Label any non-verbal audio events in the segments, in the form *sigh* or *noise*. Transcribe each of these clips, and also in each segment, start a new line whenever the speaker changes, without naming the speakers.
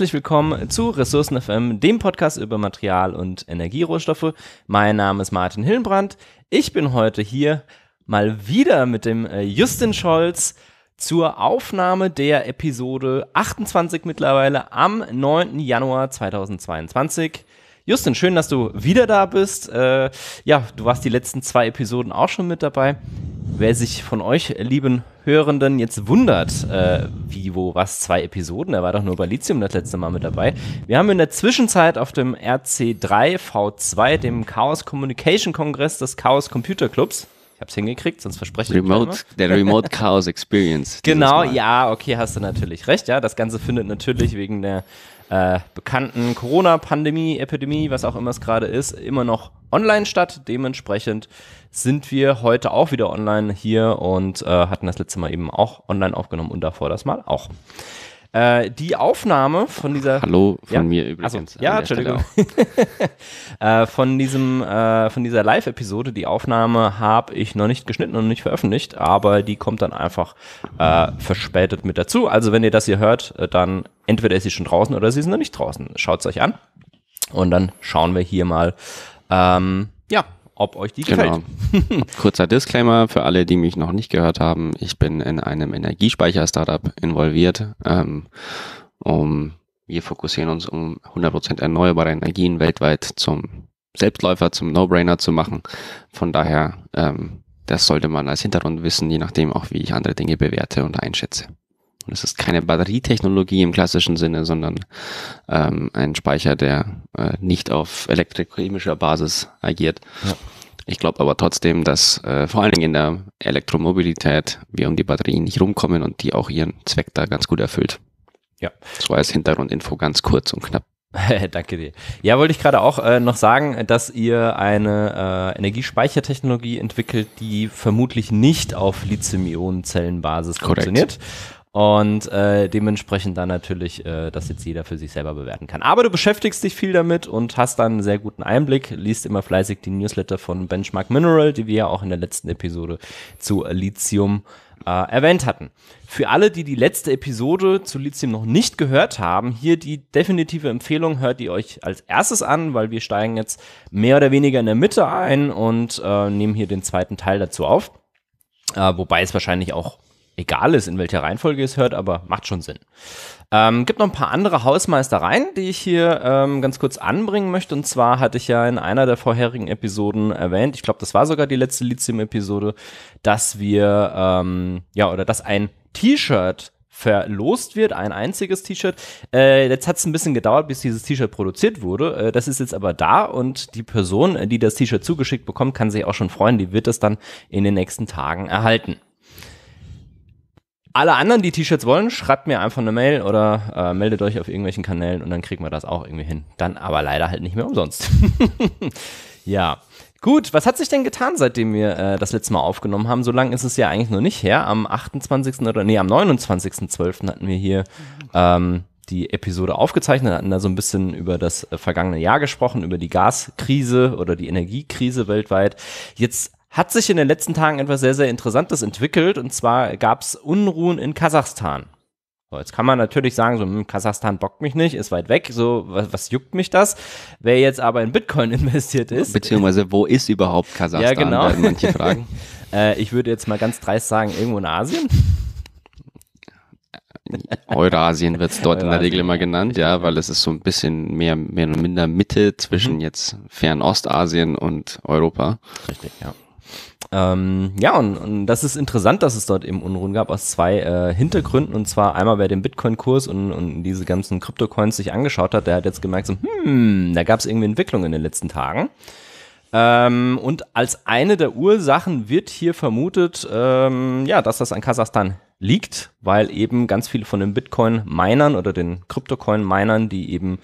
Herzlich willkommen zu Ressourcen FM, dem Podcast über Material- und Energierohstoffe. Mein Name ist Martin Hillenbrand. Ich bin heute hier mal wieder mit dem äh, Justin Scholz zur Aufnahme der Episode 28 mittlerweile am 9. Januar 2022. Justin, schön, dass du wieder da bist. Äh, ja, du warst die letzten zwei Episoden auch schon mit dabei. Wer sich von euch, lieben Hörenden, jetzt wundert, äh, wie, wo, was, zwei Episoden, er war doch nur bei Lithium das letzte Mal mit dabei. Wir haben in der Zwischenzeit auf dem RC3 V2, dem Chaos Communication Kongress des Chaos Computer Clubs, ich hab's hingekriegt, sonst verspreche ich
Remote, Der Remote Chaos Experience.
Genau, ja, okay, hast du natürlich recht, ja. Das Ganze findet natürlich wegen der äh, bekannten Corona-Pandemie, Epidemie, was auch immer es gerade ist, immer noch online statt. Dementsprechend sind wir heute auch wieder online hier und äh, hatten das letzte Mal eben auch online aufgenommen und davor das Mal auch. Äh, die Aufnahme von dieser.
Hallo von ja? mir übrigens.
Also, ja, Entschuldigung. *laughs* äh, von diesem, äh, von dieser Live-Episode, die Aufnahme habe ich noch nicht geschnitten und nicht veröffentlicht, aber die kommt dann einfach äh, verspätet mit dazu. Also wenn ihr das hier hört, äh, dann entweder ist sie schon draußen oder sie ist noch nicht draußen. Schaut es euch an. Und dann schauen wir hier mal, ähm, ja, ob euch die genau.
gefällt. *laughs* Kurzer Disclaimer für alle, die mich noch nicht gehört haben. Ich bin in einem Energiespeicher-Startup involviert. Ähm, um, wir fokussieren uns um 100% erneuerbare Energien weltweit zum Selbstläufer, zum No-Brainer zu machen. Von daher, ähm, das sollte man als Hintergrund wissen, je nachdem auch, wie ich andere Dinge bewerte und einschätze. Und es ist keine Batterietechnologie im klassischen Sinne, sondern ähm, ein Speicher, der äh, nicht auf elektrochemischer Basis agiert. Ja. Ich glaube aber trotzdem, dass äh, vor allen Dingen in der Elektromobilität wir um die Batterien nicht rumkommen und die auch ihren Zweck da ganz gut erfüllt. Ja. So als Hintergrundinfo ganz kurz und knapp. *laughs*
Danke dir. Ja, wollte ich gerade auch äh, noch sagen, dass ihr eine äh, Energiespeichertechnologie entwickelt, die vermutlich nicht auf Lithium-Ionen-Zellenbasis funktioniert und äh, dementsprechend dann natürlich, äh, dass jetzt jeder für sich selber bewerten kann. Aber du beschäftigst dich viel damit und hast dann einen sehr guten Einblick, liest immer fleißig die Newsletter von Benchmark Mineral, die wir ja auch in der letzten Episode zu Lithium äh, erwähnt hatten. Für alle, die die letzte Episode zu Lithium noch nicht gehört haben, hier die definitive Empfehlung, hört ihr euch als erstes an, weil wir steigen jetzt mehr oder weniger in der Mitte ein und äh, nehmen hier den zweiten Teil dazu auf. Äh, wobei es wahrscheinlich auch egal ist, in welcher Reihenfolge es hört, aber macht schon Sinn. Ähm, gibt noch ein paar andere Hausmeistereien, die ich hier ähm, ganz kurz anbringen möchte. Und zwar hatte ich ja in einer der vorherigen Episoden erwähnt, ich glaube, das war sogar die letzte Lithium-Episode, dass wir, ähm, ja, oder dass ein T-Shirt verlost wird, ein einziges T-Shirt. Äh, jetzt hat es ein bisschen gedauert, bis dieses T-Shirt produziert wurde. Äh, das ist jetzt aber da und die Person, die das T-Shirt zugeschickt bekommt, kann sich auch schon freuen. Die wird es dann in den nächsten Tagen erhalten. Alle anderen, die T-Shirts wollen, schreibt mir einfach eine Mail oder äh, meldet euch auf irgendwelchen Kanälen und dann kriegen wir das auch irgendwie hin. Dann aber leider halt nicht mehr umsonst. *laughs* ja. Gut, was hat sich denn getan, seitdem wir äh, das letzte Mal aufgenommen haben? So lange ist es ja eigentlich noch nicht her. Am 28. oder nee, am 29.12. hatten wir hier ähm, die Episode aufgezeichnet, hatten da so ein bisschen über das äh, vergangene Jahr gesprochen, über die Gaskrise oder die Energiekrise weltweit. Jetzt hat sich in den letzten Tagen etwas sehr, sehr Interessantes entwickelt. Und zwar gab es Unruhen in Kasachstan. So, jetzt kann man natürlich sagen, so, hm, Kasachstan bockt mich nicht, ist weit weg, so, was, was, juckt mich das? Wer jetzt aber in Bitcoin *laughs* investiert ist.
Beziehungsweise, wo ist überhaupt Kasachstan? Ja,
genau. Manche fragen. *laughs* äh, ich würde jetzt mal ganz dreist sagen, irgendwo in Asien.
Eurasien wird es dort Eurasien. in der Regel immer genannt, ja, weil es ist so ein bisschen mehr, mehr oder minder Mitte zwischen mhm. jetzt Fernostasien und Europa.
Richtig, ja. Ähm, ja, und, und das ist interessant, dass es dort eben Unruhen gab aus zwei äh, Hintergründen. Und zwar einmal, wer den Bitcoin-Kurs und, und diese ganzen Krypto-Coins sich angeschaut hat, der hat jetzt gemerkt, so, hm, da gab es irgendwie Entwicklung in den letzten Tagen. Ähm, und als eine der Ursachen wird hier vermutet, ähm, ja, dass das an Kasachstan liegt, weil eben ganz viele von den Bitcoin-Minern oder den Krypto-Coin-Minern, die eben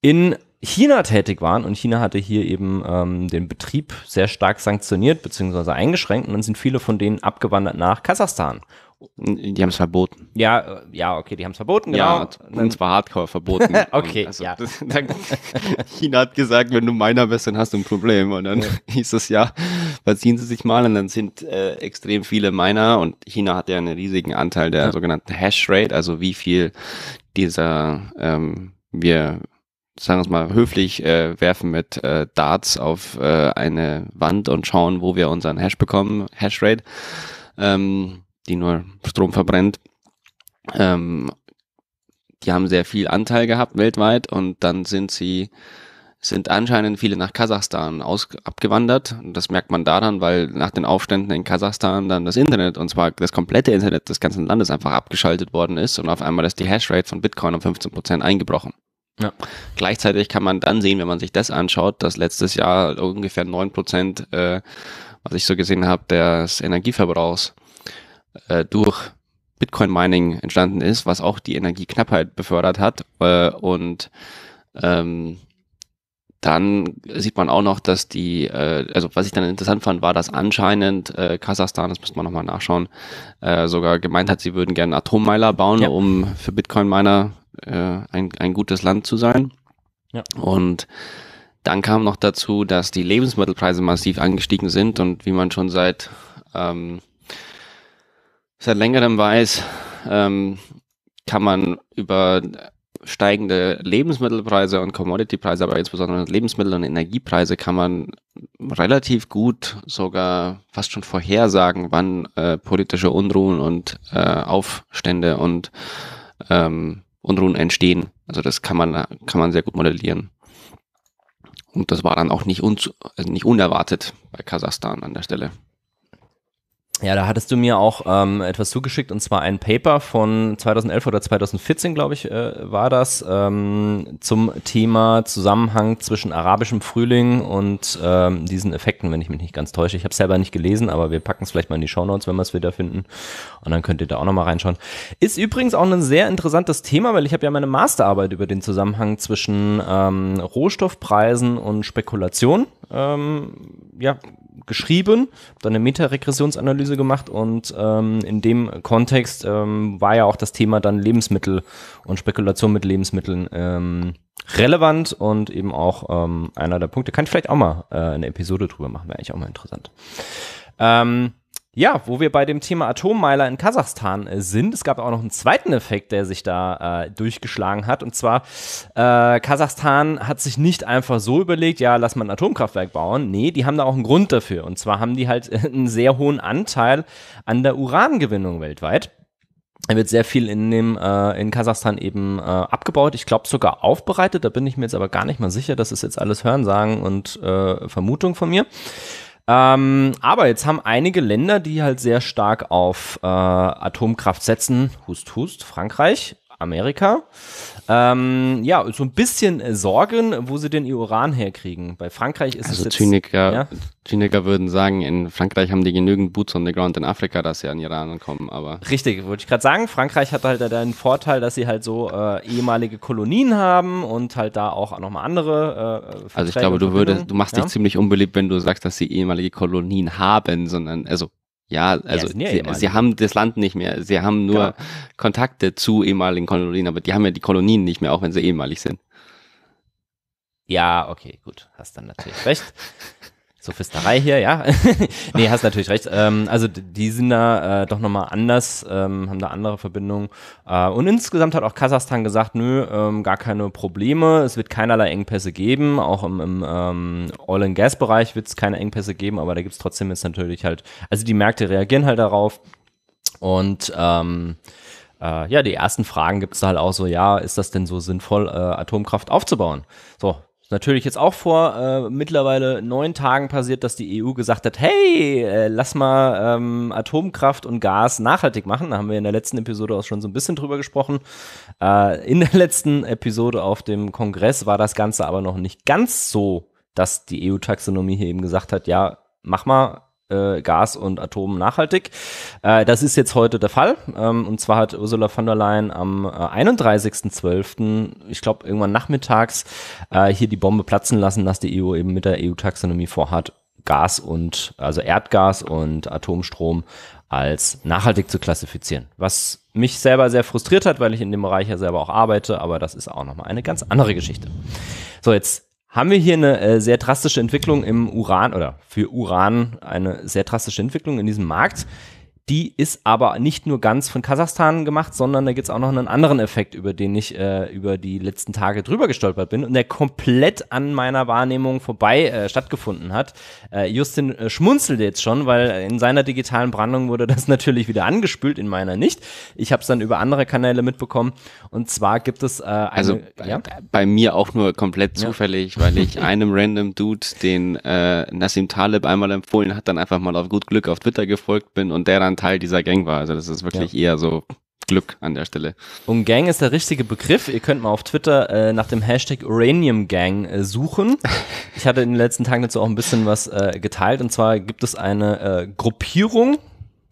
in China tätig waren und China hatte hier eben ähm, den Betrieb sehr stark sanktioniert bzw. eingeschränkt und dann sind viele von denen abgewandert nach Kasachstan
Die haben es verboten.
Ja, äh, ja, okay, die haben es verboten, genau.
Ja, und zwar hardcore verboten. *laughs*
okay,
also,
ja.
Das, dann, *laughs* China hat gesagt, wenn du Miner bist, dann hast du ein Problem. Und dann ja. hieß es ja, verziehen sie sich mal und dann sind äh, extrem viele Miner und China hat ja einen riesigen Anteil der ja. sogenannten Hashrate, also wie viel dieser ähm, wir sagen wir es mal höflich äh, werfen mit äh, Darts auf äh, eine Wand und schauen, wo wir unseren Hash bekommen, Hashrate, ähm, die nur Strom verbrennt. Ähm, die haben sehr viel Anteil gehabt weltweit und dann sind sie sind anscheinend viele nach Kasachstan aus, abgewandert. Und das merkt man daran, weil nach den Aufständen in Kasachstan dann das Internet, und zwar das komplette Internet des ganzen Landes einfach abgeschaltet worden ist und auf einmal ist die Hashrate von Bitcoin um 15 Prozent eingebrochen. Ja. Gleichzeitig kann man dann sehen, wenn man sich das anschaut, dass letztes Jahr ungefähr 9%, äh, was ich so gesehen habe, des Energieverbrauchs äh, durch Bitcoin-Mining entstanden ist, was auch die Energieknappheit befördert hat. Äh, und ähm, dann sieht man auch noch, dass die, äh, also was ich dann interessant fand, war, dass anscheinend äh, Kasachstan, das müsste man nochmal nachschauen, äh, sogar gemeint hat, sie würden gerne Atommeiler bauen, ja. um für Bitcoin-Miner äh, ein, ein gutes Land zu sein. Ja. Und dann kam noch dazu, dass die Lebensmittelpreise massiv angestiegen sind und wie man schon seit, ähm, seit längerem weiß, ähm, kann man über steigende Lebensmittelpreise und Commodity-Preise, aber insbesondere Lebensmittel- und Energiepreise kann man relativ gut sogar fast schon vorhersagen, wann äh, politische Unruhen und äh, Aufstände und ähm, Unruhen entstehen. Also das kann man, kann man sehr gut modellieren. Und das war dann auch nicht, un, also nicht unerwartet bei Kasachstan an der Stelle.
Ja, da hattest du mir auch ähm, etwas zugeschickt und zwar ein Paper von 2011 oder 2014, glaube ich, äh, war das, ähm, zum Thema Zusammenhang zwischen arabischem Frühling und ähm, diesen Effekten, wenn ich mich nicht ganz täusche. Ich habe selber nicht gelesen, aber wir packen es vielleicht mal in die Shownotes, wenn wir es wieder finden. Und dann könnt ihr da auch nochmal reinschauen. Ist übrigens auch ein sehr interessantes Thema, weil ich habe ja meine Masterarbeit über den Zusammenhang zwischen ähm, Rohstoffpreisen und Spekulation ähm, ja, geschrieben, dann eine Meta-Regressionsanalyse gemacht und ähm, in dem Kontext ähm, war ja auch das Thema dann Lebensmittel und Spekulation mit Lebensmitteln ähm, relevant und eben auch ähm, einer der Punkte. Kann ich vielleicht auch mal äh, eine Episode drüber machen, wäre eigentlich auch mal interessant. Ähm, ja, wo wir bei dem Thema Atommeiler in Kasachstan äh, sind, es gab auch noch einen zweiten Effekt, der sich da äh, durchgeschlagen hat. Und zwar, äh, Kasachstan hat sich nicht einfach so überlegt, ja, lass mal ein Atomkraftwerk bauen. Nee, die haben da auch einen Grund dafür. Und zwar haben die halt einen sehr hohen Anteil an der Urangewinnung weltweit. Er wird sehr viel in dem äh, in Kasachstan eben äh, abgebaut. Ich glaube sogar aufbereitet. Da bin ich mir jetzt aber gar nicht mal sicher. Das ist jetzt alles Hörensagen und äh, Vermutung von mir. Ähm, aber jetzt haben einige Länder, die halt sehr stark auf äh, Atomkraft setzen, Hust, Hust, Frankreich, Amerika, ähm, ja, so ein bisschen Sorgen, wo sie denn ihr Uran herkriegen. Bei Frankreich ist
also
es jetzt...
Zyniker, ja? Zyniker würden sagen, in Frankreich haben die genügend Boots on the ground in Afrika, dass sie an Iran kommen, aber...
Richtig, wollte ich gerade sagen. Frankreich hat halt den Vorteil, dass sie halt so äh, ehemalige Kolonien haben und halt da auch nochmal andere...
Äh, also ich glaube, du würdest, du machst ja? dich ziemlich unbeliebt, wenn du sagst, dass sie ehemalige Kolonien haben, sondern, also ja, also ja, sie, sie, haben das Land nicht mehr. Sie haben nur genau. Kontakte zu ehemaligen Kolonien, aber die haben ja die Kolonien nicht mehr, auch wenn sie ehemalig sind.
Ja, okay, gut. Hast dann natürlich recht. *laughs* Sophisterei hier, ja. *laughs* nee, hast natürlich recht. Ähm, also die sind da äh, doch nochmal anders, ähm, haben da andere Verbindungen. Äh, und insgesamt hat auch Kasachstan gesagt, nö, ähm, gar keine Probleme. Es wird keinerlei Engpässe geben. Auch im, im ähm, Oil-and-Gas-Bereich wird es keine Engpässe geben, aber da gibt es trotzdem jetzt natürlich halt, also die Märkte reagieren halt darauf. Und ähm, äh, ja, die ersten Fragen gibt es halt auch so, ja, ist das denn so sinnvoll, äh, Atomkraft aufzubauen? So, natürlich jetzt auch vor äh, mittlerweile neun Tagen passiert, dass die EU gesagt hat, hey, äh, lass mal ähm, Atomkraft und Gas nachhaltig machen. Da haben wir in der letzten Episode auch schon so ein bisschen drüber gesprochen. Äh, in der letzten Episode auf dem Kongress war das Ganze aber noch nicht ganz so, dass die EU-Taxonomie hier eben gesagt hat, ja, mach mal äh, Gas und Atom nachhaltig. Äh, das ist jetzt heute der Fall. Ähm, und zwar hat Ursula von der Leyen am äh, 31.12., ich glaube irgendwann nachmittags, äh, hier die Bombe platzen lassen, dass die EU eben mit der EU-Taxonomie vorhat, Gas und, also Erdgas und Atomstrom als nachhaltig zu klassifizieren. Was mich selber sehr frustriert hat, weil ich in dem Bereich ja selber auch arbeite, aber das ist auch nochmal eine ganz andere Geschichte. So, jetzt haben wir hier eine äh, sehr drastische Entwicklung im Uran oder für Uran eine sehr drastische Entwicklung in diesem Markt. Die ist aber nicht nur ganz von Kasachstan gemacht, sondern da gibt es auch noch einen anderen Effekt, über den ich äh, über die letzten Tage drüber gestolpert bin und der komplett an meiner Wahrnehmung vorbei äh, stattgefunden hat. Äh, Justin äh, schmunzelte jetzt schon, weil in seiner digitalen Brandung wurde das *laughs* natürlich wieder angespült, in meiner nicht. Ich habe es dann über andere Kanäle mitbekommen und zwar gibt es äh, eine,
also ja? bei mir auch nur komplett zufällig, ja. weil ich *laughs* einem random Dude, den äh, Nassim Taleb einmal empfohlen hat, dann einfach mal auf gut Glück auf Twitter gefolgt bin und der dann Teil dieser Gang war. Also das ist wirklich ja. eher so Glück an der Stelle.
Und Gang ist der richtige Begriff. Ihr könnt mal auf Twitter äh, nach dem Hashtag Uranium Gang äh, suchen. *laughs* Ich hatte in den letzten Tagen dazu auch ein bisschen was äh, geteilt. Und zwar gibt es eine äh, Gruppierung,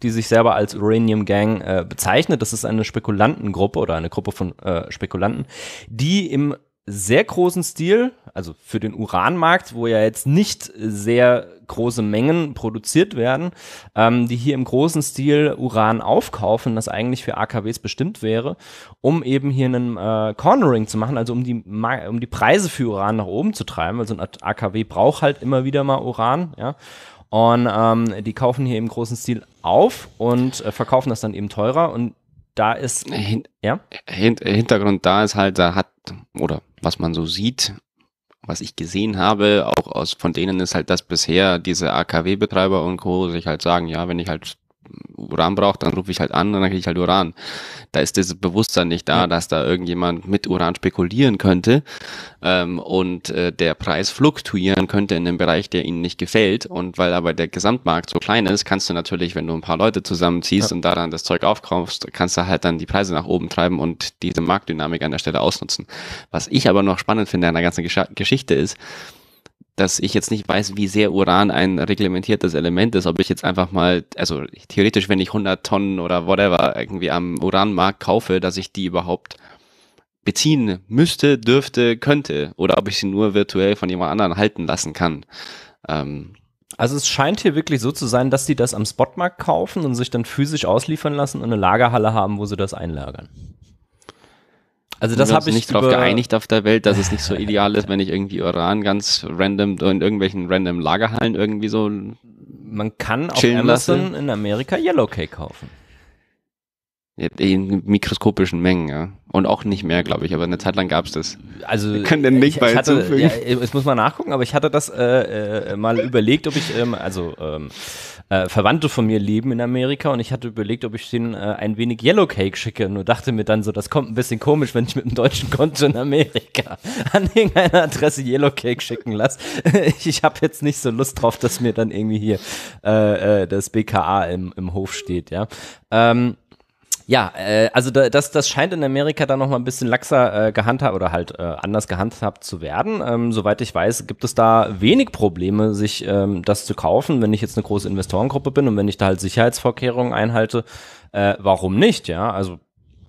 die sich selber als Uranium Gang äh, bezeichnet. Das ist eine Spekulantengruppe oder eine Gruppe von äh, Spekulanten, die im sehr großen Stil, also für den Uranmarkt, wo ja jetzt nicht sehr große Mengen produziert werden, ähm, die hier im großen Stil Uran aufkaufen, das eigentlich für AKWs bestimmt wäre, um eben hier einen äh, Cornering zu machen, also um die, um die Preise für Uran nach oben zu treiben. Also ein AKW braucht halt immer wieder mal Uran, ja. Und ähm, die kaufen hier im großen Stil auf und äh, verkaufen das dann eben teurer und da ist
Hin ja? Hintergrund da ist halt, da hat oder was man so sieht, was ich gesehen habe, auch aus von denen ist halt, dass bisher diese AKW-Betreiber und Co. sich halt sagen, ja, wenn ich halt Uran braucht, dann rufe ich halt an und dann kriege ich halt Uran. Da ist dieses Bewusstsein nicht da, dass da irgendjemand mit Uran spekulieren könnte ähm, und äh, der Preis fluktuieren könnte in dem Bereich, der ihnen nicht gefällt. Und weil aber der Gesamtmarkt so klein ist, kannst du natürlich, wenn du ein paar Leute zusammenziehst ja. und daran das Zeug aufkaufst, kannst du halt dann die Preise nach oben treiben und diese Marktdynamik an der Stelle ausnutzen. Was ich aber noch spannend finde an der ganzen Gesch Geschichte ist, dass ich jetzt nicht weiß, wie sehr Uran ein reglementiertes Element ist, ob ich jetzt einfach mal, also theoretisch, wenn ich 100 Tonnen oder whatever irgendwie am Uranmarkt kaufe, dass ich die überhaupt beziehen müsste, dürfte, könnte oder ob ich sie nur virtuell von jemand anderem halten lassen kann.
Ähm, also es scheint hier wirklich so zu sein, dass die das am Spotmarkt kaufen und sich dann physisch ausliefern lassen und eine Lagerhalle haben, wo sie das einlagern.
Also das habe ich nicht darauf geeinigt auf der Welt, dass es nicht so ideal ist, wenn ich irgendwie Uran ganz random in irgendwelchen random Lagerhallen irgendwie so
man kann auf Amazon lasse. in Amerika Yellowcake kaufen.
In mikroskopischen Mengen, ja. Und auch nicht mehr, glaube ich, aber eine Zeit lang gab es das.
Also Wir können den Nick ich, ich hatte, ja, ich muss mal nachgucken, aber ich hatte das äh, äh, mal überlegt, ob ich, ähm, also ähm, äh, Verwandte von mir leben in Amerika und ich hatte überlegt, ob ich denen äh, ein wenig Yellowcake schicke. Nur dachte mir dann so, das kommt ein bisschen komisch, wenn ich mit einem deutschen Konto in Amerika *laughs* an irgendeiner Adresse Yellowcake schicken lasse. *laughs* ich habe jetzt nicht so Lust drauf, dass mir dann irgendwie hier äh, äh, das BKA im, im Hof steht, ja. Ähm, ja, äh, also da, das, das scheint in Amerika dann noch mal ein bisschen laxer äh, gehandhabt oder halt äh, anders gehandhabt zu werden. Ähm, soweit ich weiß, gibt es da wenig Probleme, sich ähm, das zu kaufen, wenn ich jetzt eine große Investorengruppe bin und wenn ich da halt Sicherheitsvorkehrungen einhalte. Äh, warum nicht? Ja, also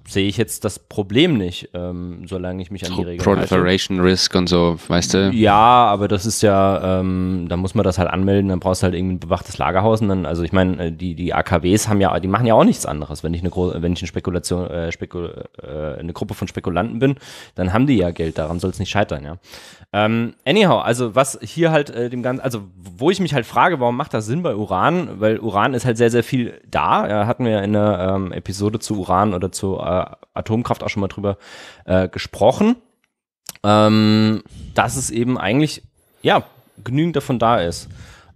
sehe ich jetzt das Problem nicht, ähm, solange ich mich an die Regeln
Proliferation halte. Risk und so, weißt du?
Ja, aber das ist ja, ähm, da muss man das halt anmelden, dann brauchst du halt irgendwie ein bewachtes Lagerhaus und dann, also ich meine, äh, die, die AKWs haben ja, die machen ja auch nichts anderes. Wenn ich eine große, wenn ich eine Spekulation, äh, Spekul äh, eine Gruppe von Spekulanten bin, dann haben die ja Geld, daran soll es nicht scheitern, ja. Ähm, anyhow, also was hier halt äh, dem Ganzen, also wo ich mich halt frage, warum macht das Sinn bei Uran? Weil Uran ist halt sehr, sehr viel da. Ja, hatten wir in der ähm, Episode zu Uran oder zu äh, Atomkraft auch schon mal drüber äh, gesprochen. Ähm, dass es eben eigentlich, ja, genügend davon da ist.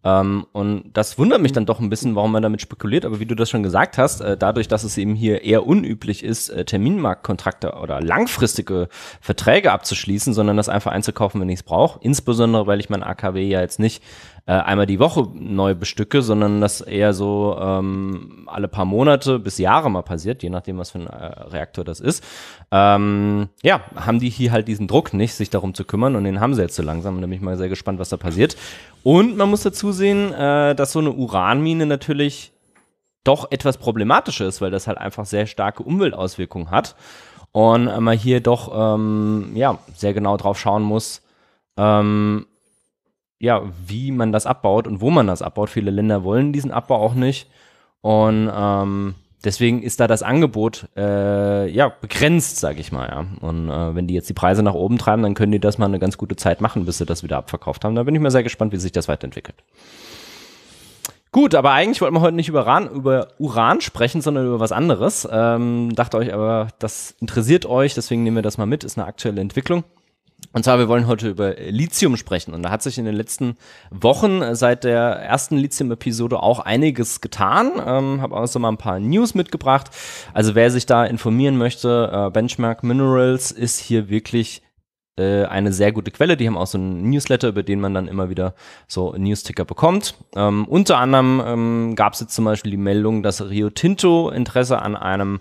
Ähm, und das wundert mich dann doch ein bisschen, warum man damit spekuliert. Aber wie du das schon gesagt hast, äh, dadurch, dass es eben hier eher unüblich ist, äh, Terminmarktkontrakte oder langfristige Verträge abzuschließen, sondern das einfach einzukaufen, wenn ich es brauche. Insbesondere, weil ich mein AKW ja jetzt nicht äh, einmal die Woche neu bestücke, sondern das eher so ähm, alle paar Monate bis Jahre mal passiert, je nachdem, was für ein äh, Reaktor das ist. Ähm, ja, haben die hier halt diesen Druck nicht, sich darum zu kümmern und den haben sie jetzt so langsam. Und da bin ich mal sehr gespannt, was da passiert. Und man muss dazu sehen, äh, dass so eine Uranmine natürlich doch etwas problematischer ist, weil das halt einfach sehr starke Umweltauswirkungen hat und man hier doch ähm, ja sehr genau drauf schauen muss, ähm, ja, wie man das abbaut und wo man das abbaut. Viele Länder wollen diesen Abbau auch nicht. Und ähm, deswegen ist da das Angebot äh, ja begrenzt, sage ich mal. Ja. Und äh, wenn die jetzt die Preise nach oben treiben, dann können die das mal eine ganz gute Zeit machen, bis sie das wieder abverkauft haben. Da bin ich mal sehr gespannt, wie sich das weiterentwickelt. Gut, aber eigentlich wollten wir heute nicht über Uran, über Uran sprechen, sondern über was anderes. Ähm, dachte euch aber, das interessiert euch, deswegen nehmen wir das mal mit, ist eine aktuelle Entwicklung. Und zwar, wir wollen heute über Lithium sprechen. Und da hat sich in den letzten Wochen äh, seit der ersten Lithium-Episode auch einiges getan. Ähm, Habe auch so mal ein paar News mitgebracht. Also wer sich da informieren möchte, äh, Benchmark Minerals ist hier wirklich äh, eine sehr gute Quelle. Die haben auch so einen Newsletter, über den man dann immer wieder so Newsticker bekommt. Ähm, unter anderem ähm, gab es jetzt zum Beispiel die Meldung, dass Rio Tinto Interesse an einem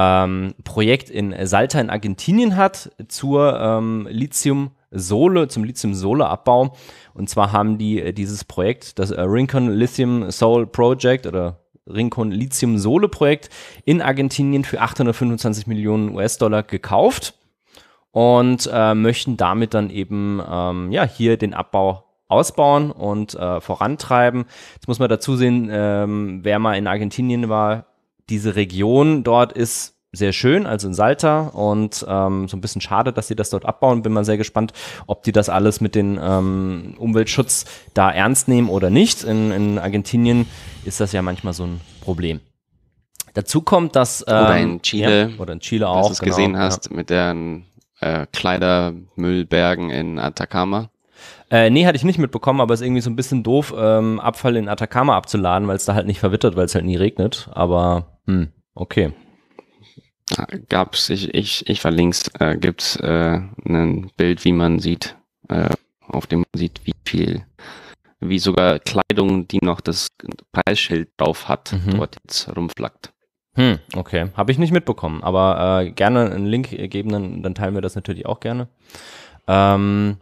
ähm, Projekt in Salta in Argentinien hat zur ähm, Lithium Sohle, zum Lithium-Sohle-Abbau. Und zwar haben die äh, dieses Projekt, das äh, Rincon Lithium Soul Project oder Rincon Lithium Sohle Projekt in Argentinien für 825 Millionen US-Dollar gekauft und äh, möchten damit dann eben ähm, ja hier den Abbau ausbauen und äh, vorantreiben. Jetzt muss man dazu sehen, ähm, wer mal in Argentinien war, diese Region dort ist sehr schön, also in Salta und ähm, so ein bisschen schade, dass sie das dort abbauen. Bin mal sehr gespannt, ob die das alles mit dem ähm, Umweltschutz da ernst nehmen oder nicht. In, in Argentinien ist das ja manchmal so ein Problem. Dazu kommt, dass
ähm, oder in Chile
ja, oder in Chile auch,
dass du genau, gesehen hast ja. mit den äh, Kleidermüllbergen in Atacama.
Äh, nee, hatte ich nicht mitbekommen, aber es ist irgendwie so ein bisschen doof, ähm, Abfall in Atacama abzuladen, weil es da halt nicht verwittert, weil es halt nie regnet. Aber hm, okay.
Gab's, ich, ich, ich verlink's, äh, gibt's äh, ein Bild, wie man sieht, äh, auf dem man sieht, wie viel, wie sogar Kleidung, die noch das Preisschild drauf hat, mhm. dort jetzt rumflackt.
Hm, okay. Habe ich nicht mitbekommen, aber äh, gerne einen Link geben, dann, dann teilen wir das natürlich auch gerne. Ähm,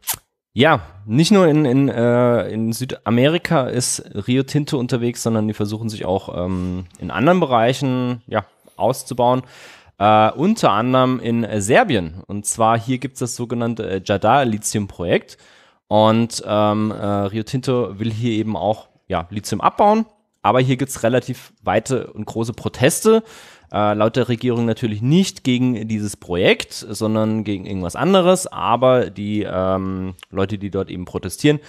ja, nicht nur in, in, äh, in Südamerika ist Rio Tinto unterwegs, sondern die versuchen sich auch ähm, in anderen Bereichen ja, auszubauen. Äh, unter anderem in Serbien. Und zwar hier gibt es das sogenannte äh, Jadar Lithium-Projekt. Und ähm, äh, Rio Tinto will hier eben auch ja, Lithium abbauen. Aber hier gibt es relativ weite und große Proteste. Äh, laut der Regierung natürlich nicht gegen dieses Projekt, sondern gegen irgendwas anderes. Aber die ähm, Leute, die dort eben protestieren,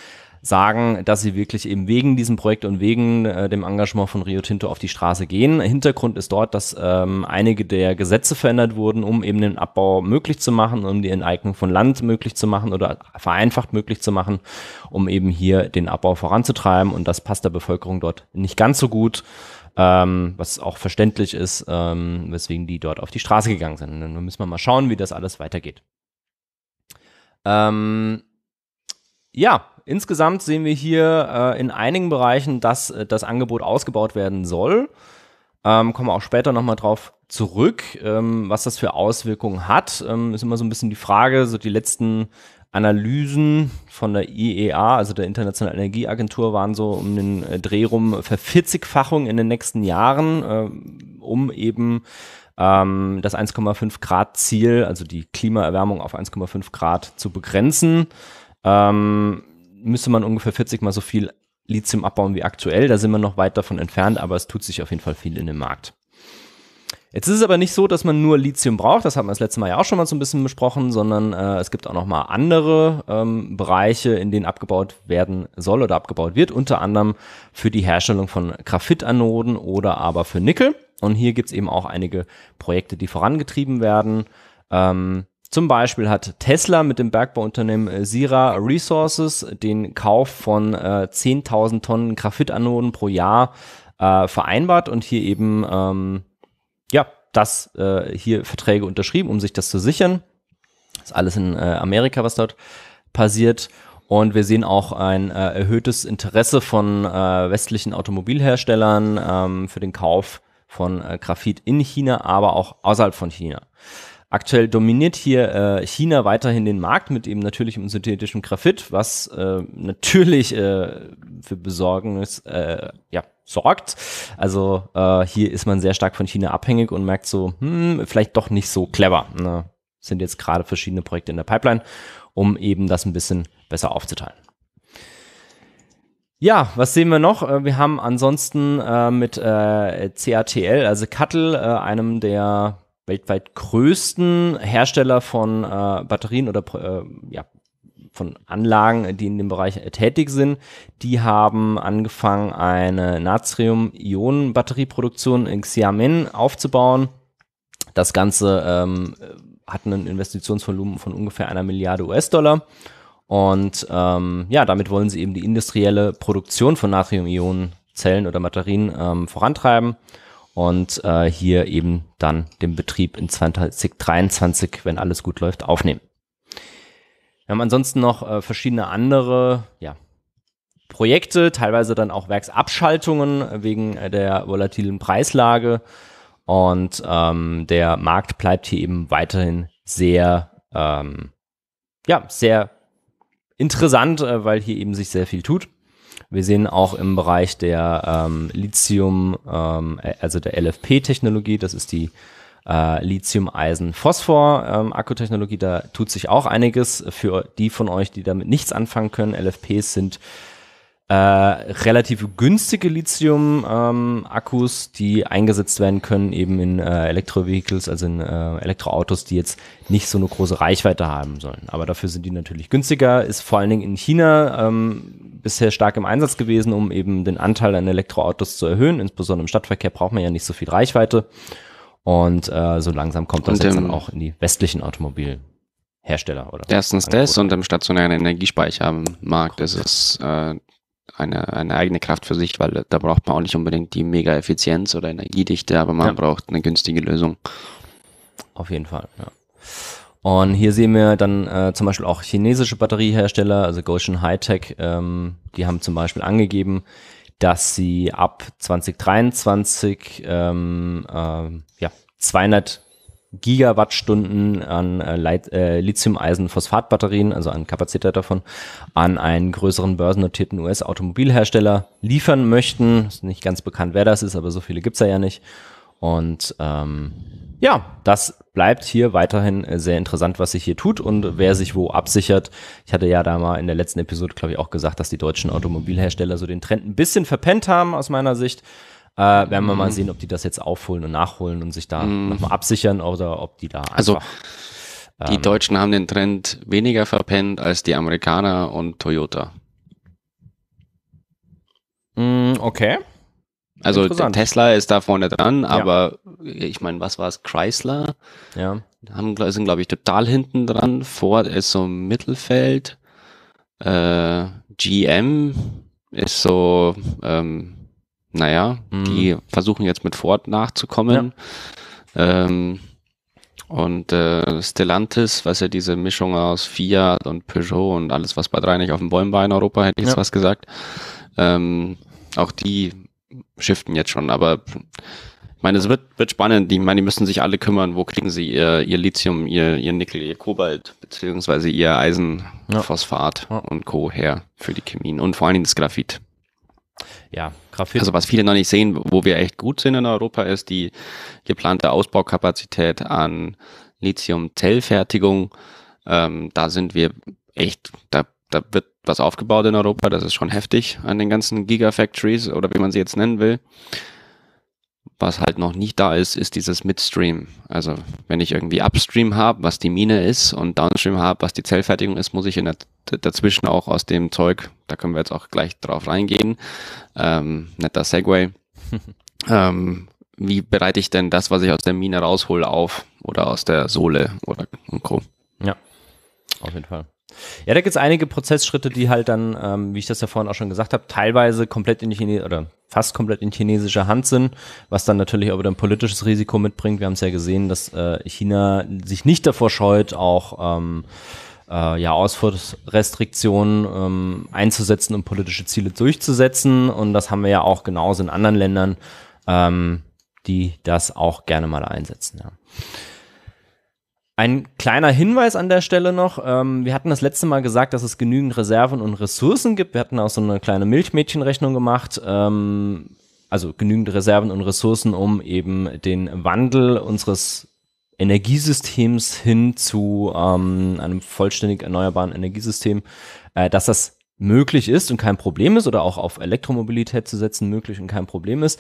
sagen, dass sie wirklich eben wegen diesem Projekt und wegen äh, dem Engagement von Rio Tinto auf die Straße gehen. Hintergrund ist dort, dass ähm, einige der Gesetze verändert wurden, um eben den Abbau möglich zu machen, um die Enteignung von Land möglich zu machen oder vereinfacht möglich zu machen, um eben hier den Abbau voranzutreiben. Und das passt der Bevölkerung dort nicht ganz so gut ähm, was auch verständlich ist, ähm, weswegen die dort auf die Straße gegangen sind. Und dann müssen wir mal schauen, wie das alles weitergeht. Ähm, ja, insgesamt sehen wir hier äh, in einigen Bereichen, dass äh, das Angebot ausgebaut werden soll. Ähm, kommen wir auch später nochmal drauf zurück, ähm, was das für Auswirkungen hat. Ähm, ist immer so ein bisschen die Frage, so die letzten Analysen von der IEA, also der Internationalen Energieagentur, waren so um den äh, Dreh rum Vervierzigfachung in den nächsten Jahren, äh, um eben ähm, das 1,5 Grad Ziel, also die Klimaerwärmung auf 1,5 Grad zu begrenzen. Ähm, müsste man ungefähr 40 mal so viel Lithium abbauen wie aktuell. Da sind wir noch weit davon entfernt, aber es tut sich auf jeden Fall viel in dem Markt. Jetzt ist es aber nicht so, dass man nur Lithium braucht, das haben wir das letzte Mal ja auch schon mal so ein bisschen besprochen, sondern äh, es gibt auch noch mal andere ähm, Bereiche, in denen abgebaut werden soll oder abgebaut wird, unter anderem für die Herstellung von Graphitanoden oder aber für Nickel. Und hier gibt es eben auch einige Projekte, die vorangetrieben werden. Ähm, zum Beispiel hat Tesla mit dem Bergbauunternehmen äh, Sira Resources den Kauf von äh, 10.000 Tonnen Graphitanoden pro Jahr äh, vereinbart und hier eben ähm, das äh, hier Verträge unterschrieben, um sich das zu sichern. Das ist alles in äh, Amerika, was dort passiert. Und wir sehen auch ein äh, erhöhtes Interesse von äh, westlichen Automobilherstellern ähm, für den Kauf von äh, Graphit in China, aber auch außerhalb von China. Aktuell dominiert hier äh, China weiterhin den Markt mit eben natürlichem und synthetischem Graphit, was äh, natürlich äh, für Besorgnis äh, ja, sorgt. Also äh, hier ist man sehr stark von China abhängig und merkt so, hm, vielleicht doch nicht so clever. Ne? Sind jetzt gerade verschiedene Projekte in der Pipeline, um eben das ein bisschen besser aufzuteilen. Ja, was sehen wir noch? Äh, wir haben ansonsten äh, mit äh, CATL, also Cuttle, äh, einem der weltweit größten Hersteller von äh, Batterien oder äh, ja, von Anlagen, die in dem Bereich äh, tätig sind. Die haben angefangen, eine Natrium-Ionen-Batterieproduktion in Xiamen aufzubauen. Das Ganze ähm, hat ein Investitionsvolumen von ungefähr einer Milliarde US-Dollar. Und ähm, ja, damit wollen sie eben die industrielle Produktion von Natrium-Ionen-Zellen oder Batterien ähm, vorantreiben und äh, hier eben dann den Betrieb in 2023, wenn alles gut läuft, aufnehmen. Wir haben ansonsten noch äh, verschiedene andere ja, Projekte, teilweise dann auch Werksabschaltungen wegen äh, der volatilen Preislage. Und ähm, der Markt bleibt hier eben weiterhin sehr, ähm, ja, sehr interessant, äh, weil hier eben sich sehr viel tut. Wir sehen auch im Bereich der ähm, Lithium, ähm, äh, also der LFP-Technologie, das ist die äh, Lithium-Eisen-Phosphor-Akkutechnologie, ähm, da tut sich auch einiges für die von euch, die damit nichts anfangen können. LFPs sind äh, relativ günstige Lithium-Akkus, ähm, die eingesetzt werden können eben in äh, Elektrovehicles, also in äh, Elektroautos, die jetzt nicht so eine große Reichweite haben sollen. Aber dafür sind die natürlich günstiger, ist vor allen Dingen in China ähm, bisher stark im Einsatz gewesen, um eben den Anteil an Elektroautos zu erhöhen. Insbesondere im Stadtverkehr braucht man ja nicht so viel Reichweite. Und äh, so langsam kommt das und jetzt dann auch in die westlichen Automobilhersteller. Oder
Erstens das und im stationären Energiespeichermarkt ist es äh, eine, eine eigene Kraft für sich, weil da braucht man auch nicht unbedingt die Mega-Effizienz oder Energiedichte, aber man ja. braucht eine günstige Lösung.
Auf jeden Fall, ja. Und hier sehen wir dann äh, zum Beispiel auch chinesische Batteriehersteller, also Goshen Hightech, ähm, die haben zum Beispiel angegeben, dass sie ab 2023 ähm, äh, ja, 200 Gigawattstunden an äh, äh, Lithium-Eisen-Phosphat-Batterien, also an Kapazität davon, an einen größeren börsennotierten US-Automobilhersteller liefern möchten. Ist nicht ganz bekannt, wer das ist, aber so viele gibt's ja nicht. Und ähm, ja, das bleibt hier weiterhin äh, sehr interessant, was sich hier tut und wer sich wo absichert. Ich hatte ja da mal in der letzten Episode, glaube ich, auch gesagt, dass die deutschen Automobilhersteller so den Trend ein bisschen verpennt haben aus meiner Sicht. Äh, werden wir mal mhm. sehen, ob die das jetzt aufholen und nachholen und sich da mm. nochmal absichern oder ob die da
also, einfach. Also, die ähm, Deutschen haben den Trend weniger verpennt als die Amerikaner und Toyota.
Mm, okay.
Also Tesla ist da vorne dran, aber ja. ich meine, was war es? Chrysler?
Ja.
Haben, sind, glaube ich, total hinten dran. Ford ist so im Mittelfeld. Äh, GM ist so, ähm, naja, mhm. die versuchen jetzt mit Ford nachzukommen. Ja. Ähm, und äh, Stellantis, was ja diese Mischung aus Fiat und Peugeot und alles, was bei drei nicht auf dem Bäumen war in Europa, hätte ich jetzt ja. was gesagt. Ähm, auch die shiften jetzt schon, aber ich meine, es wird, wird spannend. Ich meine, die müssen sich alle kümmern, wo kriegen sie ihr, ihr Lithium, ihr, ihr Nickel, ihr Kobalt, beziehungsweise ihr Eisen, ja. Phosphat ja. und Co. her für die Chemien und vor allen Dingen das Graphit.
Ja,
Graphit. Also was viele noch nicht sehen, wo wir echt gut sind in Europa, ist die geplante Ausbaukapazität an Lithium-Zellfertigung. Ähm, da sind wir echt, da, da wird was aufgebaut in Europa, das ist schon heftig an den ganzen Gigafactories oder wie man sie jetzt nennen will. Was halt noch nicht da ist, ist dieses Midstream. Also wenn ich irgendwie Upstream habe, was die Mine ist, und Downstream habe, was die Zellfertigung ist, muss ich in der, dazwischen auch aus dem Zeug, da können wir jetzt auch gleich drauf reingehen, ähm, netter Segway. *laughs* ähm, wie bereite ich denn das, was ich aus der Mine raushole, auf oder aus der Sohle oder und Co.
Ja, auf jeden Fall. Ja, da gibt es einige Prozessschritte, die halt dann, ähm, wie ich das ja vorhin auch schon gesagt habe, teilweise komplett in Chine oder fast komplett in chinesischer Hand sind, was dann natürlich auch wieder ein politisches Risiko mitbringt. Wir haben es ja gesehen, dass äh, China sich nicht davor scheut, auch ähm, äh, ja, Ausfuhrrestriktionen ähm, einzusetzen, um politische Ziele durchzusetzen. Und das haben wir ja auch genauso in anderen Ländern, ähm, die das auch gerne mal einsetzen. Ja. Ein kleiner Hinweis an der Stelle noch. Ähm, wir hatten das letzte Mal gesagt, dass es genügend Reserven und Ressourcen gibt. Wir hatten auch so eine kleine Milchmädchenrechnung gemacht. Ähm, also genügend Reserven und Ressourcen, um eben den Wandel unseres Energiesystems hin zu ähm, einem vollständig erneuerbaren Energiesystem, äh, dass das möglich ist und kein Problem ist oder auch auf Elektromobilität zu setzen möglich und kein Problem ist.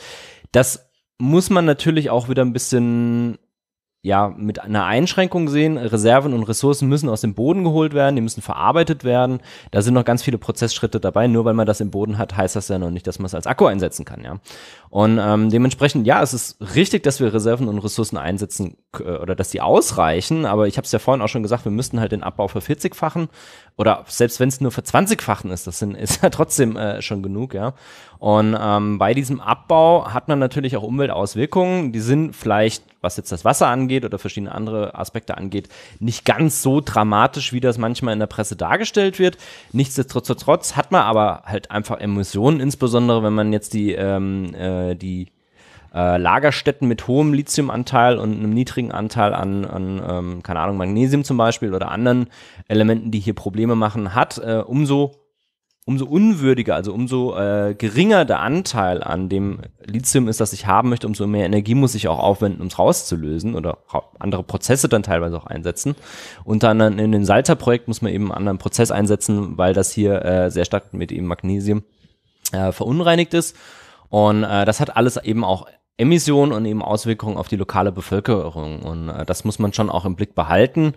Das muss man natürlich auch wieder ein bisschen ja, mit einer Einschränkung sehen. Reserven und Ressourcen müssen aus dem Boden geholt werden, die müssen verarbeitet werden. Da sind noch ganz viele Prozessschritte dabei. Nur weil man das im Boden hat, heißt das ja noch nicht, dass man es als Akku einsetzen kann, ja. Und ähm, dementsprechend, ja, es ist richtig, dass wir Reserven und Ressourcen einsetzen äh, oder dass die ausreichen, aber ich habe es ja vorhin auch schon gesagt, wir müssten halt den Abbau für 40-fachen oder selbst wenn es nur für 20-fachen ist, das sind, *laughs* ist ja trotzdem äh, schon genug, ja. Und ähm, bei diesem Abbau hat man natürlich auch Umweltauswirkungen. Die sind vielleicht, was jetzt das Wasser angeht oder verschiedene andere Aspekte angeht, nicht ganz so dramatisch, wie das manchmal in der Presse dargestellt wird. Nichtsdestotrotz hat man aber halt einfach Emissionen, insbesondere wenn man jetzt die, ähm, äh, die äh, Lagerstätten mit hohem Lithiumanteil und einem niedrigen Anteil an, an ähm, keine Ahnung, Magnesium zum Beispiel oder anderen Elementen, die hier Probleme machen, hat, äh, umso umso unwürdiger, also umso äh, geringer der Anteil an dem Lithium ist, das ich haben möchte, umso mehr Energie muss ich auch aufwenden, um es rauszulösen oder andere Prozesse dann teilweise auch einsetzen. Unter anderem in dem Salzer-Projekt muss man eben einen anderen Prozess einsetzen, weil das hier äh, sehr stark mit eben Magnesium äh, verunreinigt ist. Und äh, das hat alles eben auch Emissionen und eben Auswirkungen auf die lokale Bevölkerung. Und äh, das muss man schon auch im Blick behalten.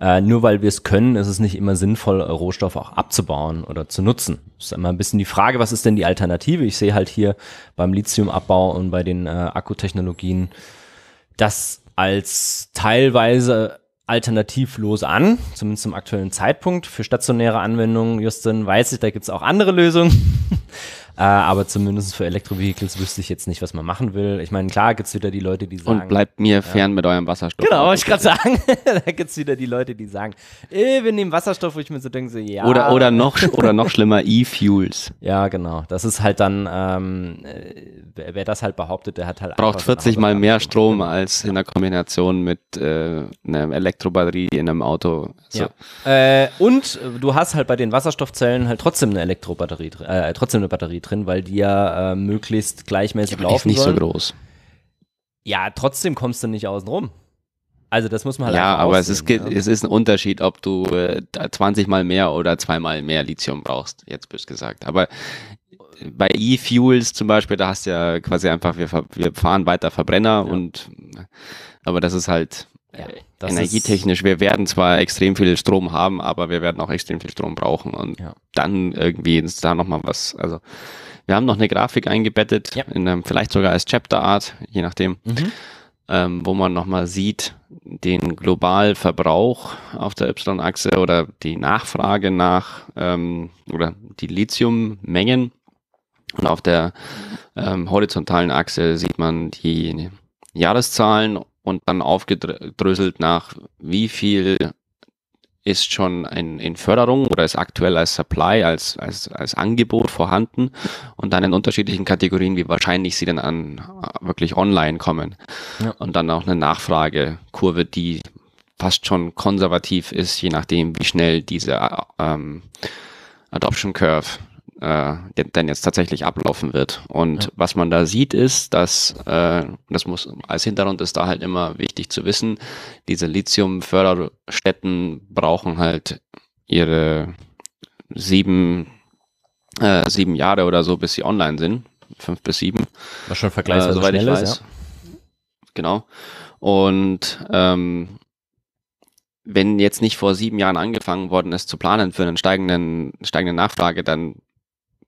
Äh, nur weil wir es können, ist es nicht immer sinnvoll, Rohstoffe auch abzubauen oder zu nutzen. Das ist immer ein bisschen die Frage, was ist denn die Alternative? Ich sehe halt hier beim Lithiumabbau und bei den äh, Akkutechnologien das als teilweise alternativlos an, zumindest zum aktuellen Zeitpunkt. Für stationäre Anwendungen, Justin, weiß ich, da gibt es auch andere Lösungen. *laughs* Äh, aber zumindest für Elektrovehicles wüsste ich jetzt nicht, was man machen will. Ich meine, klar gibt es wieder die Leute, die sagen.
Und bleibt mir fern ja. mit eurem Wasserstoff.
Genau, wollte ich gerade sagen. *laughs* da gibt es wieder die Leute, die sagen, eh, wir nehmen Wasserstoff, wo ich mir so denke, so, ja.
Oder, oder, noch, oder noch schlimmer, E-Fuels.
Ja, genau. Das ist halt dann, ähm, äh, wer, das halt behauptet, der hat halt.
Braucht 40 mal mehr Strom als in der Kombination mit äh, einer Elektrobatterie in einem Auto.
So. Ja. Äh, und du hast halt bei den Wasserstoffzellen halt trotzdem eine Elektrobatterie, äh, trotzdem eine Batterie drin drin, weil die ja äh, möglichst gleichmäßig ja, laufen.
Ist nicht
sollen.
so groß.
Ja, trotzdem kommst du nicht außen rum. Also das muss man halt
Ja, aber es, ist, ja. es ist ein Unterschied, ob du äh, 20 mal mehr oder zweimal mehr Lithium brauchst, jetzt bist gesagt. Aber bei E-Fuels zum Beispiel, da hast du ja quasi einfach, wir, wir fahren weiter Verbrenner ja. und aber das ist halt ja, das energietechnisch. Wir werden zwar extrem viel Strom haben, aber wir werden auch extrem viel Strom brauchen und ja. dann irgendwie ist da nochmal was, also wir haben noch eine Grafik eingebettet, ja. in einem, vielleicht sogar als Chapter Art, je nachdem, mhm. ähm, wo man nochmal sieht, den Globalverbrauch auf der Y-Achse oder die Nachfrage nach ähm, oder die Lithiummengen. Und auf der ähm, horizontalen Achse sieht man die Jahreszahlen und dann aufgedröselt nach, wie viel ist schon in, in Förderung oder ist aktuell als Supply, als, als, als Angebot vorhanden und dann in unterschiedlichen Kategorien, wie wahrscheinlich sie dann an wirklich online kommen. Ja. Und dann auch eine Nachfragekurve, die fast schon konservativ ist, je nachdem, wie schnell diese ähm, Adoption Curve äh, denn jetzt tatsächlich ablaufen wird. Und ja. was man da sieht, ist, dass, äh, das muss als Hintergrund ist da halt immer wichtig zu wissen, diese Lithium-Förderstätten brauchen halt ihre sieben, äh, sieben Jahre oder so, bis sie online sind. Fünf bis sieben.
Was schon vergleichsweise äh, soweit ich weiß. Ist, ja.
Genau. Und ähm, wenn jetzt nicht vor sieben Jahren angefangen worden ist zu planen für einen steigenden, steigende Nachfrage, dann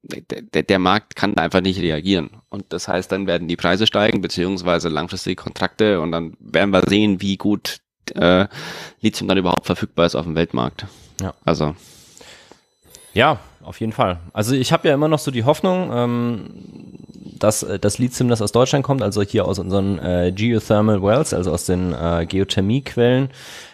der, der Markt kann einfach nicht reagieren. Und das heißt, dann werden die Preise steigen, beziehungsweise langfristige Kontrakte und dann werden wir sehen, wie gut äh, Lithium dann überhaupt verfügbar ist auf dem Weltmarkt.
Ja. Also. Ja, auf jeden Fall. Also ich habe ja immer noch so die Hoffnung, ähm, dass äh, das Lithium, das aus Deutschland kommt, also hier aus unseren äh, Geothermal Wells, also aus den äh, Geothermiequellen,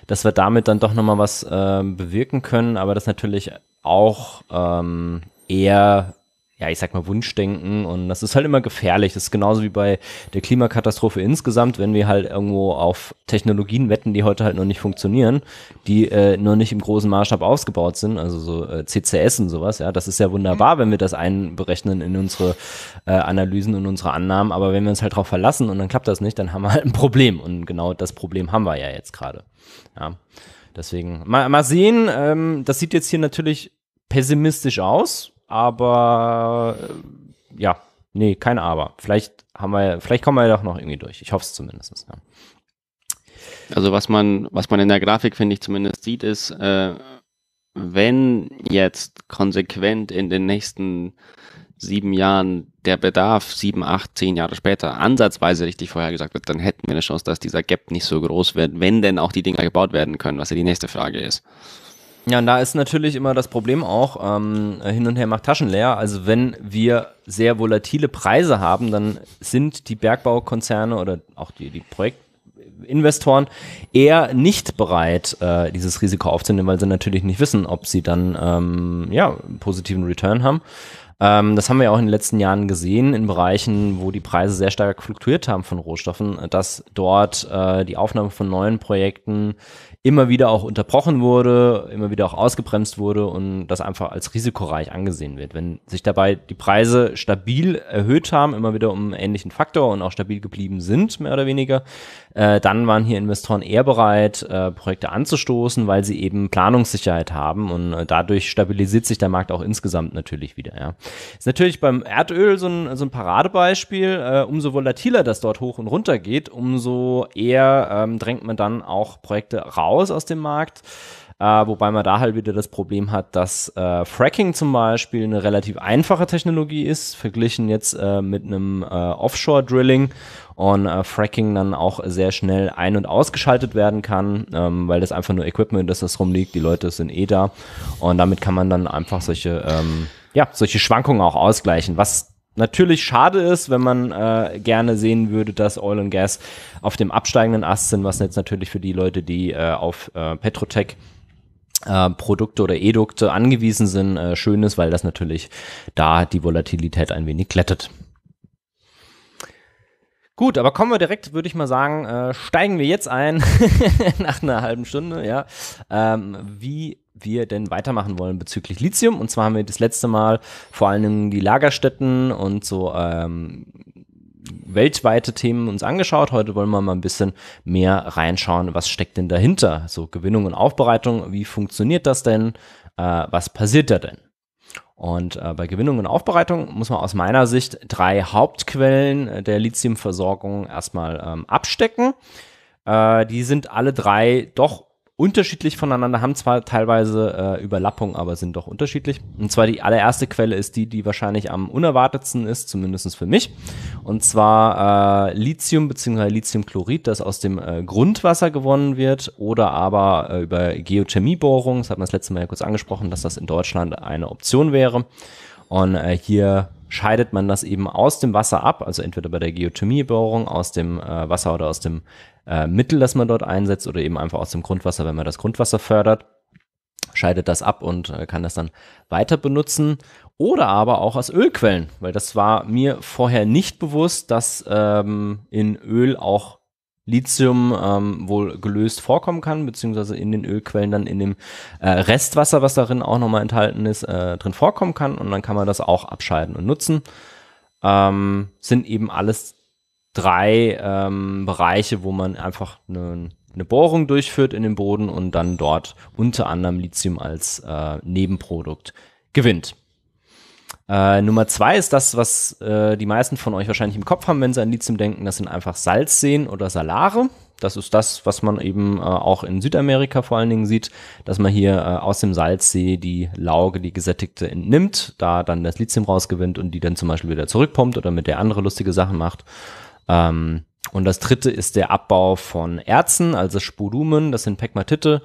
dass wir damit dann doch nochmal was äh, bewirken können, aber das natürlich auch ähm, eher ja, ich sag mal Wunschdenken und das ist halt immer gefährlich. Das ist genauso wie bei der Klimakatastrophe insgesamt, wenn wir halt irgendwo auf Technologien wetten, die heute halt noch nicht funktionieren, die äh, noch nicht im großen Maßstab ausgebaut sind, also so äh, CCS und sowas, ja, das ist ja wunderbar, mhm. wenn wir das einberechnen in unsere äh, Analysen und unsere Annahmen, aber wenn wir uns halt drauf verlassen und dann klappt das nicht, dann haben wir halt ein Problem und genau das Problem haben wir ja jetzt gerade. Ja. Deswegen, mal, mal sehen, ähm, das sieht jetzt hier natürlich pessimistisch aus, aber äh, ja, nee, kein Aber. Vielleicht haben wir, vielleicht kommen wir ja doch noch irgendwie durch. Ich hoffe es zumindest. Ja.
Also was man, was man in der Grafik, finde ich, zumindest sieht, ist, äh, wenn jetzt konsequent in den nächsten sieben Jahren der Bedarf sieben, acht, zehn Jahre später ansatzweise richtig vorhergesagt wird, dann hätten wir eine Chance, dass dieser Gap nicht so groß wird, wenn denn auch die Dinger gebaut werden können, was ja die nächste Frage ist.
Ja, und da ist natürlich immer das Problem auch, ähm, hin und her macht Taschen leer. Also wenn wir sehr volatile Preise haben, dann sind die Bergbaukonzerne oder auch die, die Projektinvestoren eher nicht bereit, äh, dieses Risiko aufzunehmen, weil sie natürlich nicht wissen, ob sie dann ähm, ja, positiven Return haben. Ähm, das haben wir ja auch in den letzten Jahren gesehen in Bereichen, wo die Preise sehr stark fluktuiert haben von Rohstoffen, dass dort äh, die Aufnahme von neuen Projekten immer wieder auch unterbrochen wurde, immer wieder auch ausgebremst wurde und das einfach als risikoreich angesehen wird. Wenn sich dabei die Preise stabil erhöht haben, immer wieder um einen ähnlichen Faktor und auch stabil geblieben sind, mehr oder weniger, äh, dann waren hier Investoren eher bereit, äh, Projekte anzustoßen, weil sie eben Planungssicherheit haben und äh, dadurch stabilisiert sich der Markt auch insgesamt natürlich wieder. Ja. Ist natürlich beim Erdöl so ein, so ein Paradebeispiel, äh, umso volatiler das dort hoch und runter geht, umso eher ähm, drängt man dann auch Projekte raus aus dem Markt. Äh, wobei man da halt wieder das Problem hat, dass äh, Fracking zum Beispiel eine relativ einfache Technologie ist, verglichen jetzt äh, mit einem äh, Offshore-Drilling und äh, Fracking dann auch sehr schnell ein- und ausgeschaltet werden kann, ähm, weil das einfach nur Equipment ist, das rumliegt, die Leute sind eh da und damit kann man dann einfach solche, ähm, ja, solche Schwankungen auch ausgleichen, was natürlich schade ist, wenn man äh, gerne sehen würde, dass Oil und Gas auf dem absteigenden Ast sind, was jetzt natürlich für die Leute, die äh, auf äh, Petrotech äh, Produkte oder Edukte angewiesen sind, äh, schön ist, weil das natürlich da die Volatilität ein wenig glättet. Gut, aber kommen wir direkt, würde ich mal sagen, äh, steigen wir jetzt ein *laughs* nach einer halben Stunde, ja, ähm, wie wir denn weitermachen wollen bezüglich Lithium. Und zwar haben wir das letzte Mal vor allen Dingen die Lagerstätten und so ähm, weltweite Themen uns angeschaut. Heute wollen wir mal ein bisschen mehr reinschauen, was steckt denn dahinter? So Gewinnung und Aufbereitung, wie funktioniert das denn? Äh, was passiert da denn? Und äh, bei Gewinnung und Aufbereitung muss man aus meiner Sicht drei Hauptquellen der Lithiumversorgung erstmal ähm, abstecken. Äh, die sind alle drei doch unterschiedlich voneinander, haben zwar teilweise äh, Überlappung, aber sind doch unterschiedlich. Und zwar die allererste Quelle ist die, die wahrscheinlich am unerwartetsten ist, zumindest für mich. Und zwar äh, Lithium bzw. Lithiumchlorid, das aus dem äh, Grundwasser gewonnen wird oder aber äh, über Geochemiebohrung. Das hat man das letzte Mal ja kurz angesprochen, dass das in Deutschland eine Option wäre. Und äh, hier scheidet man das eben aus dem Wasser ab, also entweder bei der Geothermiebohrung aus dem äh, Wasser oder aus dem äh, Mittel, das man dort einsetzt oder eben einfach aus dem Grundwasser, wenn man das Grundwasser fördert, scheidet das ab und äh, kann das dann weiter benutzen. Oder aber auch aus Ölquellen, weil das war mir vorher nicht bewusst, dass ähm, in Öl auch Lithium ähm, wohl gelöst vorkommen kann, beziehungsweise in den Ölquellen dann in dem äh, Restwasser, was darin auch nochmal enthalten ist, äh, drin vorkommen kann und dann kann man das auch abscheiden und nutzen. Ähm, sind eben alles drei ähm, Bereiche, wo man einfach eine, eine Bohrung durchführt in den Boden und dann dort unter anderem Lithium als äh, Nebenprodukt gewinnt. Äh, Nummer zwei ist das, was äh, die meisten von euch wahrscheinlich im Kopf haben, wenn sie an Lithium denken. Das sind einfach Salzseen oder Salare. Das ist das, was man eben äh, auch in Südamerika vor allen Dingen sieht, dass man hier äh, aus dem Salzsee die Lauge, die gesättigte, entnimmt, da dann das Lithium rausgewinnt und die dann zum Beispiel wieder zurückpumpt oder mit der andere lustige Sachen macht. Ähm, und das dritte ist der Abbau von Erzen, also Spodumen, das sind Pegmatite,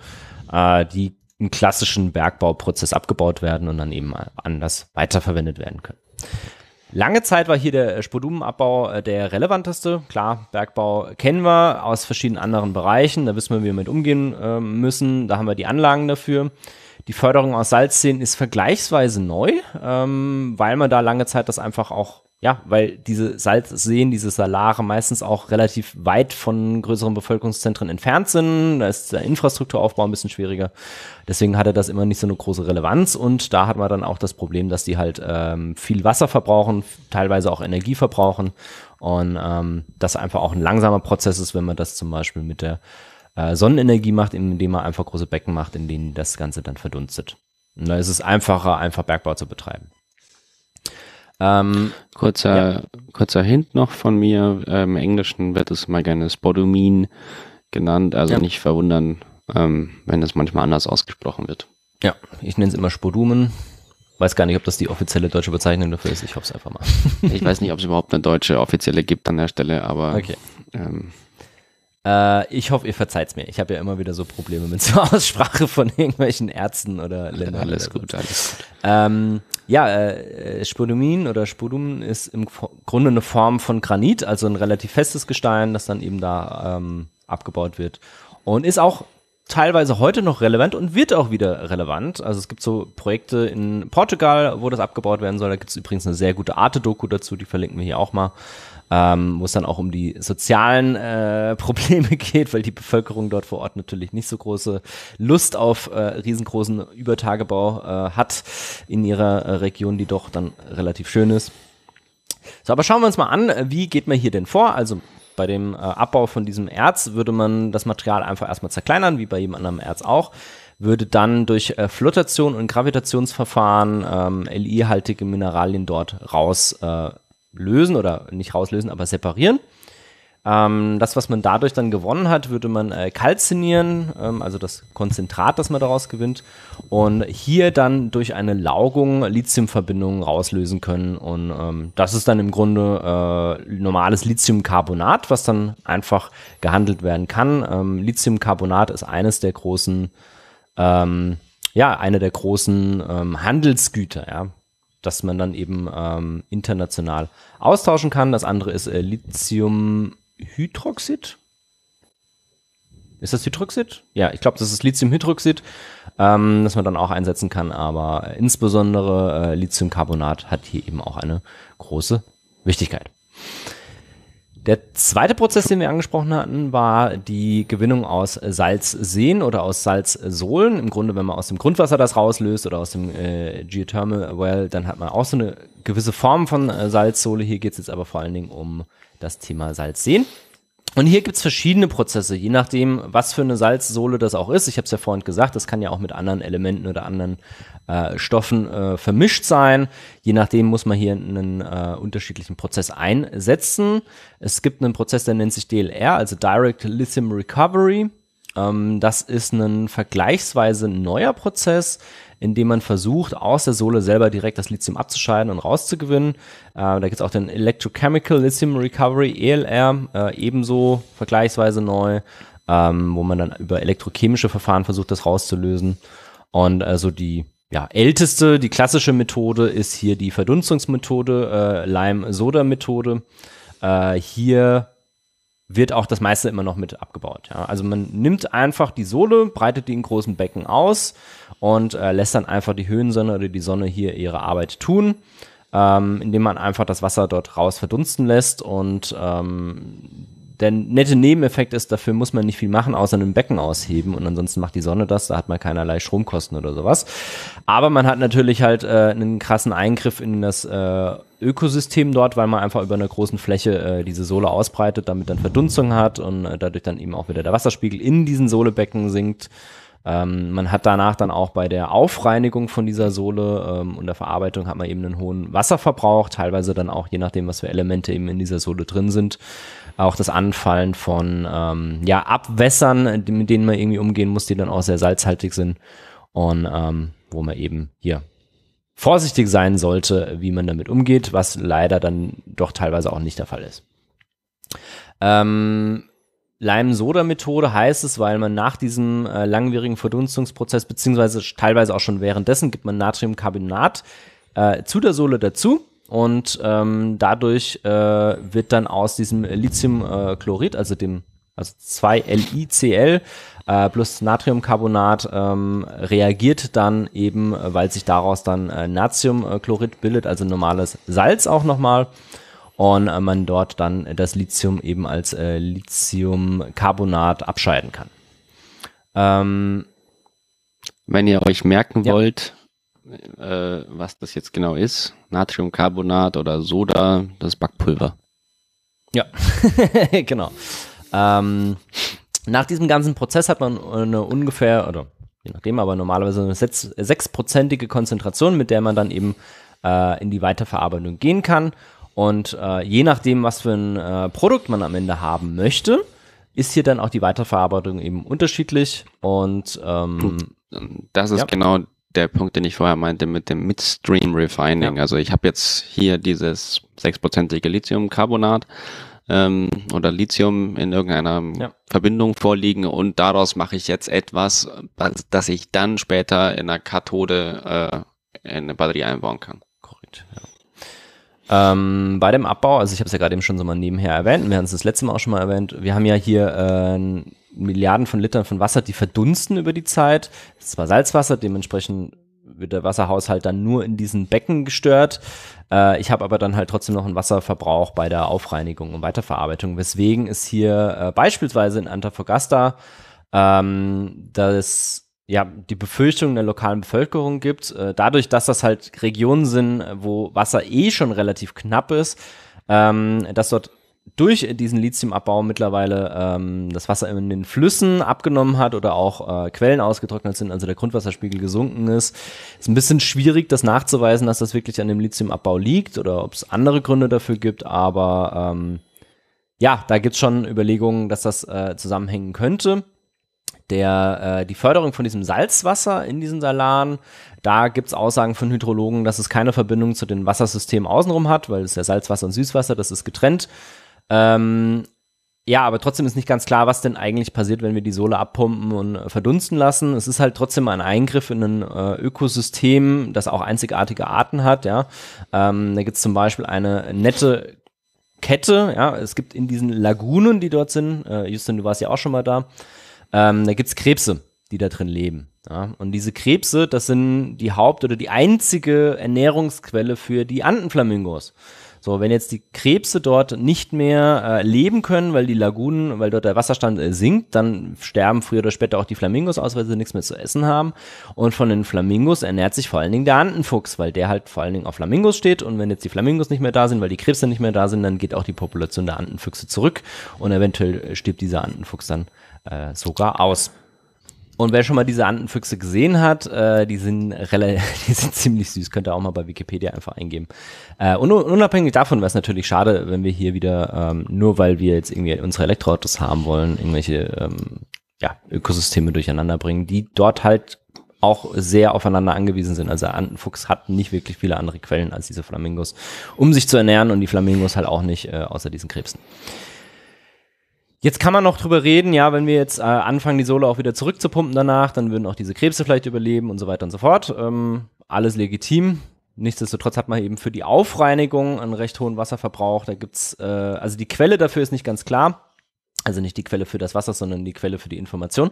äh, die im klassischen Bergbauprozess abgebaut werden und dann eben anders weiterverwendet werden können. Lange Zeit war hier der Spodumenabbau äh, der relevanteste. Klar, Bergbau kennen wir aus verschiedenen anderen Bereichen. Da wissen wir, wie wir mit umgehen äh, müssen. Da haben wir die Anlagen dafür. Die Förderung aus Salzseen ist vergleichsweise neu, ähm, weil man da lange Zeit das einfach auch ja, weil diese Salzseen, diese Salare meistens auch relativ weit von größeren Bevölkerungszentren entfernt sind. Da ist der Infrastrukturaufbau ein bisschen schwieriger. Deswegen hatte das immer nicht so eine große Relevanz. Und da hat man dann auch das Problem, dass die halt ähm, viel Wasser verbrauchen, teilweise auch Energie verbrauchen. Und ähm, das einfach auch ein langsamer Prozess ist, wenn man das zum Beispiel mit der äh, Sonnenenergie macht, indem man einfach große Becken macht, in denen das Ganze dann verdunstet. Und da ist es einfacher, einfach Bergbau zu betreiben.
Ähm, kurzer, ja. kurzer Hint noch von mir. Ähm, Im Englischen wird es mal gerne Spodumin genannt, also ja. nicht verwundern, ähm, wenn es manchmal anders ausgesprochen wird.
Ja, ich nenne es immer Spodumen. Weiß gar nicht, ob das die offizielle deutsche Bezeichnung dafür ist. Ich hoffe es einfach mal. *laughs*
ich weiß nicht, ob es überhaupt eine deutsche offizielle gibt an der Stelle, aber
okay. ähm, äh, ich hoffe, ihr verzeiht es mir. Ich habe ja immer wieder so Probleme mit *laughs* zur Aussprache von irgendwelchen Ärzten oder Ländern.
Alles oder gut, alles gut.
Ähm, ja, äh, Spodumin oder Spodum ist im Grunde eine Form von Granit, also ein relativ festes Gestein, das dann eben da ähm, abgebaut wird. Und ist auch teilweise heute noch relevant und wird auch wieder relevant. Also es gibt so Projekte in Portugal, wo das abgebaut werden soll. Da gibt es übrigens eine sehr gute Arte-Doku dazu, die verlinken wir hier auch mal ähm, wo es dann auch um die sozialen äh, *laughs* Probleme geht, weil die Bevölkerung dort vor Ort natürlich nicht so große Lust auf äh, riesengroßen Übertagebau äh, hat in ihrer äh, Region, die doch dann relativ schön ist. So, aber schauen wir uns mal an, wie geht man hier denn vor? Also bei dem äh, Abbau von diesem Erz würde man das Material einfach erstmal zerkleinern, wie bei jedem anderen Erz auch würde dann durch äh, Flotation und Gravitationsverfahren ähm, Li-haltige Mineralien dort raus äh, lösen oder nicht rauslösen, aber separieren. Ähm, das, was man dadurch dann gewonnen hat, würde man äh, kalzinieren, ähm, also das Konzentrat, das man daraus gewinnt, und hier dann durch eine Laugung Lithiumverbindungen rauslösen können. Und ähm, das ist dann im Grunde äh, normales Lithiumcarbonat, was dann einfach gehandelt werden kann. Ähm, Lithiumcarbonat ist eines der großen, ähm, ja, eine der großen ähm, Handelsgüter, ja dass man dann eben ähm, international austauschen kann. Das andere ist äh, Lithiumhydroxid. Ist das Hydroxid? Ja, ich glaube, das ist Lithiumhydroxid, ähm, das man dann auch einsetzen kann. Aber äh, insbesondere äh, Lithiumcarbonat hat hier eben auch eine große Wichtigkeit. Der zweite Prozess, den wir angesprochen hatten, war die Gewinnung aus Salzseen oder aus Salzsohlen. Im Grunde, wenn man aus dem Grundwasser das rauslöst oder aus dem äh, Geothermal Well, dann hat man auch so eine gewisse Form von äh, Salzsohle. Hier geht es jetzt aber vor allen Dingen um das Thema Salzseen. Und hier gibt's verschiedene Prozesse, je nachdem, was für eine Salzsohle das auch ist. Ich habe es ja vorhin gesagt, das kann ja auch mit anderen Elementen oder anderen äh, Stoffen äh, vermischt sein. Je nachdem muss man hier einen äh, unterschiedlichen Prozess einsetzen. Es gibt einen Prozess, der nennt sich DLR, also Direct Lithium Recovery. Ähm, das ist ein vergleichsweise neuer Prozess, in dem man versucht, aus der Sohle selber direkt das Lithium abzuscheiden und rauszugewinnen. Äh, da gibt es auch den Electrochemical Lithium Recovery, ELR, äh, ebenso vergleichsweise neu, ähm, wo man dann über elektrochemische Verfahren versucht, das rauszulösen. Und also die ja, älteste, die klassische Methode ist hier die Verdunstungsmethode, äh, Lime-Soda-Methode. Äh, hier wird auch das meiste immer noch mit abgebaut. Ja. Also man nimmt einfach die Sohle, breitet die in großen Becken aus und äh, lässt dann einfach die Höhensonne oder die Sonne hier ihre Arbeit tun, ähm, indem man einfach das Wasser dort raus verdunsten lässt und ähm, der nette Nebeneffekt ist, dafür muss man nicht viel machen, außer einem Becken ausheben und ansonsten macht die Sonne das, da hat man keinerlei Stromkosten oder sowas. Aber man hat natürlich halt äh, einen krassen Eingriff in das äh, Ökosystem dort, weil man einfach über einer großen Fläche äh, diese Sohle ausbreitet, damit dann Verdunstung hat und äh, dadurch dann eben auch wieder der Wasserspiegel in diesen Sohlebecken sinkt. Ähm, man hat danach dann auch bei der Aufreinigung von dieser Sohle ähm, und der Verarbeitung hat man eben einen hohen Wasserverbrauch, teilweise dann auch je nachdem, was für Elemente eben in dieser Sohle drin sind auch das Anfallen von ähm, ja, Abwässern, mit denen man irgendwie umgehen muss, die dann auch sehr salzhaltig sind und ähm, wo man eben hier vorsichtig sein sollte, wie man damit umgeht, was leider dann doch teilweise auch nicht der Fall ist. Ähm, Leim-Soda-Methode heißt es, weil man nach diesem äh, langwierigen Verdunstungsprozess, beziehungsweise teilweise auch schon währenddessen, gibt man Natriumcarbonat äh, zu der Sohle dazu und ähm, dadurch äh, wird dann aus diesem Lithiumchlorid, also dem also 2LiCl äh, plus Natriumcarbonat ähm, reagiert dann eben, weil sich daraus dann äh, Natriumchlorid bildet, also normales Salz auch nochmal und äh, man dort dann das Lithium eben als äh, Lithiumcarbonat abscheiden kann. Ähm,
Wenn ihr euch merken ja. wollt, äh, was das jetzt genau ist. Natriumcarbonat oder Soda, das Backpulver.
Ja, *laughs* genau. Ähm, nach diesem ganzen Prozess hat man eine ungefähr, oder je nachdem, aber normalerweise eine sechsprozentige Konzentration, mit der man dann eben äh, in die Weiterverarbeitung gehen kann. Und äh, je nachdem, was für ein äh, Produkt man am Ende haben möchte, ist hier dann auch die Weiterverarbeitung eben unterschiedlich. Und ähm,
das ist ja. genau der Punkt, den ich vorher meinte mit dem Midstream Refining. Ja. Also ich habe jetzt hier dieses sechsprozentige Lithiumcarbonat ähm, oder Lithium in irgendeiner ja. Verbindung vorliegen und daraus mache ich jetzt etwas, das ich dann später in einer Kathode äh, in eine Batterie einbauen kann.
Korrekt, ja. Ähm, bei dem Abbau, also ich habe es ja gerade eben schon so mal nebenher erwähnt, wir haben es das letzte Mal auch schon mal erwähnt, wir haben ja hier äh, Milliarden von Litern von Wasser, die verdunsten über die Zeit. Das ist zwar Salzwasser, dementsprechend wird der Wasserhaushalt dann nur in diesen Becken gestört. Äh, ich habe aber dann halt trotzdem noch einen Wasserverbrauch bei der Aufreinigung und Weiterverarbeitung, weswegen es hier äh, beispielsweise in Antofagasta ähm, das ja, die Befürchtung der lokalen Bevölkerung gibt, äh, dadurch, dass das halt Regionen sind, wo Wasser eh schon relativ knapp ist, ähm, dass dort durch diesen Lithiumabbau mittlerweile ähm, das Wasser in den Flüssen abgenommen hat oder auch äh, Quellen ausgetrocknet sind, also der Grundwasserspiegel gesunken ist. Ist ein bisschen schwierig, das nachzuweisen, dass das wirklich an dem Lithiumabbau liegt oder ob es andere Gründe dafür gibt, aber ähm, ja, da gibt es schon Überlegungen, dass das äh, zusammenhängen könnte. Der, äh, die Förderung von diesem Salzwasser in diesen Salaren, da gibt es Aussagen von Hydrologen, dass es keine Verbindung zu den Wassersystemen außenrum hat, weil es ja Salzwasser und Süßwasser, das ist getrennt. Ähm, ja, aber trotzdem ist nicht ganz klar, was denn eigentlich passiert, wenn wir die Sohle abpumpen und äh, verdunsten lassen. Es ist halt trotzdem ein Eingriff in ein äh, Ökosystem, das auch einzigartige Arten hat, ja. Ähm, da gibt es zum Beispiel eine nette Kette, ja. Es gibt in diesen Lagunen, die dort sind, äh, Justin, du warst ja auch schon mal da, ähm, da gibt es Krebse, die da drin leben. Ja, und diese Krebse, das sind die Haupt- oder die einzige Ernährungsquelle für die Andenflamingos. So, wenn jetzt die Krebse dort nicht mehr äh, leben können, weil die Lagunen, weil dort der Wasserstand äh, sinkt, dann sterben früher oder später auch die Flamingos aus, weil sie nichts mehr zu essen haben. Und von den Flamingos ernährt sich vor allen Dingen der Andenfuchs, weil der halt vor allen Dingen auf Flamingos steht. Und wenn jetzt die Flamingos nicht mehr da sind, weil die Krebse nicht mehr da sind, dann geht auch die Population der Andenfüchse zurück und eventuell stirbt dieser Andenfuchs dann äh, sogar aus. Und wer schon mal diese Andenfüchse gesehen hat, äh, die, sind *laughs* die sind ziemlich süß, könnt ihr auch mal bei Wikipedia einfach eingeben. Äh, und unabhängig davon wäre es natürlich schade, wenn wir hier wieder, ähm, nur weil wir jetzt irgendwie unsere Elektroautos haben wollen, irgendwelche ähm, ja, Ökosysteme durcheinander bringen, die dort halt auch sehr aufeinander angewiesen sind. Also der Andenfuchs hat nicht wirklich viele andere Quellen als diese Flamingos, um sich zu ernähren und die Flamingos halt auch nicht, äh, außer diesen Krebsen. Jetzt kann man noch drüber reden, ja, wenn wir jetzt äh, anfangen, die Sohle auch wieder zurückzupumpen danach, dann würden auch diese Krebse vielleicht überleben und so weiter und so fort. Ähm, alles legitim. Nichtsdestotrotz hat man eben für die Aufreinigung einen recht hohen Wasserverbrauch. Da gibt's, äh, also die Quelle dafür ist nicht ganz klar. Also nicht die Quelle für das Wasser, sondern die Quelle für die Information.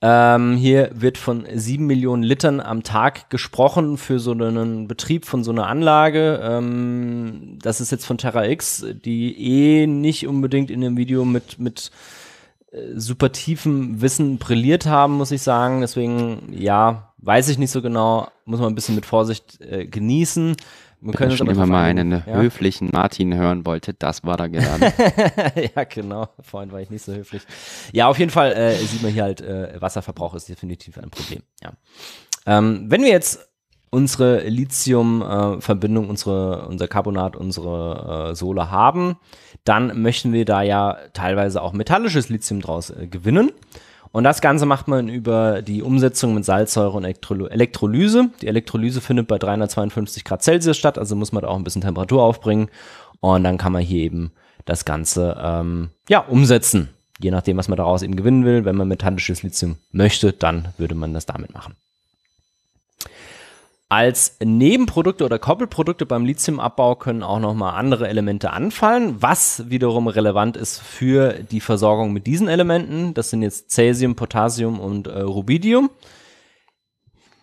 Ähm, hier wird von sieben Millionen Litern am Tag gesprochen für so einen Betrieb von so einer Anlage. Ähm, das ist jetzt von Terra X, die eh nicht unbedingt in dem Video mit, mit äh, super tiefem Wissen brilliert haben, muss ich sagen. Deswegen, ja, weiß ich nicht so genau, muss man ein bisschen mit Vorsicht äh, genießen.
Man Wenn könnte schon immer mal einen ja? höflichen Martin hören wollte, das war da gerade. *laughs*
ja, genau. Vorhin war ich nicht so höflich. Ja, auf jeden Fall äh, sieht man hier halt, äh, Wasserverbrauch ist definitiv ein Problem. Ja. Ähm, wenn wir jetzt unsere Lithium-Verbindung, unsere, unser Carbonat, unsere äh, Sohle haben, dann möchten wir da ja teilweise auch metallisches Lithium draus äh, gewinnen. Und das Ganze macht man über die Umsetzung mit Salzsäure und Elektro Elektrolyse. Die Elektrolyse findet bei 352 Grad Celsius statt, also muss man da auch ein bisschen Temperatur aufbringen. Und dann kann man hier eben das Ganze ähm, ja, umsetzen. Je nachdem, was man daraus eben gewinnen will. Wenn man metallisches Lithium möchte, dann würde man das damit machen. Als Nebenprodukte oder Koppelprodukte beim Lithiumabbau können auch nochmal andere Elemente anfallen, was wiederum relevant ist für die Versorgung mit diesen Elementen. Das sind jetzt Cäsium, Potassium und äh, Rubidium.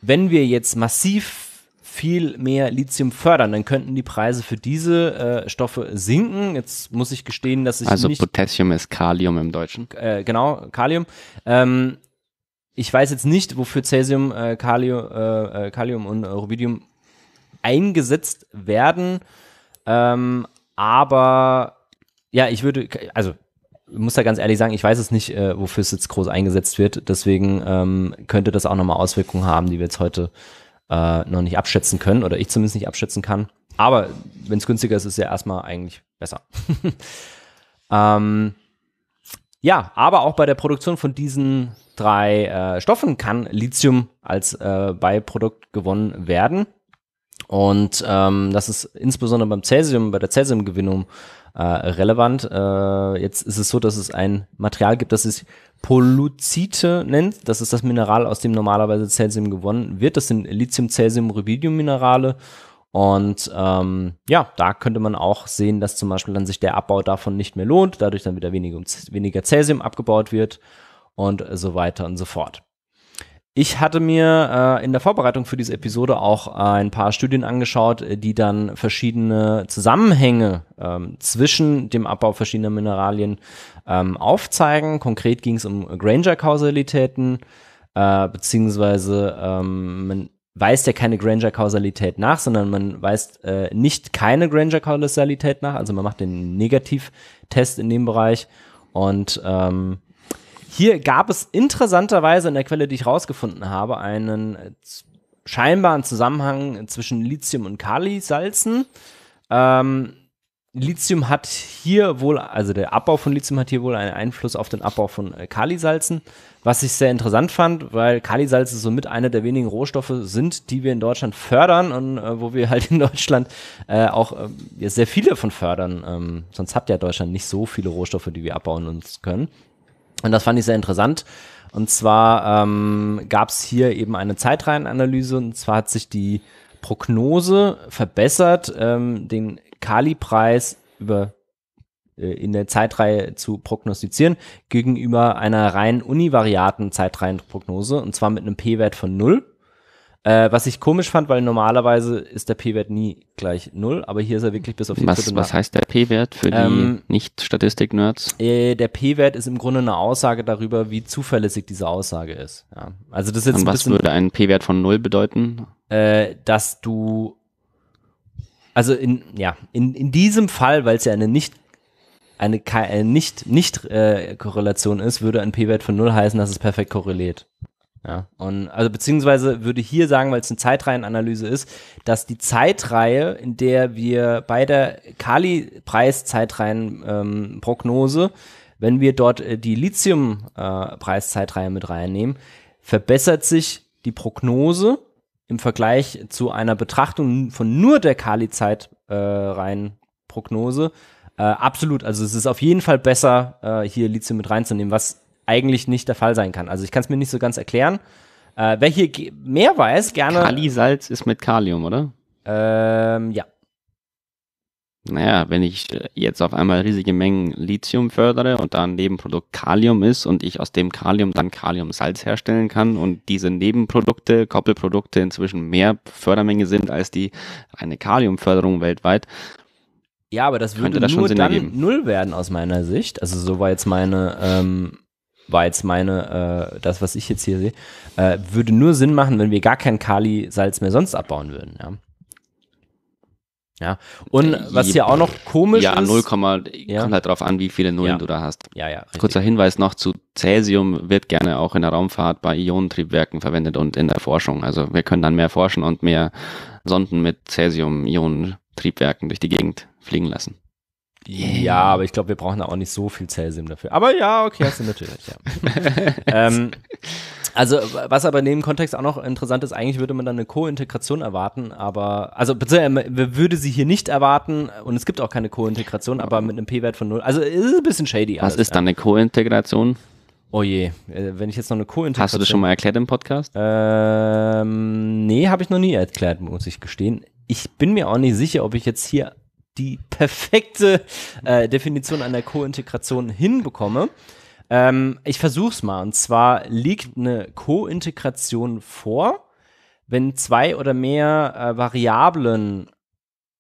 Wenn wir jetzt massiv viel mehr Lithium fördern, dann könnten die Preise für diese äh, Stoffe sinken. Jetzt muss ich gestehen, dass ich
also nicht... Also Potassium ist Kalium im Deutschen.
Äh, genau, Kalium. Ähm, ich weiß jetzt nicht, wofür Cäsium, äh, Kalium, äh, äh, Kalium und Rubidium eingesetzt werden. Ähm, aber ja, ich würde, also muss da ganz ehrlich sagen, ich weiß es nicht, äh, wofür es jetzt groß eingesetzt wird. Deswegen ähm, könnte das auch nochmal Auswirkungen haben, die wir jetzt heute äh, noch nicht abschätzen können oder ich zumindest nicht abschätzen kann. Aber wenn es günstiger ist, ist es ja erstmal eigentlich besser. *laughs* ähm, ja, aber auch bei der Produktion von diesen drei äh, Stoffen kann Lithium als äh, Beiprodukt gewonnen werden. Und ähm, das ist insbesondere beim Cäsium, bei der Cäsiumgewinnung äh, relevant. Äh, jetzt ist es so, dass es ein Material gibt, das sich Poluzite nennt. Das ist das Mineral, aus dem normalerweise Cäsium gewonnen wird. Das sind Lithium, Cäsium, Rubidium-Minerale. Und ähm, ja, da könnte man auch sehen, dass zum Beispiel dann sich der Abbau davon nicht mehr lohnt, dadurch dann wieder weniger, weniger Cäsium abgebaut wird und so weiter und so fort. Ich hatte mir äh, in der Vorbereitung für diese Episode auch ein paar Studien angeschaut, die dann verschiedene Zusammenhänge ähm, zwischen dem Abbau verschiedener Mineralien ähm, aufzeigen. Konkret ging es um Granger-Kausalitäten, äh, beziehungsweise ähm, man weist ja keine Granger-Kausalität nach, sondern man weist äh, nicht keine Granger-Kausalität nach, also man macht den Negativtest in dem Bereich und ähm, hier gab es interessanterweise in der Quelle, die ich rausgefunden habe, einen äh, scheinbaren Zusammenhang zwischen Lithium und Kalisalzen. Ähm, Lithium hat hier wohl, also der Abbau von Lithium hat hier wohl einen Einfluss auf den Abbau von äh, Kalisalzen, was ich sehr interessant fand, weil Kalisalze somit einer der wenigen Rohstoffe sind, die wir in Deutschland fördern und äh, wo wir halt in Deutschland äh, auch äh, sehr viele davon fördern. Ähm, sonst hat ja Deutschland nicht so viele Rohstoffe, die wir abbauen uns können. Und das fand ich sehr interessant. Und zwar ähm, gab es hier eben eine Zeitreihenanalyse und zwar hat sich die Prognose verbessert, ähm, den Kali-Preis über äh, in der Zeitreihe zu prognostizieren gegenüber einer rein univariaten Zeitreihenprognose und zwar mit einem P-Wert von 0. Äh, was ich komisch fand, weil normalerweise ist der P-Wert nie gleich 0, aber hier ist er wirklich bis auf die
Was, was heißt der P-Wert für die ähm, Nicht-Statistik-Nerds?
Äh, der P-Wert ist im Grunde eine Aussage darüber, wie zuverlässig diese Aussage ist. Ja. Also das ist jetzt
Und was würde ein P-Wert von 0 bedeuten?
Äh, dass du also in, ja, in, in diesem Fall, weil es ja eine nicht eine, eine nicht nicht äh, Korrelation ist, würde ein P-Wert von 0 heißen, dass es perfekt korreliert. Ja, und also beziehungsweise würde hier sagen, weil es eine Zeitreihenanalyse ist, dass die Zeitreihe, in der wir bei der Kali-Preis-Zeitreihen-Prognose, ähm, wenn wir dort äh, die Lithium-Preiszeitreihe äh, mit reinnehmen, verbessert sich die Prognose im Vergleich zu einer Betrachtung von nur der Kali-Zeitreihen-Prognose äh, absolut. Also es ist auf jeden Fall besser, äh, hier Lithium mit reinzunehmen, was eigentlich nicht der Fall sein kann. Also ich kann es mir nicht so ganz erklären. Äh, wer hier mehr weiß, gerne.
Kalisalz ist mit Kalium, oder?
Ähm, ja.
Naja, wenn ich jetzt auf einmal riesige Mengen Lithium fördere und da ein Nebenprodukt Kalium ist und ich aus dem Kalium dann Kaliumsalz herstellen kann und diese Nebenprodukte, Koppelprodukte inzwischen mehr Fördermenge sind als die eine Kaliumförderung weltweit.
Ja, aber das würde das nur dann null werden aus meiner Sicht. Also so war jetzt meine ähm, war jetzt meine, äh, das, was ich jetzt hier sehe, äh, würde nur Sinn machen, wenn wir gar kein Kali-Salz mehr sonst abbauen würden, ja. Ja, und was hier auch noch komisch
ja,
ist.
0, ja, kommt halt drauf an, wie viele Nullen
ja.
du da hast.
Ja, ja. Richtig.
Kurzer Hinweis noch zu Cäsium wird gerne auch in der Raumfahrt bei Ionentriebwerken verwendet und in der Forschung. Also wir können dann mehr forschen und mehr Sonden mit Cäsium-Ionentriebwerken durch die Gegend fliegen lassen.
Ja, aber ich glaube, wir brauchen da auch nicht so viel Cäsium dafür. Aber ja, okay, hast du natürlich ja. *laughs* ähm, also, was aber in dem Kontext auch noch interessant ist, eigentlich würde man dann eine Co-Integration erwarten, aber, also, beziehungsweise, würde sie hier nicht erwarten und es gibt auch keine Co-Integration, aber mit einem P-Wert von null. Also, es ist ein bisschen shady.
Was ist dann eine Co-Integration?
Oh je, äh, wenn ich jetzt noch eine Co-Integration.
Hast du das schon mal erklärt im Podcast?
Ähm, nee, habe ich noch nie erklärt, muss ich gestehen. Ich bin mir auch nicht sicher, ob ich jetzt hier die perfekte äh, Definition einer Co-Integration hinbekomme. Ähm, ich versuche es mal. Und zwar liegt eine Co-Integration vor, wenn zwei oder mehr äh, Variablen,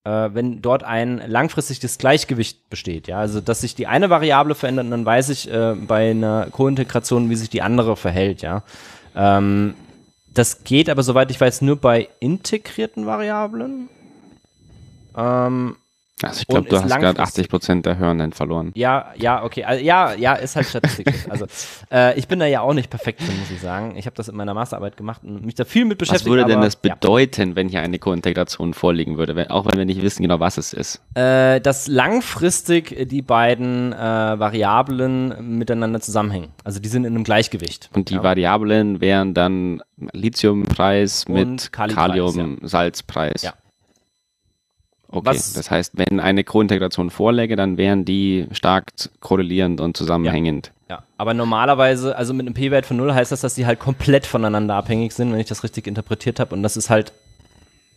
äh, wenn dort ein langfristiges Gleichgewicht besteht. Ja, also dass sich die eine Variable verändert, dann weiß ich äh, bei einer Co-Integration, wie sich die andere verhält. Ja. Ähm, das geht aber, soweit ich weiß, nur bei integrierten Variablen. Ähm,
Also ich glaube, du hast gerade 80 Prozent der Hörenden verloren.
Ja, ja, okay. Also, ja, ja, ist halt Statistik. *laughs* also äh, ich bin da ja auch nicht perfekt drin, muss ich sagen. Ich habe das in meiner Masterarbeit gemacht und mich da viel mit beschäftigt.
Was würde denn das bedeuten, ja. wenn hier eine Co-Integration vorliegen würde, wenn, auch wenn wir nicht wissen genau, was es ist?
Äh, dass langfristig die beiden äh, Variablen miteinander zusammenhängen. Also die sind in einem Gleichgewicht.
Und die ja. Variablen wären dann Lithiumpreis mit Kalium-Salzpreis. Ja. Okay, Was, das heißt, wenn eine Co-Integration vorläge, dann wären die stark korrelierend und zusammenhängend.
Ja, ja. aber normalerweise, also mit einem P-Wert von 0 heißt das, dass die halt komplett voneinander abhängig sind, wenn ich das richtig interpretiert habe. Und das ist halt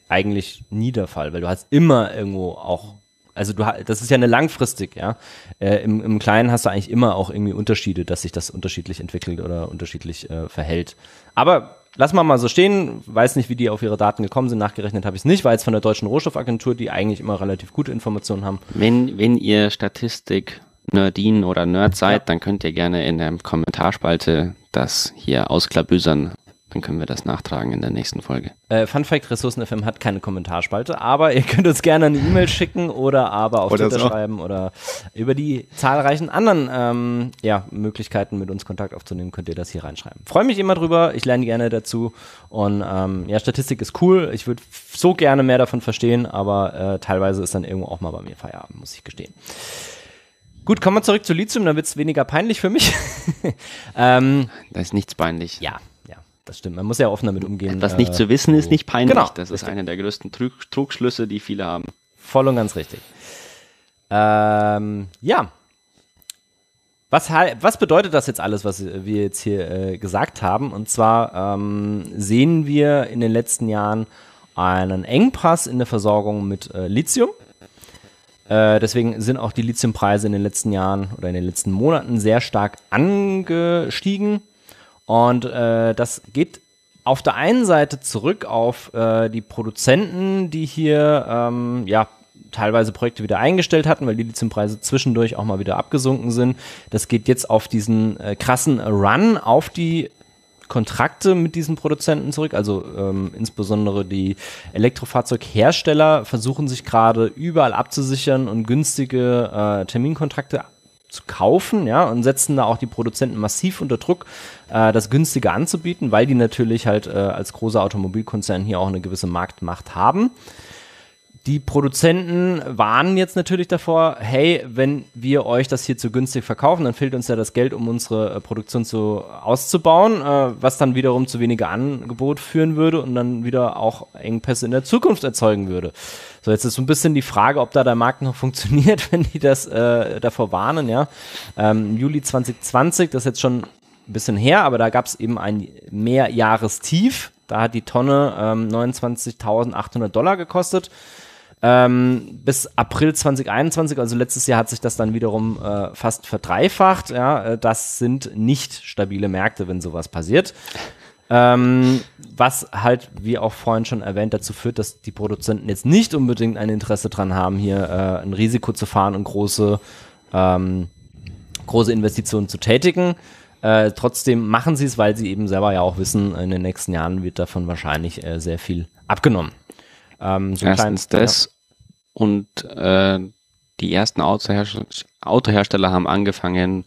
eigentlich nie der Fall, weil du hast immer irgendwo auch also du das ist ja eine langfristig, ja. Äh, im, Im Kleinen hast du eigentlich immer auch irgendwie Unterschiede, dass sich das unterschiedlich entwickelt oder unterschiedlich äh, verhält. Aber lass mal mal so stehen. Weiß nicht, wie die auf ihre Daten gekommen sind. Nachgerechnet habe ich es nicht. War jetzt von der Deutschen Rohstoffagentur, die eigentlich immer relativ gute Informationen haben.
Wenn, wenn ihr Statistik Nerdin oder Nerd seid, ja. dann könnt ihr gerne in der Kommentarspalte das hier ausklabüsern dann können wir das nachtragen in der nächsten Folge.
Äh, Fun Fact: Ressourcen FM hat keine Kommentarspalte, aber ihr könnt uns gerne eine E-Mail schicken oder aber auf oder Twitter so. schreiben oder über die zahlreichen anderen ähm, ja, Möglichkeiten mit uns Kontakt aufzunehmen, könnt ihr das hier reinschreiben. Freue mich immer drüber, ich lerne gerne dazu und ähm, ja, Statistik ist cool. Ich würde so gerne mehr davon verstehen, aber äh, teilweise ist dann irgendwo auch mal bei mir Feierabend, muss ich gestehen. Gut, kommen wir zurück zu Lithium, dann wird es weniger peinlich für mich. *laughs*
ähm, da ist nichts peinlich.
Ja, das stimmt, man muss ja offen damit umgehen.
Was äh, nicht zu wissen, ist nicht peinlich. Genau, das ist einer der größten Trug Trugschlüsse, die viele haben.
Voll und ganz richtig. Ähm, ja. Was, was bedeutet das jetzt alles, was wir jetzt hier äh, gesagt haben? Und zwar ähm, sehen wir in den letzten Jahren einen Engpass in der Versorgung mit äh, Lithium. Äh, deswegen sind auch die Lithiumpreise in den letzten Jahren oder in den letzten Monaten sehr stark angestiegen. Und äh, das geht auf der einen Seite zurück auf äh, die Produzenten, die hier ähm, ja teilweise Projekte wieder eingestellt hatten, weil die Lithiumpreise zwischendurch auch mal wieder abgesunken sind. Das geht jetzt auf diesen äh, krassen Run auf die Kontrakte mit diesen Produzenten zurück. Also ähm, insbesondere die Elektrofahrzeughersteller versuchen sich gerade überall abzusichern und günstige äh, Terminkontrakte zu kaufen, ja, und setzen da auch die Produzenten massiv unter Druck, äh, das günstiger anzubieten, weil die natürlich halt äh, als großer Automobilkonzern hier auch eine gewisse Marktmacht haben. Die Produzenten warnen jetzt natürlich davor, hey, wenn wir euch das hier zu günstig verkaufen, dann fehlt uns ja das Geld, um unsere äh, Produktion zu, auszubauen, äh, was dann wiederum zu weniger Angebot führen würde und dann wieder auch Engpässe in der Zukunft erzeugen würde. So, jetzt ist so ein bisschen die Frage, ob da der Markt noch funktioniert, *laughs* wenn die das äh, davor warnen, ja. Ähm, Juli 2020, das ist jetzt schon ein bisschen her, aber da gab es eben ein Mehrjahrestief. Da hat die Tonne ähm, 29.800 Dollar gekostet. Ähm, bis April 2021, also letztes Jahr, hat sich das dann wiederum äh, fast verdreifacht. Ja, äh, das sind nicht stabile Märkte, wenn sowas passiert. Ähm, was halt, wie auch vorhin schon erwähnt, dazu führt, dass die Produzenten jetzt nicht unbedingt ein Interesse dran haben, hier äh, ein Risiko zu fahren und große, ähm, große Investitionen zu tätigen. Äh, trotzdem machen sie es, weil sie eben selber ja auch wissen, in den nächsten Jahren wird davon wahrscheinlich äh, sehr viel abgenommen.
Ähm, so Erstens klein, das ja. und äh, die ersten Autohersteller, Autohersteller haben angefangen,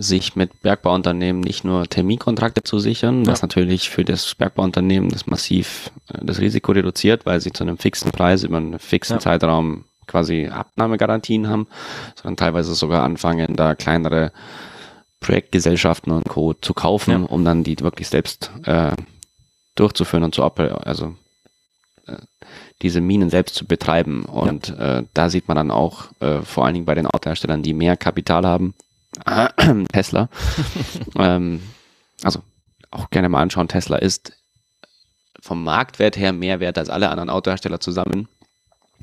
sich mit Bergbauunternehmen nicht nur Terminkontrakte zu sichern, ja. was natürlich für das Bergbauunternehmen das massiv äh, das Risiko reduziert, weil sie zu einem fixen Preis über einen fixen ja. Zeitraum quasi Abnahmegarantien haben, sondern teilweise sogar anfangen, da kleinere Projektgesellschaften und Co. zu kaufen, ja. um dann die wirklich selbst äh, durchzuführen und zu also äh, diese Minen selbst zu betreiben. Und ja. äh, da sieht man dann auch äh, vor allen Dingen bei den Autoherstellern, die mehr Kapital haben, *clears throat* Tesla, *laughs* ähm, also auch gerne mal anschauen, Tesla ist vom Marktwert her mehr wert als alle anderen Autohersteller zusammen.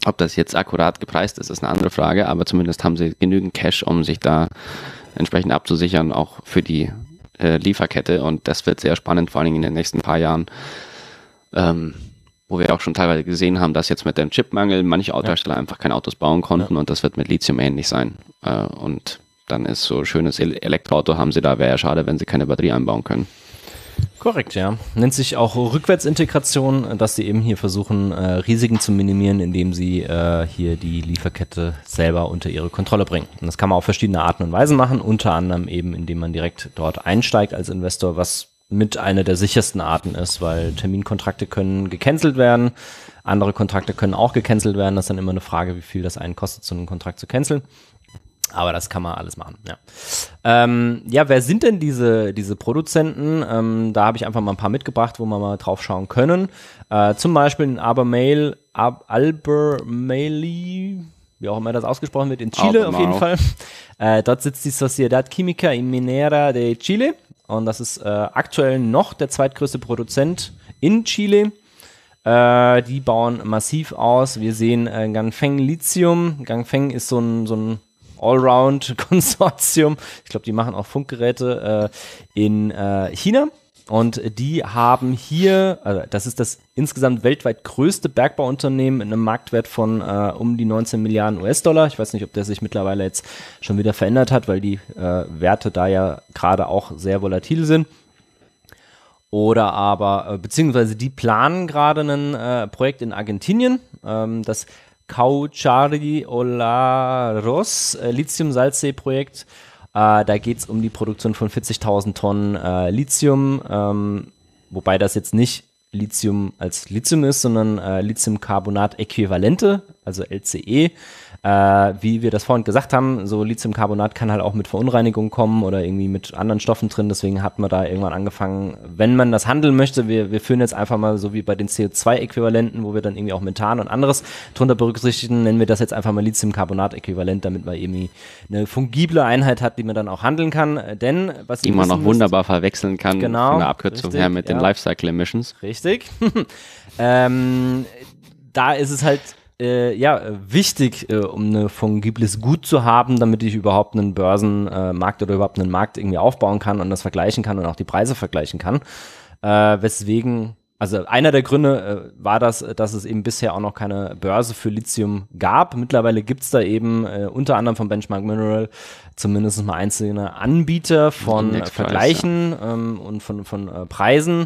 Ob das jetzt akkurat gepreist ist, ist eine andere Frage, aber zumindest haben sie genügend Cash, um sich da entsprechend abzusichern, auch für die äh, Lieferkette. Und das wird sehr spannend, vor allen Dingen in den nächsten paar Jahren. Ähm, wo wir auch schon teilweise gesehen haben, dass jetzt mit dem Chipmangel manche Autohersteller ja. einfach keine Autos bauen konnten ja. und das wird mit Lithium ähnlich sein. Äh, und dann ist so schönes Elektroauto haben sie da, wäre ja schade, wenn sie keine Batterie einbauen können.
Korrekt, ja. Nennt sich auch Rückwärtsintegration, dass sie eben hier versuchen, äh, Risiken zu minimieren, indem sie äh, hier die Lieferkette selber unter ihre Kontrolle bringen. Und das kann man auf verschiedene Arten und Weisen machen, unter anderem eben, indem man direkt dort einsteigt als Investor, was mit einer der sichersten Arten ist, weil Terminkontrakte können gecancelt werden, andere Kontrakte können auch gecancelt werden. Das ist dann immer eine Frage, wie viel das einen kostet, so einen Kontrakt zu canceln. Aber das kann man alles machen, ja. Ähm, ja, wer sind denn diese, diese Produzenten? Ähm, da habe ich einfach mal ein paar mitgebracht, wo wir mal drauf schauen können. Äh, zum Beispiel in Abermail, Ab Albermaili, wie auch immer das ausgesprochen wird, in Chile Albemarle. auf jeden Fall. Äh, dort sitzt die Sociedad Química y Minera de Chile und das ist äh, aktuell noch der zweitgrößte Produzent in Chile. Äh, die bauen massiv aus. Wir sehen äh, Ganfeng Lithium. Ganfeng ist so ein, so ein Allround-Konsortium. Ich glaube, die machen auch Funkgeräte äh, in äh, China. Und die haben hier, also das ist das insgesamt weltweit größte Bergbauunternehmen mit einem Marktwert von äh, um die 19 Milliarden US-Dollar. Ich weiß nicht, ob der sich mittlerweile jetzt schon wieder verändert hat, weil die äh, Werte da ja gerade auch sehr volatil sind. Oder aber, äh, beziehungsweise die planen gerade ein äh, Projekt in Argentinien. Ähm, das Cauchari Olaros äh, Lithium-Salzsee-Projekt. Äh, da geht es um die Produktion von 40.000 Tonnen äh, Lithium, ähm, wobei das jetzt nicht Lithium als Lithium ist, sondern Lithiumcarbonat-Äquivalente, also LCE. Äh, wie wir das vorhin gesagt haben, so Lithiumcarbonat kann halt auch mit Verunreinigung kommen oder irgendwie mit anderen Stoffen drin. Deswegen hat man da irgendwann angefangen, wenn man das handeln möchte, wir, wir führen jetzt einfach mal so wie bei den CO2-Äquivalenten, wo wir dann irgendwie auch Methan und anderes drunter berücksichtigen, nennen wir das jetzt einfach mal Lithiumcarbonat-Äquivalent, damit man irgendwie eine fungible Einheit hat, die man dann auch handeln kann. Denn was
die man noch wunderbar verwechseln kann
genau,
von der Abkürzung richtig, her mit ja. den Lifecycle Emissions.
Richtig. *laughs* ähm, da ist es halt äh, ja, wichtig, äh, um eine fungibles Gut zu haben, damit ich überhaupt einen Börsenmarkt äh, oder überhaupt einen Markt irgendwie aufbauen kann und das vergleichen kann und auch die Preise vergleichen kann. Äh, weswegen, also einer der Gründe äh, war das, dass es eben bisher auch noch keine Börse für Lithium gab. Mittlerweile gibt's da eben äh, unter anderem von Benchmark Mineral zumindest mal einzelne Anbieter von Vergleichen ja. ähm, und von, von Preisen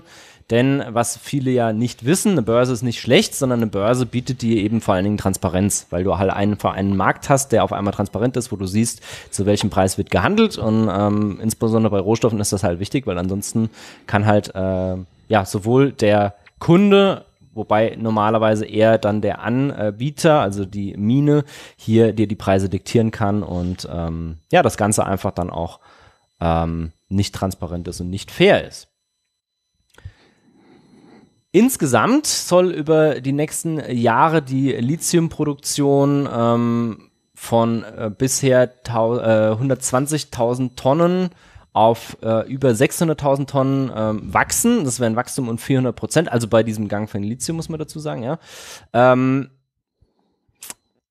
denn was viele ja nicht wissen, eine Börse ist nicht schlecht, sondern eine Börse bietet dir eben vor allen Dingen Transparenz, weil du halt einfach einen Markt hast, der auf einmal transparent ist, wo du siehst, zu welchem Preis wird gehandelt. Und ähm, insbesondere bei Rohstoffen ist das halt wichtig, weil ansonsten kann halt äh, ja sowohl der Kunde wobei normalerweise eher dann der Anbieter, also die Mine, hier dir die Preise diktieren kann und ähm, ja, das Ganze einfach dann auch ähm, nicht transparent ist und nicht fair ist. Insgesamt soll über die nächsten Jahre die Lithiumproduktion ähm, von äh, bisher äh, 120.000 Tonnen auf äh, über 600.000 Tonnen ähm, wachsen. Das wäre ein Wachstum um 400 Prozent. Also bei diesem Gang von Lithium muss man dazu sagen, ja. Ähm,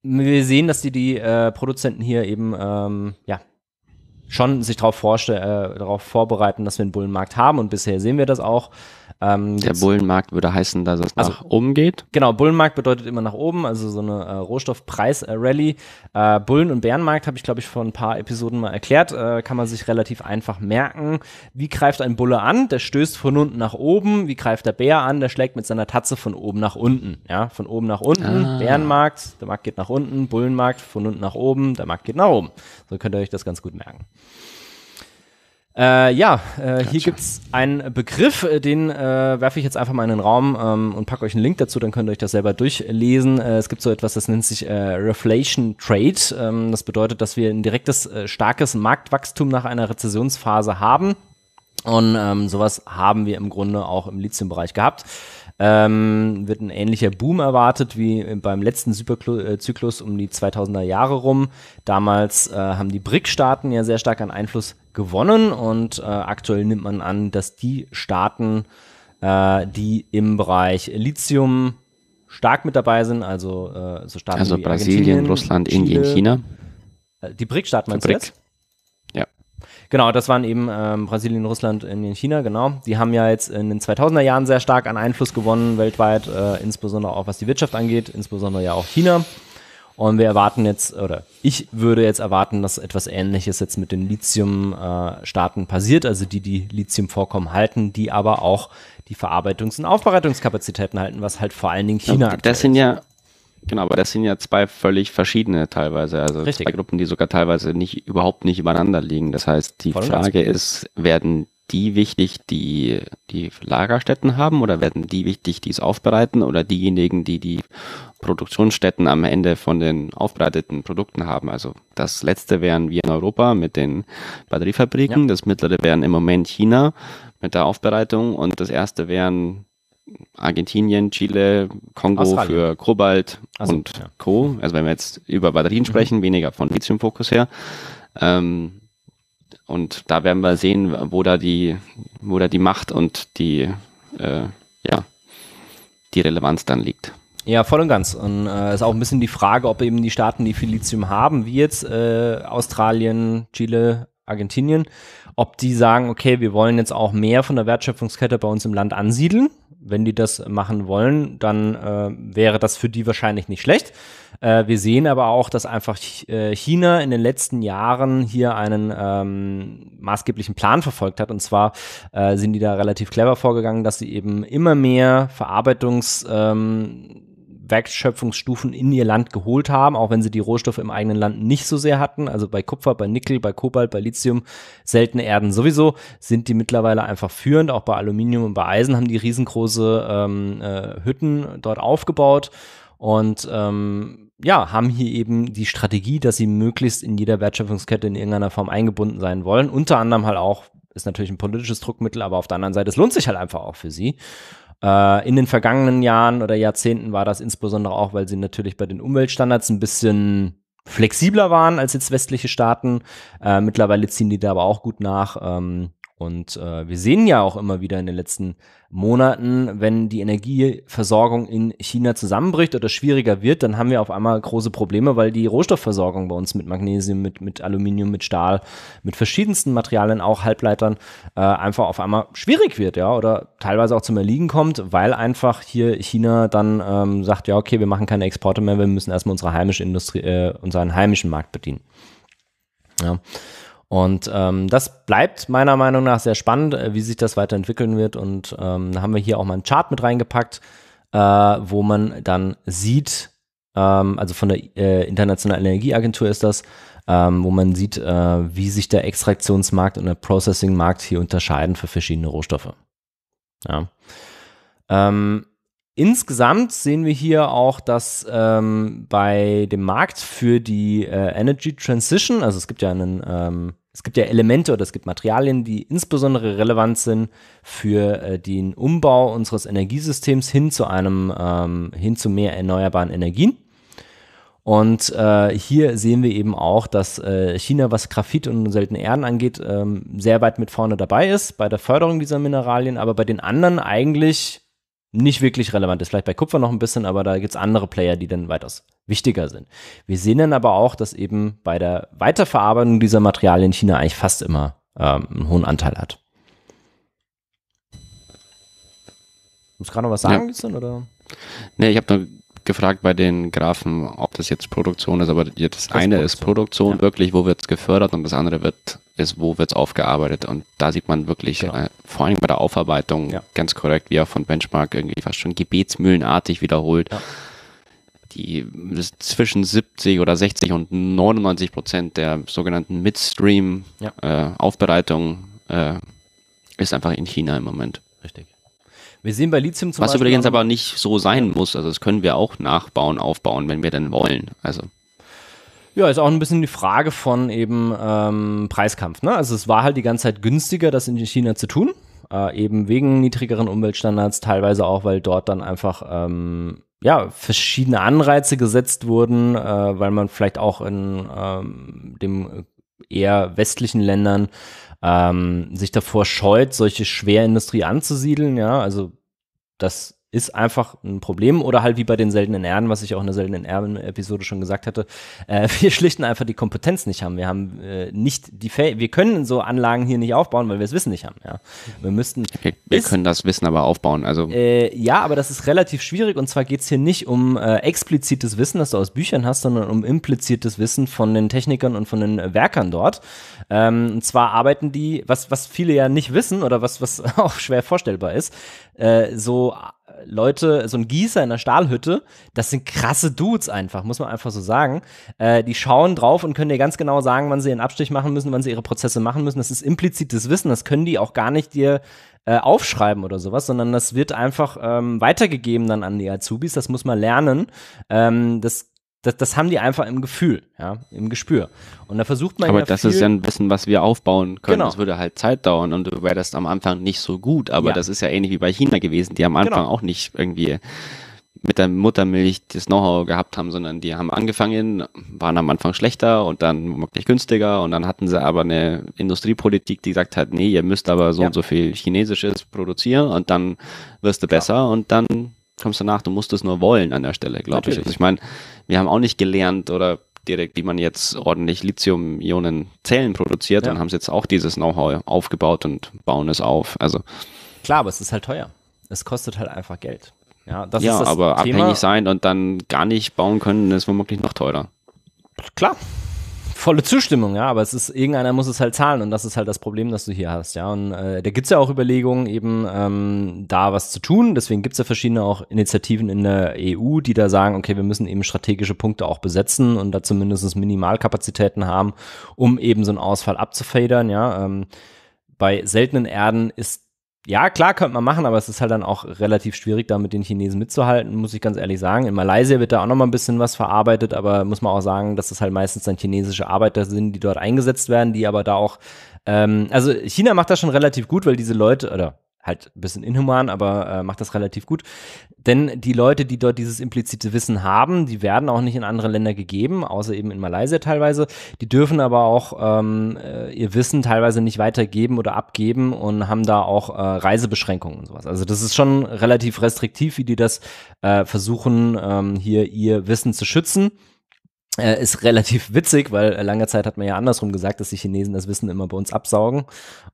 wir sehen, dass die, die äh, Produzenten hier eben ähm, ja, schon sich darauf, äh, darauf vorbereiten, dass wir einen Bullenmarkt haben und bisher sehen wir das auch.
Ähm, der Bullenmarkt würde heißen, dass es also, nach oben geht?
Genau, Bullenmarkt bedeutet immer nach oben, also so eine äh, Rohstoffpreis-Rally. Äh, Bullen- und Bärenmarkt habe ich, glaube ich, vor ein paar Episoden mal erklärt, äh, kann man sich relativ einfach merken. Wie greift ein Bulle an? Der stößt von unten nach oben. Wie greift der Bär an? Der schlägt mit seiner Tatze von oben nach unten. Ja, von oben nach unten. Ah. Bärenmarkt, der Markt geht nach unten. Bullenmarkt von unten nach oben, der Markt geht nach oben. So könnt ihr euch das ganz gut merken. Äh, ja, äh, hier gibt es einen Begriff, äh, den äh, werfe ich jetzt einfach mal in den Raum ähm, und packe euch einen Link dazu, dann könnt ihr euch das selber durchlesen. Äh, es gibt so etwas, das nennt sich äh, Reflation Trade. Ähm, das bedeutet, dass wir ein direktes, starkes Marktwachstum nach einer Rezessionsphase haben. Und ähm, sowas haben wir im Grunde auch im Lithium-Bereich gehabt. Ähm, wird ein ähnlicher Boom erwartet wie beim letzten Superzyklus um die 2000er Jahre rum. Damals äh, haben die BRIC-Staaten ja sehr stark an Einfluss gewonnen und äh, aktuell nimmt man an, dass die Staaten, äh, die im Bereich Lithium stark mit dabei sind, also äh, so Staaten
also wie Brasilien, Russland, Chile, Indien, China.
Äh, die BRIC-Staaten meinst
BRIC. du jetzt?
Genau, das waren eben ähm, Brasilien, Russland, Indien, China, genau. Die haben ja jetzt in den 2000er Jahren sehr stark an Einfluss gewonnen weltweit, äh, insbesondere auch was die Wirtschaft angeht, insbesondere ja auch China. Und wir erwarten jetzt, oder ich würde jetzt erwarten, dass etwas Ähnliches jetzt mit den Lithium-Staaten passiert, also die, die Lithium-Vorkommen halten, die aber auch die Verarbeitungs- und Aufbereitungskapazitäten halten, was halt vor allen Dingen China
Das sind ja, genau, aber das sind ja zwei völlig verschiedene teilweise, also
Richtig.
zwei Gruppen, die sogar teilweise nicht, überhaupt nicht übereinander liegen. Das heißt, die
Voll
Frage ist, werden die wichtig, die die Lagerstätten haben oder werden die wichtig, die es aufbereiten oder diejenigen, die die Produktionsstätten am Ende von den aufbereiteten Produkten haben? Also das letzte wären wir in Europa mit den Batteriefabriken,
Ja.
das mittlere wären im Moment China mit der Aufbereitung und das erste wären Argentinien, Chile, Kongo
Australien.
für Kobalt
Ach so,
und
ja.
Co. Also wenn wir jetzt über Batterien sprechen, weniger von Lithium-Fokus her. Ähm, und da werden wir sehen, wo da die, wo da die Macht und die, äh, ja, die Relevanz dann liegt.
Ja, voll und ganz. Und äh, ist auch ein bisschen die Frage, ob eben die Staaten, die viel Lithium haben, wie jetzt äh, Australien, Chile, Argentinien, ob die sagen, okay, wir wollen jetzt auch mehr von der Wertschöpfungskette bei uns im Land ansiedeln. Wenn die das machen wollen, dann äh, wäre das für die wahrscheinlich nicht schlecht. Äh, wir sehen aber auch, dass einfach Ch- äh, China in den letzten Jahren hier einen ähm, maßgeblichen Plan verfolgt hat. Und zwar äh, sind die da relativ clever vorgegangen, dass sie eben immer mehr Verarbeitungs ähm, Wertschöpfungsstufen in ihr Land geholt haben, auch wenn sie die Rohstoffe im eigenen Land nicht so sehr hatten. Also bei Kupfer, bei Nickel, bei Kobalt, bei Lithium, seltene Erden sowieso, sind die mittlerweile einfach führend. Auch bei Aluminium und bei Eisen haben die riesengroße ähm, äh, Hütten dort aufgebaut und ähm, ja, haben hier eben die Strategie, dass sie möglichst in jeder Wertschöpfungskette in irgendeiner Form eingebunden sein wollen. Unter anderem halt auch, ist natürlich ein politisches Druckmittel, aber auf der anderen Seite, es lohnt sich halt einfach auch für sie. Äh, in den vergangenen Jahren oder Jahrzehnten war das insbesondere auch, weil sie natürlich bei den Umweltstandards ein bisschen flexibler waren als jetzt westliche Staaten. Äh, mittlerweile ziehen die da aber auch gut nach. Ähm, und äh, wir sehen ja auch immer wieder in den letzten Monaten, wenn die Energieversorgung in China zusammenbricht oder schwieriger wird, dann haben wir auf einmal große Probleme, weil die Rohstoffversorgung bei uns mit Magnesium, mit, mit Aluminium, mit Stahl, mit verschiedensten Materialien, auch Halbleitern, äh, einfach auf einmal schwierig wird, ja, oder teilweise auch zum Erliegen kommt, weil einfach hier China dann ähm, sagt, ja, okay, wir machen keine Exporte mehr, wir müssen erstmal unsere heimische Industrie, äh, unseren heimischen Markt bedienen. Ja. Und ähm, das bleibt meiner Meinung nach sehr spannend, äh, wie sich das weiterentwickeln wird. Und ähm, da haben wir hier auch mal einen Chart mit reingepackt, äh, wo man dann sieht, ähm, also von der äh, Internationalen Energieagentur ist das, ähm, wo man sieht, äh, wie sich der Extraktionsmarkt und der Processing-Markt hier unterscheiden für verschiedene Rohstoffe. Ja. Ähm, Insgesamt sehen wir hier auch, dass ähm, bei dem Markt für die äh, Energy Transition, also es gibt ja einen, ähm, es gibt ja Elemente oder es gibt Materialien, die insbesondere relevant sind für äh, den Umbau unseres Energiesystems hin zu einem, ähm, hin zu mehr erneuerbaren Energien. Und äh, hier sehen wir eben auch, dass äh, China, was Graphit und seltene Erden angeht, ähm, sehr weit mit vorne dabei ist bei der Förderung dieser Mineralien, aber bei den anderen eigentlich nicht wirklich relevant ist. Vielleicht bei Kupfer noch ein bisschen, aber da gibt es andere Player, die dann weitaus wichtiger sind. Wir sehen dann aber auch, dass eben bei der Weiterverarbeitung dieser Materialien China eigentlich fast immer ähm, einen hohen Anteil hat. Muss gerade noch was sagen, ja. oder?
Nee, ich habe nur gefragt bei den Graphen, ob das jetzt Produktion ist, aber das, das eine Produktion. ist Produktion, ja. wirklich, wo wird es gefördert und das andere wird ist, wo wird es aufgearbeitet. Und da sieht man wirklich, ja. äh, vor allem bei der Aufarbeitung, ja. ganz korrekt, wie auch von Benchmark irgendwie fast schon gebetsmühlenartig wiederholt. Die zwischen 70 oder 60 und 99 Prozent der sogenannten Midstream äh, äh, ist einfach in China im Moment.
Richtig. Wir sehen bei Lithium
zum Was Beispiel übrigens aber nicht so sein muss. Also das können wir auch nachbauen, aufbauen, wenn wir denn wollen. Also
ja, ist auch ein bisschen die Frage von eben ähm, Preiskampf. Ne? Also es war halt die ganze Zeit günstiger, das in China zu tun. Äh, eben wegen niedrigeren Umweltstandards, teilweise auch, weil dort dann einfach ähm, ja, verschiedene Anreize gesetzt wurden, äh, weil man vielleicht auch in ähm, dem eher westlichen Ländern ähm, sich davor scheut, solche Schwerindustrie anzusiedeln, ja, also das ist einfach ein Problem oder halt wie bei den seltenen Erden, was ich auch in der seltenen Erden-Episode schon gesagt hatte, äh, *laughs* wir schlichten einfach die Kompetenz nicht haben. Wir haben äh, nicht die Fäh wir können so Anlagen hier nicht aufbauen, weil wir das Wissen nicht haben. Ja. Wir müssten.
Wir, wir ist, können das Wissen aber aufbauen. Also
äh, ja, aber das ist relativ schwierig und zwar geht es hier nicht um äh, explizites Wissen, das du aus Büchern hast, sondern um implizites Wissen von den Technikern und von den Werkern dort. Ähm, und zwar arbeiten die, was, was viele ja nicht wissen oder was, was *laughs* auch schwer vorstellbar ist, äh, so Leute, so ein Gießer in der Stahlhütte, das sind krasse Dudes einfach, muss man einfach so sagen. Äh, die schauen drauf und können dir ganz genau sagen, wann sie ihren Abstich machen müssen, wann sie ihre Prozesse machen müssen. Das ist implizites Wissen, das können die auch gar nicht dir äh, aufschreiben oder sowas, sondern das wird einfach ähm, weitergegeben dann an die Azubis. Das muss man lernen. Ähm, das das, das haben die einfach im Gefühl, ja, im Gespür. Und da versucht man
Aber
ja
das ist ja ein Wissen, was wir aufbauen können. Genau. Das würde halt Zeit dauern und du wärst am Anfang nicht so gut. Aber ja. das ist ja ähnlich wie bei China gewesen, die am Anfang genau. auch nicht irgendwie mit der Muttermilch das Know-how gehabt haben, sondern die haben angefangen, waren am Anfang schlechter und dann wirklich günstiger und dann hatten sie aber eine Industriepolitik, die gesagt hat, nee, ihr müsst aber so ja. und so viel Chinesisches produzieren und dann wirst du besser und dann kommst du nach, du musst es nur wollen an der Stelle, glaube ich. Also ich meine, wir haben auch nicht gelernt oder direkt, wie man jetzt ordentlich Lithium-Ionen-Zellen produziert ja. und haben jetzt auch dieses Know-how aufgebaut und bauen es auf. Also
klar, aber es ist halt teuer. Es kostet halt einfach Geld. Ja, das
ja
ist das
aber Thema. abhängig sein und dann gar nicht bauen können, ist womöglich noch teurer.
Klar, volle Zustimmung, ja, aber es ist, irgendeiner muss es halt zahlen und das ist halt das Problem, das du hier hast, ja. Und äh, da gibt's ja auch Überlegungen, eben ähm, da was zu tun. Deswegen gibt's ja verschiedene auch Initiativen in der EU, die da sagen, okay, wir müssen eben strategische Punkte auch besetzen und da zumindest Minimalkapazitäten haben, um eben so einen Ausfall abzufedern, ja. Ähm, bei seltenen Erden ist ja, klar, könnte man machen, aber es ist halt dann auch relativ schwierig, da mit den Chinesen mitzuhalten, muss ich ganz ehrlich sagen. In Malaysia wird da auch noch mal ein bisschen was verarbeitet, aber muss man auch sagen, dass es halt meistens dann chinesische Arbeiter sind, die dort eingesetzt werden, die aber da auch, ähm, also China macht das schon relativ gut, weil diese Leute, oder halt ein bisschen inhuman, aber äh, macht das relativ gut. Denn die Leute, die dort dieses implizite Wissen haben, die werden auch nicht in andere Länder gegeben, außer eben in Malaysia teilweise. Die dürfen aber auch ähm, äh, ihr Wissen teilweise nicht weitergeben oder abgeben und haben da auch äh, Reisebeschränkungen und sowas. Also das ist schon relativ restriktiv, wie die das äh, versuchen, ähm, hier ihr Wissen zu schützen. Äh, ist *laughs* relativ witzig, weil äh, lange Zeit hat man ja andersrum gesagt, dass die Chinesen das Wissen immer bei uns absaugen.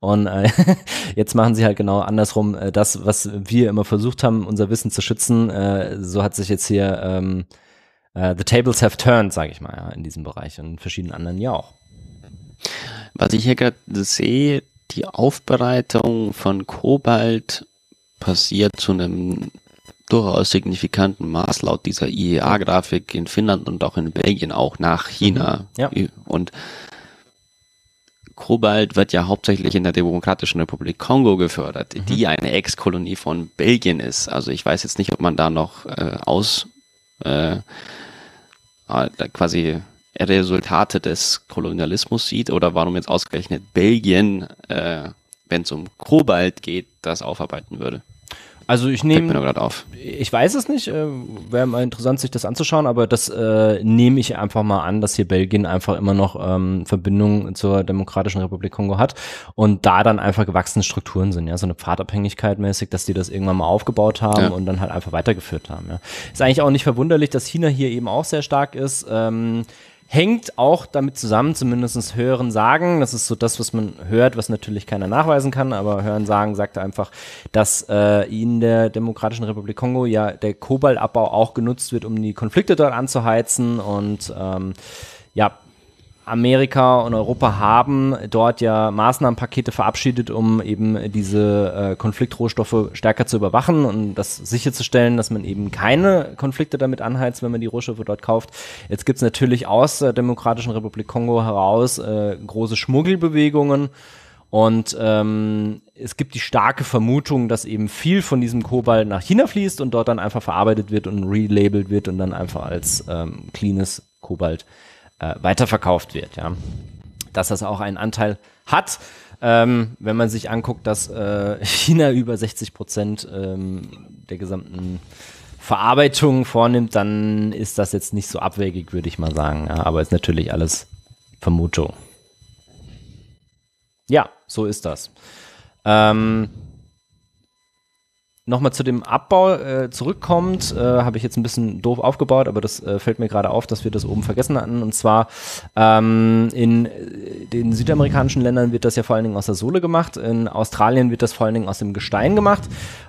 Und äh, *laughs* jetzt machen sie halt genau andersrum äh, das, was wir immer versucht haben, unser Wissen zu schützen. Äh, so hat sich jetzt hier ähm, äh, The Tables have turned, sage ich mal, ja, in diesem Bereich und in verschiedenen anderen ja auch.
Was ich hier gerade sehe, die Aufbereitung von Kobalt passiert zu einem durchaus signifikanten Maß laut dieser IEA-Grafik in Finnland und auch in Belgien auch nach China.
Mhm. Ja.
Und Kobalt wird ja hauptsächlich in der Demokratischen Republik Kongo gefördert, mhm. die eine Ex-Kolonie von Belgien ist. Also ich weiß jetzt nicht, ob man da noch äh, aus äh, äh quasi Resultate des Kolonialismus sieht oder warum jetzt ausgerechnet Belgien, äh, wenn es um Kobalt geht, das aufarbeiten würde.
Also ich nehme. gerade auf. Ich weiß es nicht. Äh, Wäre mal interessant, sich das anzuschauen, aber das äh, nehme ich einfach mal an, dass hier Belgien einfach immer noch ähm, Verbindungen zur Demokratischen Republik Kongo hat und da dann einfach gewachsene Strukturen sind, ja, so eine Pfadabhängigkeit mäßig, dass die das irgendwann mal aufgebaut haben ja. und dann halt einfach weitergeführt haben. Ja. Ist eigentlich auch nicht verwunderlich, dass China hier eben auch sehr stark ist. Ähm, hängt auch damit zusammen, zumindest Hören sagen. Das ist so das, was man hört, was natürlich keiner nachweisen kann, aber Hören sagen sagt einfach, dass äh, in der Demokratischen Republik Kongo ja der Kobaltabbau auch genutzt wird, um die Konflikte dort anzuheizen und ähm, ja, Amerika und Europa haben dort ja Maßnahmenpakete verabschiedet, um eben diese äh, Konfliktrohstoffe stärker zu überwachen und das sicherzustellen, dass man eben keine Konflikte damit anheizt, wenn man die Rohstoffe dort kauft. Jetzt gibt es natürlich aus der Demokratischen Republik Kongo heraus äh, große Schmuggelbewegungen. Und ähm, es gibt die starke Vermutung, dass eben viel von diesem Kobalt nach China fließt und dort dann einfach verarbeitet wird und relabelt wird und dann einfach als ähm, cleanes Kobalt äh, weiterverkauft wird. Ja. Dass das auch einen Anteil hat, ähm, wenn man sich anguckt, dass äh, *laughs* China über 60 Prozent ähm, der gesamten Verarbeitung vornimmt, dann ist das jetzt nicht so abwegig, würde ich mal sagen. Ja, aber ist natürlich alles Vermutung. Ja, so ist das. Ähm, nochmal zu dem Abbau äh, zurückkommt, äh, habe ich jetzt ein bisschen doof aufgebaut, aber das äh, fällt mir gerade auf, dass wir das oben vergessen hatten. Und zwar ähm, in äh, den südamerikanischen Ländern wird das ja vor allen Dingen aus der Sohle gemacht, in Australien wird das vor allen Dingen aus dem Gestein gemacht.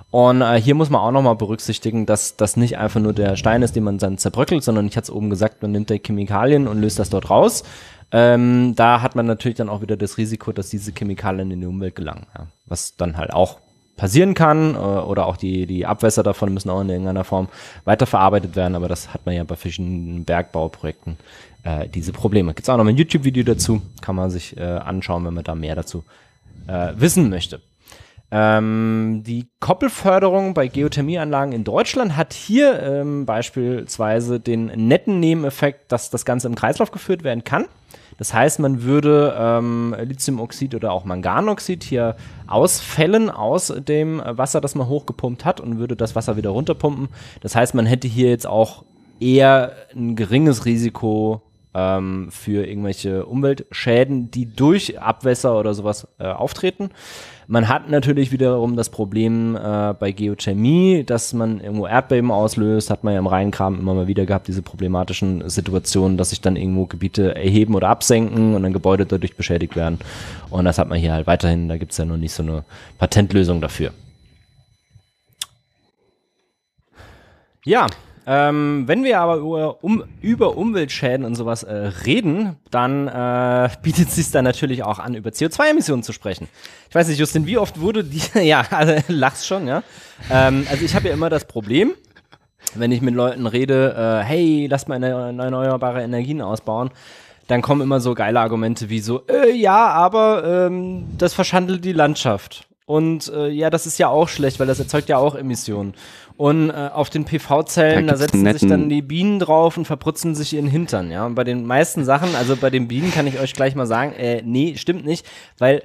Und äh, hier muss man auch nochmal berücksichtigen, dass das nicht einfach nur der Stein ist, den man dann zerbröckelt, sondern ich hatte es oben gesagt, man nimmt da Chemikalien und löst das dort raus. Ähm, da hat man natürlich dann auch wieder das Risiko, dass diese Chemikalien in die Umwelt gelangen, ja. was dann halt auch passieren kann äh, oder auch die, die Abwässer davon müssen auch in irgendeiner Form weiterverarbeitet werden, aber das hat man ja bei verschiedenen Bergbauprojekten äh, diese Probleme. Gibt es auch noch ein YouTube-Video dazu, kann man sich äh, anschauen, wenn man da mehr dazu äh, wissen möchte. Ähm, die Koppelförderung bei Geothermieanlagen in Deutschland hat hier ähm, beispielsweise den netten Nebeneffekt, dass das Ganze im Kreislauf geführt werden kann. Das heißt, man würde ähm, Lithiumoxid oder auch Manganoxid hier ausfällen aus dem Wasser, das man hochgepumpt hat und würde das Wasser wieder runterpumpen. Das heißt, man hätte hier jetzt auch eher ein geringes Risiko ähm, für irgendwelche Umweltschäden, die durch Abwässer oder sowas äh, auftreten. Man hat natürlich wiederum das Problem äh, bei Geothermie, dass man irgendwo Erdbeben auslöst, hat man ja im Rheinkram immer mal wieder gehabt, diese problematischen Situationen, dass sich dann irgendwo Gebiete erheben oder absenken und dann Gebäude dadurch beschädigt werden. Und das hat man hier halt weiterhin, da gibt es ja noch nicht so eine Patentlösung dafür. Ja, ähm, wenn wir aber über, um, über Umweltschäden und sowas äh, reden, dann äh, *laughs* bietet es sich dann natürlich auch an, über CO2-Emissionen zu sprechen. Ich weiß nicht, Justin, wie oft wurde die, *laughs* ja, also lachst schon, ja. Ähm, also ich habe ja immer das Problem, wenn ich mit Leuten rede, äh, hey, lass mal erneuerbare Energien ausbauen, dann kommen immer so geile Argumente wie so, äh, ja, aber ähm, das verschandelt die Landschaft. Und äh, ja, das ist ja auch schlecht, weil das erzeugt ja auch Emissionen. Und äh, auf den PV-Zellen, da, da setzen sich dann die Bienen drauf und verputzen sich ihren Hintern, ja. Und bei den meisten Sachen, also bei den Bienen kann ich euch gleich mal sagen, äh, nee, stimmt nicht, weil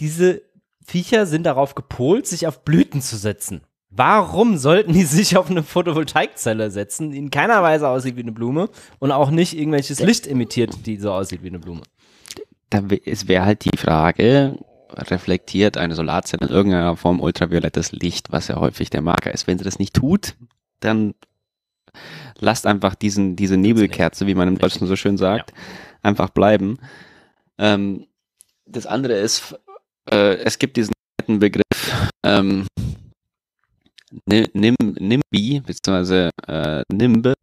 diese Viecher sind darauf gepolt, sich auf Blüten zu setzen. Warum sollten die sich auf eine Photovoltaikzelle setzen, die in keiner Weise aussieht wie eine Blume und auch nicht irgendwelches Licht emittiert, die so aussieht wie eine Blume?
Da, es wäre halt die Frage, reflektiert eine Solarzelle in irgendeiner Form ultraviolettes Licht, was ja häufig der Marker ist. Wenn sie das nicht tut, dann lasst einfach diesen, diese Nebelkerze, wie man im Deutschen so schön sagt, ja. einfach bleiben. Ähm, das andere ist, äh, es gibt diesen netten Begriff ähm, Nim, NIMBY, beziehungsweise äh, NIMBE,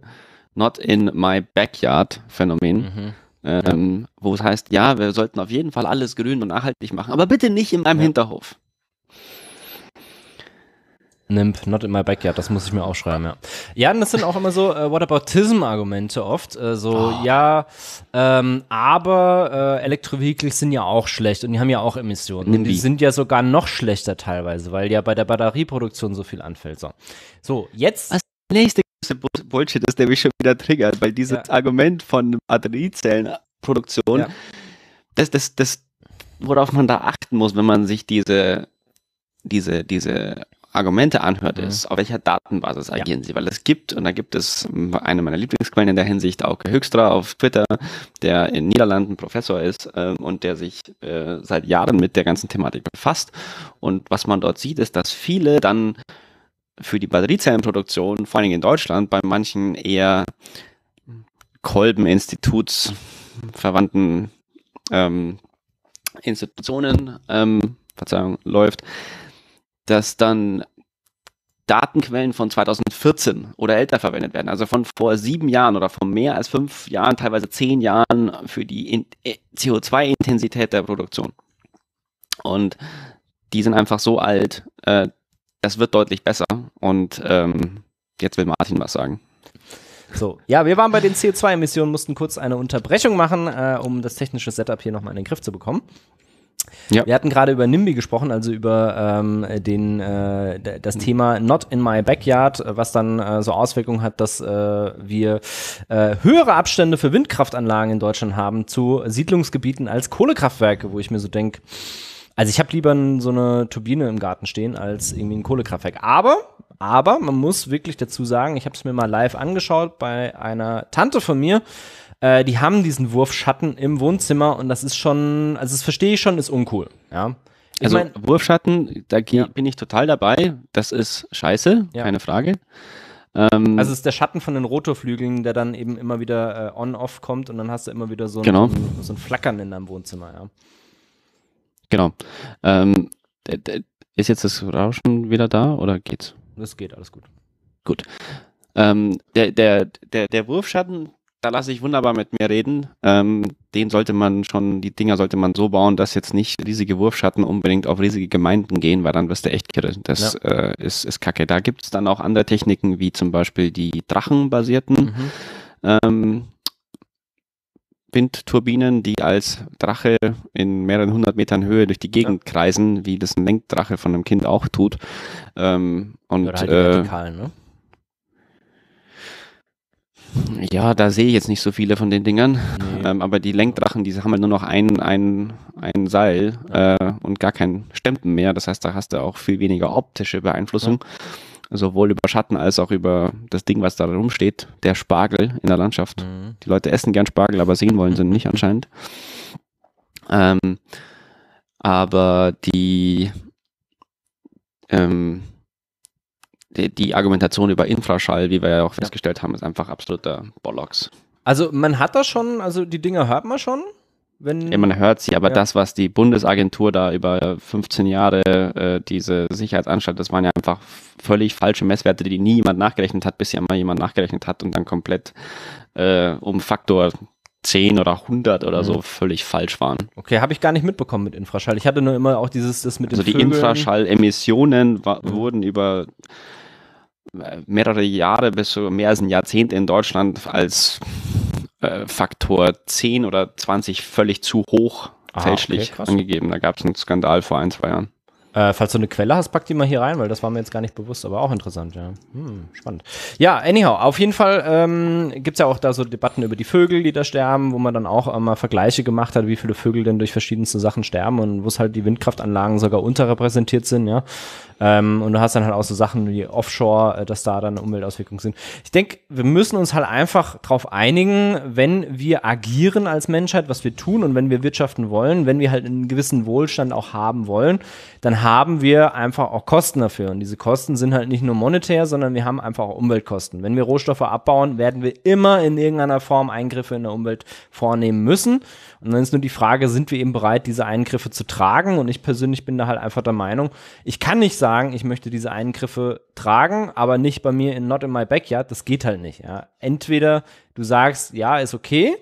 Not in My Backyard Phänomen. Mhm ähm, ja. wo es heißt, ja, wir sollten auf jeden Fall alles grün und nachhaltig machen, aber bitte nicht in meinem ja. Hinterhof.
Nimp, not in my backyard, das muss ich mir aufschreiben, ja. Ja, und das sind auch immer so äh, Whataboutism-Argumente oft. Äh, so, oh. ja, ähm, aber äh, Elektrovehicles sind ja auch schlecht und die haben ja auch Emissionen. Und die sind ja sogar noch schlechter teilweise, weil ja bei der Batterieproduktion so viel anfällt. So, so jetzt.
Was nächste Bullshit ist, der mich schon wieder triggert, weil dieses ja. Argument von Batteriezellenproduktion, ja. das, das, das, worauf man da achten muss, wenn man sich diese, diese, diese Argumente anhört, mhm. ist, auf welcher Datenbasis agieren ja. sie? Weil es gibt, und da gibt es eine meiner Lieblingsquellen in der Hinsicht, auch Höchstra auf Twitter, der in Niederlanden Professor ist äh, und der sich äh, seit Jahren mit der ganzen Thematik befasst. Und was man dort sieht, ist, dass viele dann für die Batteriezellenproduktion, vor allem in Deutschland, bei manchen eher Kolben-Instituts verwandten ähm, Institutionen, ähm, Verzeihung, läuft, dass dann Datenquellen von 2014 oder älter verwendet werden, also von vor sieben Jahren oder von mehr als fünf Jahren, teilweise zehn Jahren für die äh, CO2-Intensität der Produktion. Und die sind einfach so alt, äh, das wird deutlich besser. Und ähm, jetzt will Martin was sagen.
So, ja, wir waren bei den CO2-Emissionen, mussten kurz eine Unterbrechung machen, äh, um das technische Setup hier nochmal in den Griff zu bekommen. Ja. Wir hatten gerade über NIMBY gesprochen, also über ähm, den, äh, das Thema Not in my backyard, was dann äh, so Auswirkungen hat, dass äh, wir äh, höhere Abstände für Windkraftanlagen in Deutschland haben zu Siedlungsgebieten als Kohlekraftwerke, wo ich mir so denke, also ich habe lieber so eine Turbine im Garten stehen als irgendwie ein Kohlekraftwerk. Aber, aber man muss wirklich dazu sagen, ich habe es mir mal live angeschaut bei einer Tante von mir. Äh, die haben diesen Wurfschatten im Wohnzimmer und das ist schon, also das verstehe ich schon, ist uncool. Ja.
Also mein, Wurfschatten, da ja. bin ich total dabei. Das ist scheiße, ja. keine Frage.
Ähm, also es ist der Schatten von den Rotorflügeln, der dann eben immer wieder äh, on-off kommt und dann hast du immer wieder so ein,
genau.
so ein Flackern in deinem Wohnzimmer, ja.
Genau. Ähm, ist jetzt das Rauschen wieder da oder geht's?
Das geht, alles gut.
Gut. Ähm, der, der, der, der Wurfschatten, da lasse ich wunderbar mit mir reden. Ähm, den sollte man schon, die Dinger sollte man so bauen, dass jetzt nicht riesige Wurfschatten unbedingt auf riesige Gemeinden gehen, weil dann wirst du echt kirre. Das ja. äh, ist, ist kacke. Da gibt es dann auch andere Techniken, wie zum Beispiel die Drachenbasierten mhm. ähm, Windturbinen, die als Drache in mehreren hundert Metern Höhe durch die Gegend kreisen, wie das ein Lenkdrache von einem Kind auch tut. Ähm, und, Oder halt äh, ne? Ja, da sehe ich jetzt nicht so viele von den Dingern. Nee. Ähm, aber die Lenkdrachen, die haben halt nur noch ein, ein, ein Seil äh, und gar kein Stempen mehr. Das heißt, da hast du auch viel weniger optische Beeinflussung. Ja. Sowohl über Schatten als auch über das Ding, was da rumsteht, der Spargel in der Landschaft. Mhm. Die Leute essen gern Spargel, aber sehen wollen sie nicht anscheinend. Ähm, aber die ähm, die, die, Argumentation über Infraschall, wie wir ja auch festgestellt haben, ist einfach absoluter Bollocks.
Also man hat das schon, also die Dinger hört man schon. Wenn,
ja, man hört sie, aber ja. das, was die Bundesagentur da über 15 Jahre, äh, diese Sicherheitsanstalt, das waren ja einfach völlig falsche Messwerte, die nie jemand nachgerechnet hat, bis ja mal jemand nachgerechnet hat und dann komplett äh, um Faktor 10 oder 100 oder mhm. so völlig falsch waren.
Okay, habe ich gar nicht mitbekommen mit Infraschall. Ich hatte nur immer auch dieses, das mit
Also die Infraschallemissionen mhm. wurden über mehrere Jahre bis so mehr als ein Jahrzehnt in Deutschland als äh, Faktor 10 oder 20 völlig zu hoch ah, fälschlich okay, angegeben. Da gab es einen Skandal vor ein, zwei Jahren.
Äh, falls du eine Quelle hast, pack die mal hier rein, weil das war mir jetzt gar nicht bewusst, aber auch interessant, ja. Hm, spannend. Ja, anyhow, auf jeden Fall ähm, gibt es ja auch da so Debatten über die Vögel, die da sterben, wo man dann auch mal Vergleiche gemacht hat, wie viele Vögel denn durch verschiedenste Sachen sterben und wo es halt die Windkraftanlagen sogar unterrepräsentiert sind, ja. Ähm, und du hast dann halt auch so Sachen wie Offshore, äh, dass da dann Umweltauswirkungen sind. Ich denke, wir müssen uns halt einfach darauf einigen, wenn wir agieren als Menschheit, was wir tun und wenn wir wirtschaften wollen, wenn wir halt einen gewissen Wohlstand auch haben wollen, dann haben wir einfach auch Kosten dafür. Und diese Kosten sind halt nicht nur monetär, sondern wir haben einfach auch Umweltkosten. Wenn wir Rohstoffe abbauen, werden wir immer in irgendeiner Form Eingriffe in der Umwelt vornehmen müssen. Und dann ist nur die Frage, sind wir eben bereit, diese Eingriffe zu tragen? Und ich persönlich bin da halt einfach der Meinung, ich kann nicht sagen, ich möchte diese Eingriffe tragen, aber nicht bei mir in Not in my backyard. Das geht halt nicht. Ja. Entweder du sagst, ja, ist okay,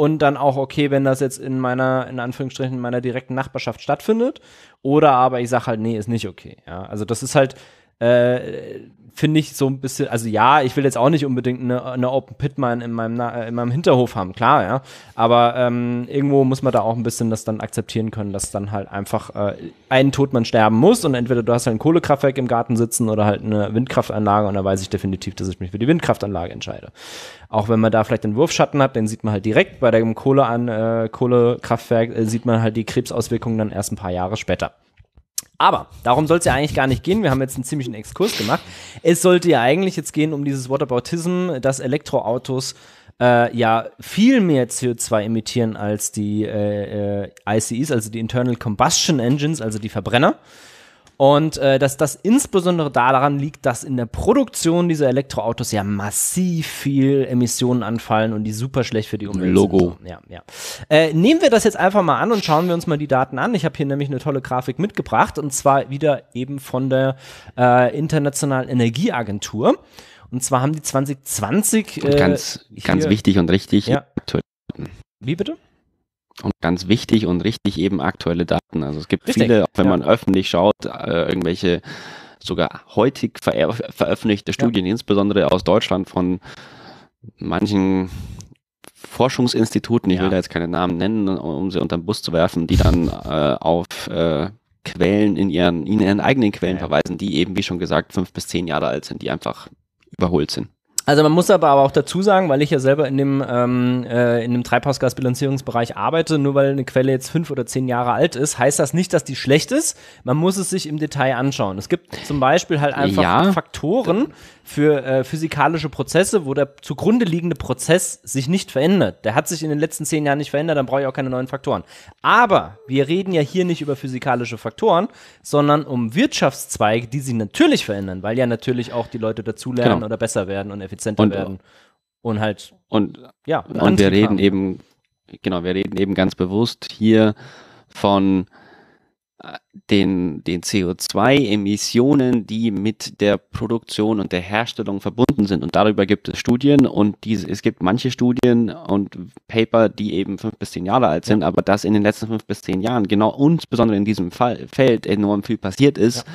und dann auch okay, wenn das jetzt in meiner, in Anführungsstrichen, in meiner direkten Nachbarschaft stattfindet. Oder aber ich sage halt, nee, ist nicht okay. Ja, also das ist halt, äh, finde ich so ein bisschen, also ja, ich will jetzt auch nicht unbedingt eine, eine Open Pit Mine in meinem, in meinem Hinterhof haben, klar, ja. Aber ähm, irgendwo muss man da auch ein bisschen das dann akzeptieren können, dass dann halt einfach äh, einen Tod man sterben muss und entweder du hast halt ein Kohlekraftwerk im Garten sitzen oder halt eine Windkraftanlage und da weiß ich definitiv, dass ich mich für die Windkraftanlage entscheide. Auch wenn man da vielleicht einen Wurfschatten hat, den sieht man halt direkt bei dem Kohle an, äh, Kohlekraftwerk äh, sieht man halt die Krebsauswirkungen dann erst ein paar Jahre später. Aber darum soll es ja eigentlich gar nicht gehen. Wir haben jetzt einen ziemlichen Exkurs gemacht. Es sollte ja eigentlich jetzt gehen um dieses Whataboutism, dass Elektroautos äh, ja viel mehr CO2 emittieren als die äh, äh, ICEs, also die Internal Combustion Engines, also die Verbrenner. Und äh, dass das insbesondere daran liegt, dass in der Produktion dieser Elektroautos ja massiv viel Emissionen anfallen und die super schlecht für die Umwelt
Logo.
sind. Ja, ja. Äh, nehmen wir das jetzt einfach mal an und schauen wir uns mal die Daten an. Ich habe hier nämlich eine tolle Grafik mitgebracht und zwar wieder eben von der äh, Internationalen Energieagentur. Und zwar haben die 2020
und ganz, ganz wichtig und richtig
ja. Wie bitte?
Und ganz wichtig und richtig eben aktuelle Daten. Also es gibt richtig, viele, auch wenn ja. man öffentlich schaut, äh, irgendwelche sogar heutig ver veröffentlichte Studien, ja. insbesondere aus Deutschland von manchen Forschungsinstituten, ich ja. will da jetzt keine Namen nennen, um sie unter den Bus zu werfen, die dann äh, auf äh, Quellen in ihren, in ihren eigenen Quellen verweisen, die eben, wie schon gesagt, fünf bis zehn Jahre alt sind, die einfach überholt sind.
Also man muss aber auch dazu sagen, weil ich ja selber in dem, ähm, äh, in dem Treibhausgasbilanzierungsbereich arbeite, nur weil eine Quelle jetzt fünf oder zehn Jahre alt ist, heißt das nicht, dass die schlecht ist. Man muss es sich im Detail anschauen. Es gibt zum Beispiel halt einfach ja. Faktoren für äh, physikalische Prozesse, wo der zugrunde liegende Prozess sich nicht verändert. Der hat sich in den letzten zehn Jahren nicht verändert, dann brauche ich auch keine neuen Faktoren. Aber wir reden ja hier nicht über physikalische Faktoren, sondern um Wirtschaftszweige, die sich natürlich verändern, weil ja natürlich auch die Leute dazulernen genau. oder besser werden und effizienter und, werden. Und halt.
Und, ja, und wir reden haben. eben, genau, wir reden eben ganz bewusst hier von den, den CO2-Emissionen, die mit der Produktion und der Herstellung verbunden sind. Und darüber gibt es Studien und diese, es gibt manche Studien und Paper, die eben fünf bis zehn Jahre alt sind, ja. aber dass in den letzten fünf bis zehn Jahren genau insbesondere in diesem Fall, Feld enorm viel passiert ist, ja.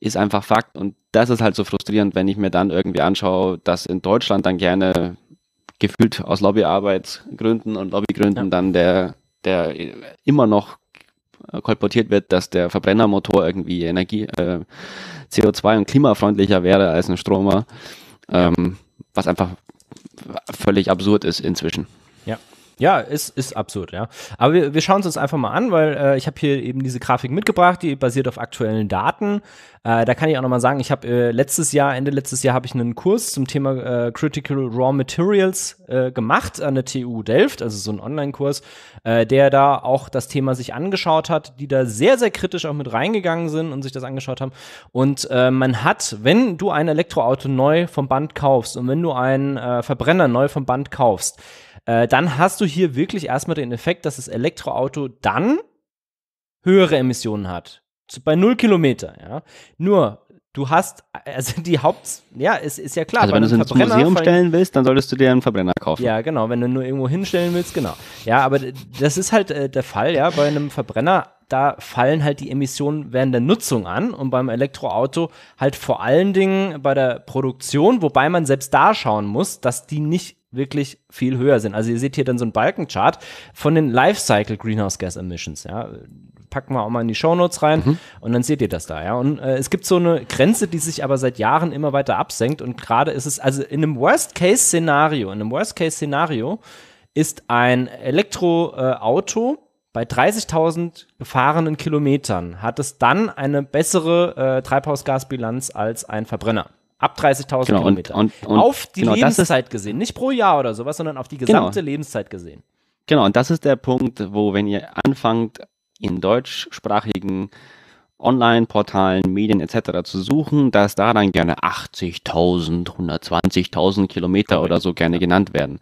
ist einfach Fakt. Und das ist halt so frustrierend, wenn ich mir dann irgendwie anschaue, dass in Deutschland dann gerne gefühlt aus Lobbyarbeitsgründen und Lobbygründen ja. dann der, der immer noch kolportiert wird, dass der Verbrennermotor irgendwie Energie, äh, CO2 und klimafreundlicher wäre als ein Stromer, ähm, was einfach völlig absurd ist inzwischen.
Ja. Ist, ist absurd, ja. Aber wir, wir schauen es uns einfach mal an, weil äh, ich habe hier eben diese Grafik mitgebracht, die basiert auf aktuellen Daten. Äh, da kann ich auch nochmal sagen, ich habe äh, letztes Jahr, Ende letztes Jahr, habe ich einen Kurs zum Thema äh, Critical Raw Materials äh, gemacht an der TU Delft, also so ein Online-Kurs, äh, der da auch das Thema sich angeschaut hat, die da sehr, sehr kritisch auch mit reingegangen sind und sich das angeschaut haben. Und äh, man hat, wenn du ein Elektroauto neu vom Band kaufst und wenn du einen äh, Verbrenner neu vom Band kaufst, äh, dann hast du hier wirklich erstmal den Effekt, dass das Elektroauto dann höhere Emissionen hat. Bei null Kilometer, ja. Nur, du hast, also die Haupt, ja, es ist ja klar.
Also wenn du es ins Museum stellen willst, dann solltest du dir einen Verbrenner kaufen.
Ja, genau, wenn du nur irgendwo hinstellen willst, genau. Ja, aber das ist halt äh, der Fall, ja, bei einem Verbrenner, da fallen halt die Emissionen während der Nutzung an und beim Elektroauto halt vor allen Dingen bei der Produktion, wobei man selbst da schauen muss, dass die nicht wirklich viel höher sind. Also ihr seht hier dann so einen Balkenchart von den Lifecycle Greenhouse Gas Emissions, ja. Packen wir auch mal in die Show Notes rein mhm. und dann seht ihr das da, ja. Und äh, es gibt so eine Grenze, die sich aber seit Jahren immer weiter absenkt und gerade ist es, also in einem Worst-Case-Szenario, in einem Worst-Case-Szenario ist ein Elektroauto äh, bei 30.000 gefahrenen Kilometern hat es dann eine bessere äh, Treibhausgasbilanz als ein Verbrenner. Ab 30.000 genau, Kilometer. Und, und, und auf die genau, Lebenszeit gesehen. Nicht pro Jahr oder sowas, sondern auf die genau. gesamte genau. Lebenszeit gesehen.
Genau, und das ist der Punkt, wo, wenn ihr anfangt, in deutschsprachigen Online-Portalen, Medien etc. zu suchen, dass da dann gerne 80.000, 120.000 Kilometer oder so gerne genannt werden.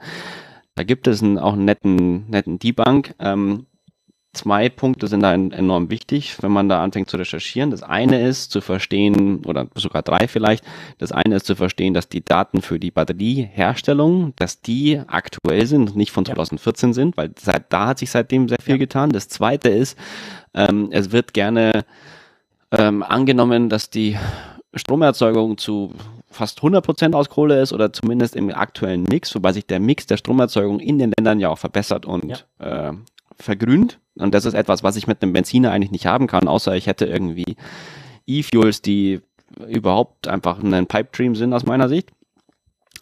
Da gibt es einen, auch einen netten, netten Debunk. Ähm, zwei Punkte sind da enorm wichtig, wenn man da anfängt zu recherchieren. Das eine ist zu verstehen, oder sogar drei vielleicht, das eine ist zu verstehen, dass die Daten für die Batterieherstellung, dass die aktuell sind, nicht von 2014 ja. sind, weil seit, da hat sich seitdem sehr viel ja. getan. Das zweite ist, ähm, es wird gerne ähm, angenommen, dass die Stromerzeugung zu fast 100% aus Kohle ist oder zumindest im aktuellen Mix, wobei sich der Mix der Stromerzeugung in den Ländern ja auch verbessert und ja. äh, vergrünt. Und das ist etwas, was ich mit einem Benziner eigentlich nicht haben kann, außer ich hätte irgendwie E-Fuels, die überhaupt einfach ein Pipe Dream sind aus meiner Sicht.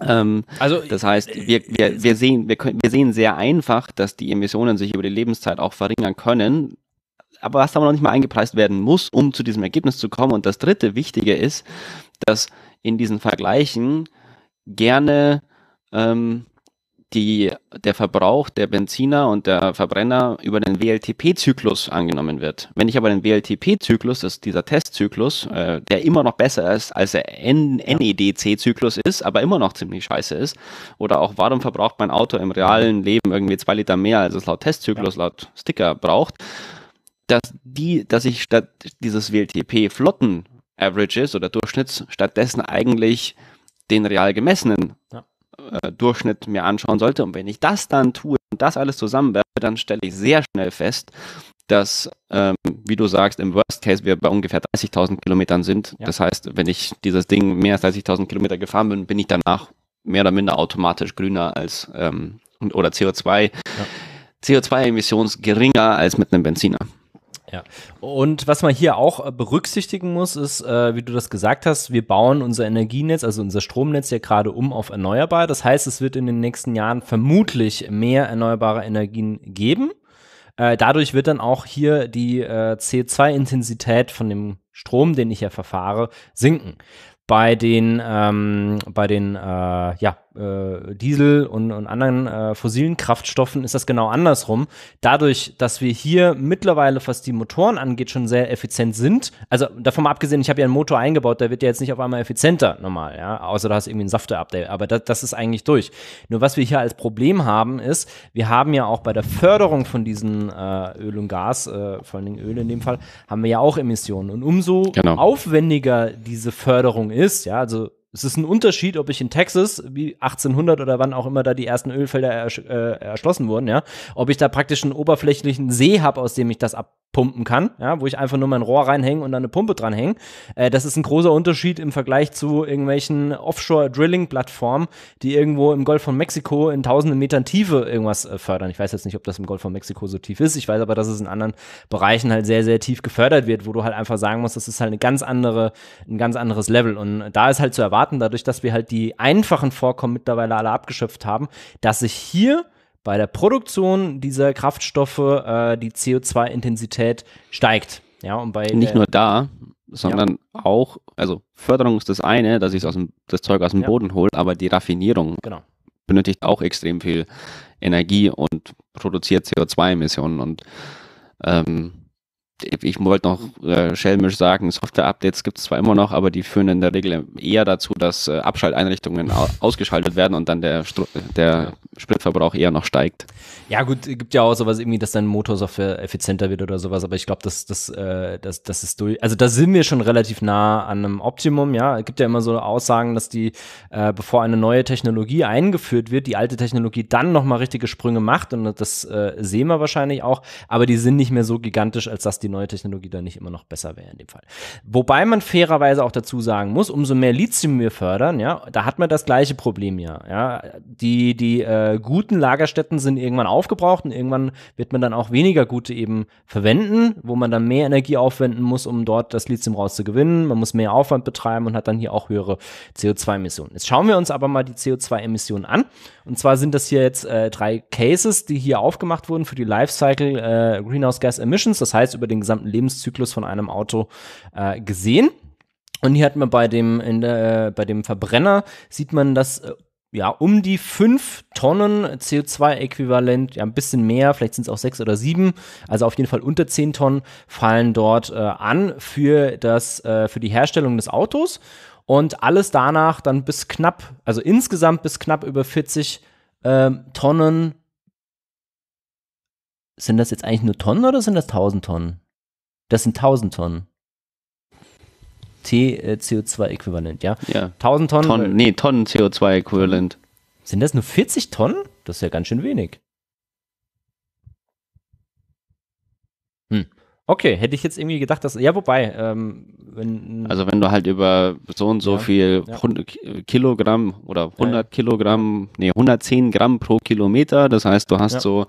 Ähm, also, das heißt, wir, wir, wir, sehen, wir, wir sehen sehr einfach, dass die Emissionen sich über die Lebenszeit auch verringern können, aber was da noch nicht mal eingepreist werden muss, um zu diesem Ergebnis zu kommen. Und das dritte Wichtige ist, dass in diesen Vergleichen gerne ähm, die, der Verbrauch der Benziner und der Verbrenner über den WLTP-Zyklus angenommen wird. Wenn ich aber den WLTP-Zyklus, das ist dieser Testzyklus, äh, der immer noch besser ist als der NEDC-Zyklus ist, aber immer noch ziemlich scheiße ist, oder auch warum verbraucht mein Auto im realen Leben irgendwie zwei Liter mehr, als es laut Testzyklus, laut Sticker braucht, dass die, dass ich statt dieses WLTP-Flotten-Averages oder Durchschnitts stattdessen eigentlich den real gemessenen ja äh, Durchschnitt mir anschauen sollte. Und wenn ich das dann tue und das alles zusammenwerfe, dann stelle ich sehr schnell fest, dass, ähm, wie du sagst, im Worst Case wir bei ungefähr 30.000 Kilometern sind. Ja. Das heißt, wenn ich dieses Ding mehr als 30.000 Kilometer gefahren bin, bin ich danach mehr oder minder automatisch grüner als ähm, oder CO2 ja. CO2-Emissions geringer als mit einem Benziner.
Ja. Und was man hier auch äh, berücksichtigen muss, ist, äh, wie du das gesagt hast, wir bauen unser Energienetz, also unser Stromnetz ja gerade um auf erneuerbar. Das heißt, es wird in den nächsten Jahren vermutlich mehr erneuerbare Energien geben. Äh, dadurch wird dann auch hier die äh, CO2-Intensität von dem Strom, den ich ja verfahre, sinken bei den, ähm, bei den äh, ja, äh, Diesel und, und anderen äh, fossilen Kraftstoffen ist das genau andersrum. Dadurch, dass wir hier mittlerweile, was die Motoren angeht, schon sehr effizient sind, also davon mal abgesehen, ich habe ja einen Motor eingebaut, der wird ja jetzt nicht auf einmal effizienter normal, ja, außer du hast irgendwie ein Software-Update, aber das, das ist eigentlich durch. Nur was wir hier als Problem haben, ist, wir haben ja auch bei der Förderung von diesen äh, Öl und Gas, äh, vor allen Dingen Öl in dem Fall, haben wir ja auch Emissionen. Und umso genau. aufwendiger diese Förderung ist, ja, also es ist ein Unterschied, ob ich in Texas, wie 1800 oder wann auch immer da die ersten Ölfelder ersch äh, erschlossen wurden, ja, ob ich da praktisch einen oberflächlichen See habe, aus dem ich das ab pumpen kann, ja, wo ich einfach nur mein Rohr reinhänge und dann eine Pumpe dranhänge. Äh, das ist ein großer Unterschied im Vergleich zu irgendwelchen Offshore-Drilling-Plattformen, die irgendwo im Golf von Mexiko in tausenden Metern Tiefe irgendwas äh, fördern. Ich weiß jetzt nicht, ob das im Golf von Mexiko so tief ist. Ich weiß aber, dass es in anderen Bereichen halt sehr, sehr tief gefördert wird, wo du halt einfach sagen musst, das ist halt eine ganz andere, ein ganz anderes Level. Und da ist halt zu erwarten, dadurch, dass wir halt die einfachen Vorkommen mittlerweile alle abgeschöpft haben, dass sich hier bei der Produktion dieser Kraftstoffe äh, die CO2-Intensität steigt. Ja, und bei
nicht nur da, sondern ja. auch, also Förderung ist das eine, dass ich dem, das Zeug aus dem ja. Boden hole, aber die Raffinierung genau. benötigt auch extrem viel Energie und produziert CO2-Emissionen und ähm, ich wollte noch äh, schelmisch sagen, Software-Updates gibt es zwar immer noch, aber die führen in der Regel eher dazu, dass äh, Abschalteinrichtungen ausgeschaltet werden und dann der, Stru der Spritverbrauch eher noch steigt.
Ja gut, gibt ja auch sowas irgendwie, dass dein Motorsoftware effizienter wird oder sowas, aber ich glaube, das, das, äh, das, das ist durch. Also da sind wir schon relativ nah an einem Optimum, ja. Es gibt ja immer so Aussagen, dass die, äh, bevor eine neue Technologie eingeführt wird, die alte Technologie dann nochmal richtige Sprünge macht und das äh, sehen wir wahrscheinlich auch, aber die sind nicht mehr so gigantisch, als dass die neue Technologie dann nicht immer noch besser wäre in dem Fall. Wobei man fairerweise auch dazu sagen muss, umso mehr Lithium wir fördern, ja, da hat man das gleiche Problem ja. ja. Die, die äh, guten Lagerstätten sind irgendwann aufgebraucht und irgendwann wird man dann auch weniger gute eben verwenden, wo man dann mehr Energie aufwenden muss, um dort das Lithium rauszugewinnen. Man muss mehr Aufwand betreiben und hat dann hier auch höhere CO2-Emissionen. Jetzt schauen wir uns aber mal die CO2-Emissionen an. Und zwar sind das hier jetzt äh, drei Cases, die hier aufgemacht wurden für die Lifecycle äh, Greenhouse Gas Emissions, das heißt über den gesamten Lebenszyklus von einem Auto äh, gesehen. Und hier hat man bei dem, der, äh, bei dem Verbrenner sieht man, dass äh, ja, um die fünf Tonnen CO2-Äquivalent, ja, ein bisschen mehr, vielleicht sind es auch sechs oder sieben, also auf jeden Fall unter zehn Tonnen, fallen dort äh, an für, das, äh, für die Herstellung des Autos. Und alles danach dann bis knapp, also insgesamt bis knapp über 40 äh, Tonnen. Sind das jetzt eigentlich nur Tonnen oder sind das 1000 Tonnen? Das sind 1000 Tonnen. T äh, CO2-Äquivalent, ja?
Ja. 1000 Tonnen? Tonnen nee, Tonnen CO2-Äquivalent.
Sind das nur 40 Tonnen? Das ist ja ganz schön wenig. Hm. Okay, hätte ich jetzt irgendwie gedacht, dass, ja, wobei, ähm,
wenn. Also, wenn du halt über so und so ja, viel ja. Kilogramm oder 100 ja. Kilogramm, nee, 110 Gramm pro Kilometer, das heißt, du hast so.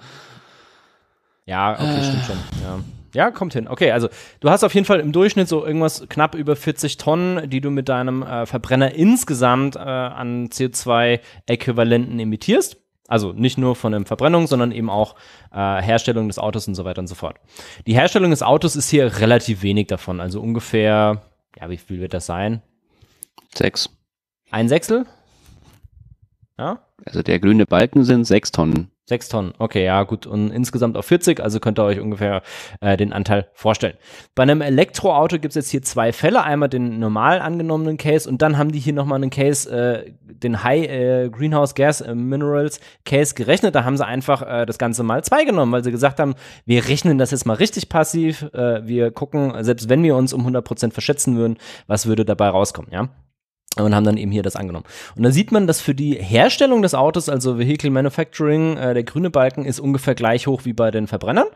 Ja, okay, äh, stimmt schon, ja. Ja, kommt hin. Okay, also du hast auf jeden Fall im Durchschnitt so irgendwas knapp über 40 Tonnen, die du mit deinem äh, Verbrenner insgesamt äh, an CO2-Äquivalenten emittierst. Also nicht nur von der Verbrennung, sondern eben auch äh, Herstellung des Autos und so weiter und so fort. Die Herstellung des Autos ist hier relativ wenig davon. Also ungefähr, ja, wie viel wird das sein?
Sechs.
Ein Sechstel?
Ja? Also der grüne Balken sind sechs Tonnen.
Sechs Tonnen, okay, ja gut. Und insgesamt auf 40, also könnt ihr euch ungefähr äh, den Anteil vorstellen. Bei einem Elektroauto gibt es jetzt hier zwei Fälle. Einmal den normal angenommenen Case und dann haben die hier nochmal einen Case, äh, den High äh, Greenhouse Gas äh, Minerals Case gerechnet. Da haben sie einfach äh, das Ganze mal zwei genommen, weil sie gesagt haben, wir rechnen das jetzt mal richtig passiv. Äh, wir gucken, selbst wenn wir uns um 100% verschätzen würden, was würde dabei rauskommen, ja. Und haben dann eben hier das angenommen. Und da sieht man, dass für die Herstellung des Autos, also Vehicle Manufacturing, äh, der grüne Balken ist ungefähr gleich hoch wie bei den Verbrennern.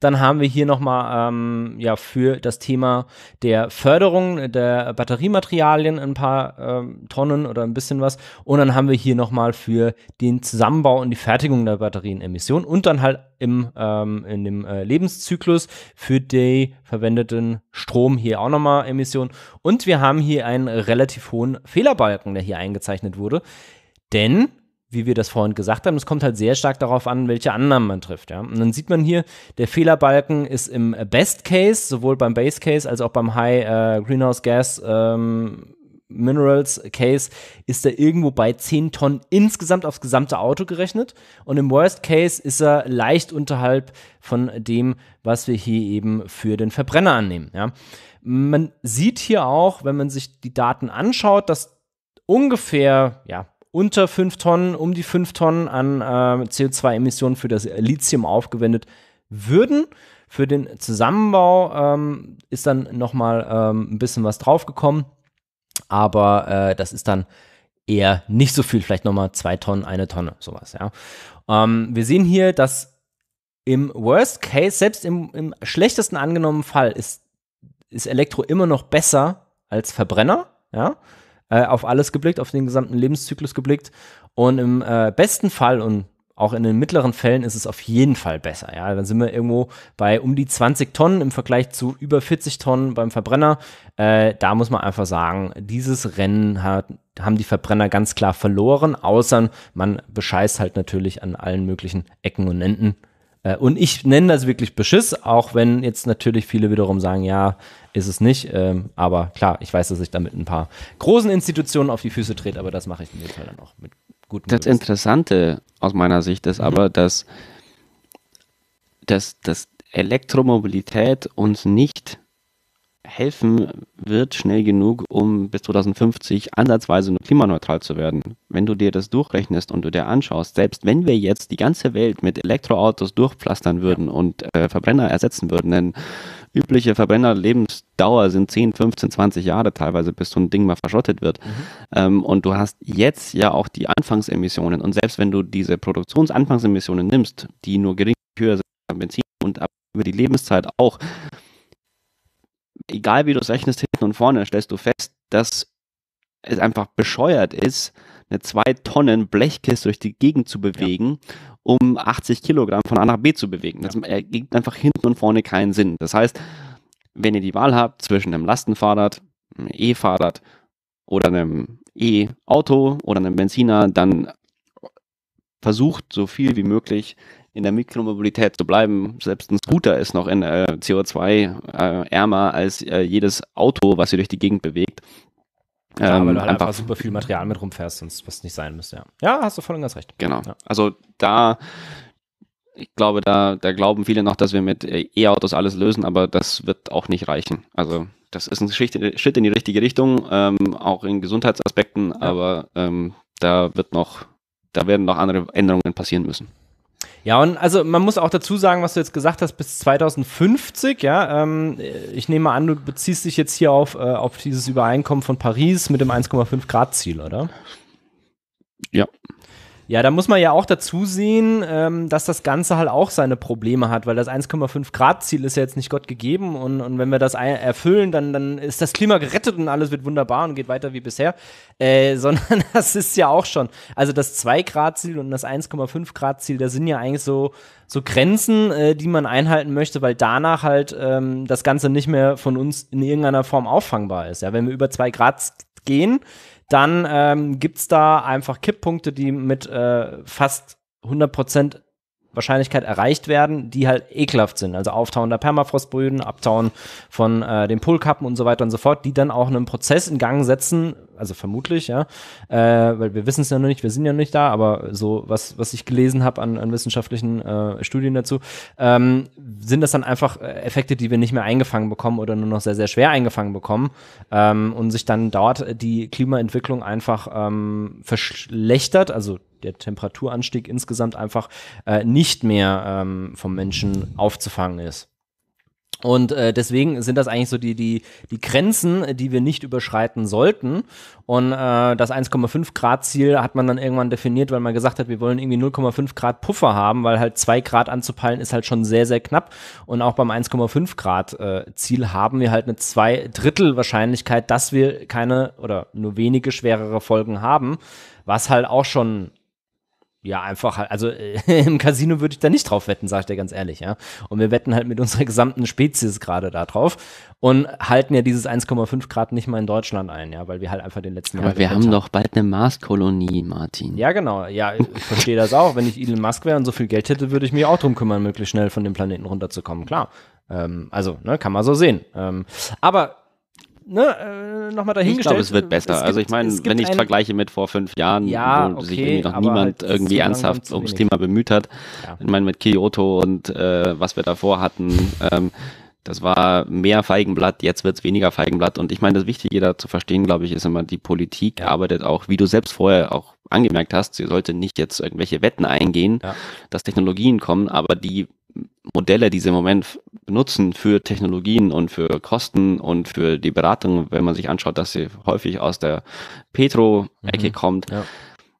Dann haben wir hier nochmal ähm, ja, für das Thema der Förderung der Batteriematerialien ein paar ähm, Tonnen oder ein bisschen was. Und dann haben wir hier nochmal für den Zusammenbau und die Fertigung der Batterien Emissionen und dann halt im, ähm, in dem äh, Lebenszyklus für die verwendeten Strom hier auch nochmal Emissionen. Und wir haben hier einen relativ hohen Fehlerbalken, der hier eingezeichnet wurde. Denn, wie wir das vorhin gesagt haben, es kommt halt sehr stark darauf an, welche Annahmen man trifft. Ja? Und dann sieht man hier, der Fehlerbalken ist im Best Case, sowohl beim Base Case als auch beim High äh, Greenhouse Gas ähm, Minerals Case ist er irgendwo bei 10 Tonnen insgesamt aufs gesamte Auto gerechnet. Und im Worst Case ist er leicht unterhalb von dem, was wir hier eben für den Verbrenner annehmen. Ja. Man sieht hier auch, wenn man sich die Daten anschaut, dass ungefähr ja, unter 5 Tonnen, um die 5 Tonnen an äh, CO2-Emissionen für das Lithium aufgewendet würden. Für den Zusammenbau ähm, ist dann nochmal ähm, ein bisschen was draufgekommen aber äh, das ist dann eher nicht so viel, vielleicht nochmal zwei Tonnen, eine Tonne, sowas, ja. Ähm, wir sehen hier, dass im Worst Case, selbst im, im schlechtesten angenommenen Fall, ist, ist Elektro immer noch besser als Verbrenner, ja. Äh, auf alles geblickt, auf den gesamten Lebenszyklus geblickt. Und im äh, besten Fall, und auch in den mittleren Fällen ist es auf jeden Fall besser. Ja, dann sind wir irgendwo bei um die 20 Tonnen im Vergleich zu über 40 Tonnen beim Verbrenner. Äh, da muss man einfach sagen, dieses Rennen hat, haben die Verbrenner ganz klar verloren, außer man bescheißt halt natürlich an allen möglichen Ecken und Enden. Äh, und ich nenne das wirklich Beschiss, auch wenn jetzt natürlich viele wiederum sagen, ja, ist es nicht. Ähm, aber klar, ich weiß, dass ich damit ein paar großen Institutionen auf die Füße trete, aber das mache ich in dem Fall dann auch mit
guten Das Gewissen. Interessante aus meiner Sicht ist mhm. aber, dass, dass, dass Elektromobilität uns nicht helfen wird schnell genug, um bis 2050 ansatzweise nur klimaneutral zu werden. Wenn du dir das durchrechnest und du dir anschaust, selbst wenn wir jetzt die ganze Welt mit Elektroautos durchpflastern würden ja. und äh, Verbrenner ersetzen würden, denn übliche Verbrennerlebensdauer sind 10, 15, 20 Jahre teilweise, bis so ein Ding mal verschrottet wird. Mhm. Ähm, und du hast jetzt ja auch die Anfangsemissionen. Und selbst wenn du diese Produktionsanfangsemissionen nimmst, die nur gering höher sind beim Benzin und über die Lebenszeit auch, egal wie du es rechnest, hinten und vorne, stellst du fest, dass es einfach bescheuert ist, eine 2 Tonnen Blechkiste durch die Gegend zu bewegen, ja. um 80 Kilogramm von A nach B zu bewegen. Das ja. ergibt einfach hinten und vorne keinen Sinn. Das heißt, wenn ihr die Wahl habt zwischen einem Lastenfahrrad, einem E-Fahrrad oder einem E-Auto oder einem Benziner, dann versucht so viel wie möglich in der Mikromobilität zu bleiben. Selbst ein Scooter ist noch in äh, CO2 äh, ärmer als äh, jedes Auto, was ihr durch die Gegend bewegt.
Ja, ähm, weil du halt einfach, einfach, super viel Material mit rumfährst, sonst was nicht sein müsste. Ja, ja hast du voll und ganz recht.
Genau.
Ja.
Also da, ich glaube, da, da glauben viele noch, dass wir mit äh, E-Autos alles lösen, aber das wird auch nicht reichen. Also das ist ein Schritt in die richtige Richtung, ähm, auch in Gesundheitsaspekten, ja. aber ähm, da wird noch, da werden noch andere Änderungen passieren müssen.
Ja, und also man muss auch dazu sagen, was du jetzt gesagt hast, bis 2050, ja, ähm, ich nehme an, du beziehst dich jetzt hier auf, äh, auf dieses Übereinkommen von Paris mit dem 1,5 Grad Ziel, oder?
Ja.
Ja, da muss man ja auch dazu sehen, ähm, dass das Ganze halt auch seine Probleme hat, weil das 1,5 Grad Ziel ist ja jetzt nicht Gott gegeben und, und wenn wir das erfüllen, dann, dann ist das Klima gerettet und alles wird wunderbar und geht weiter wie bisher, äh, *laughs* sondern das ist ja auch schon, also das 2 Grad Ziel und das 1,5 Grad Ziel, da sind ja eigentlich so, so Grenzen, äh, die man einhalten möchte, weil danach halt ähm, das Ganze nicht mehr von uns in irgendeiner Form auffangbar ist. Ja, wenn wir über 2 Grad gehen, dann ähm, gibt es da einfach Kipppunkte, die mit äh, fast 100% Wahrscheinlichkeit erreicht werden, die halt ekelhaft sind. Also Auftauen der Permafrostböden, Abtauen von äh, den Polkappen und so weiter und so fort, die dann auch einen Prozess in Gang setzen, also vermutlich, ja, äh, weil wir wissen es ja noch nicht, wir sind ja nicht da, aber so was, was ich gelesen habe an, an wissenschaftlichen äh, Studien dazu, ähm, sind das dann einfach äh, Effekte, die wir nicht mehr eingefangen bekommen oder nur noch sehr, sehr schwer eingefangen bekommen ähm, und sich dann dort die Klimaentwicklung einfach ähm, verschlechtert, also der Temperaturanstieg insgesamt einfach äh, nicht mehr ähm, vom Menschen aufzufangen ist. Und äh, deswegen sind das eigentlich so die, die, die Grenzen, die wir nicht überschreiten sollten. Und äh, das 1,5 Grad Ziel hat man dann irgendwann definiert, weil man gesagt hat, wir wollen irgendwie 0,5 Grad Puffer haben, weil halt 2 Grad anzupeilen ist halt schon sehr, sehr knapp. Und auch beim 1,5 Grad äh, Ziel haben wir halt eine zwei Drittel Wahrscheinlichkeit, dass wir keine oder nur wenige schwerere Folgen haben, was halt auch schon ja, einfach halt, also äh, *laughs* im Casino würde ich da nicht drauf wetten, sage ich dir ganz ehrlich, ja. Und wir wetten halt mit unserer gesamten Spezies gerade da drauf und halten ja dieses 1,5 Grad nicht mal in Deutschland ein, ja, weil wir halt einfach den letzten
Aber wir haben haben. doch bald eine Marskolonie, Martin.
Ja, genau, ja, ich *laughs* verstehe das auch. Wenn ich Elon Musk wäre und so viel Geld hätte, würde ich mich auch drum kümmern, möglichst schnell von dem Planeten runterzukommen, klar. Ähm, also, ne, kann man so sehen. Ähm, aber ne, äh, nochmal dahingestellt. Ich glaube,
es wird besser. Es also ich meine, wenn ich vergleiche mit vor fünf Jahren,
ja,
wo okay, sich irgendwie noch niemand halt irgendwie ernsthaft ums Thema bemüht hat. Ja. Ich meine, mit Kyoto und äh, was wir davor hatten, ähm, das war mehr Feigenblatt, jetzt wird es weniger Feigenblatt. Und ich meine, das Wichtige da zu verstehen, glaube ich, ist immer, die Politik arbeitet auch, wie du selbst vorher auch angemerkt hast, sie sollte nicht jetzt irgendwelche Wetten eingehen, ja. dass Technologien kommen, aber die Modelle, die sie im Moment benutzen für Technologien und für Kosten und für die Beratung, wenn man sich anschaut, dass sie häufig aus der Petro-Ecke mhm. kommt, ja.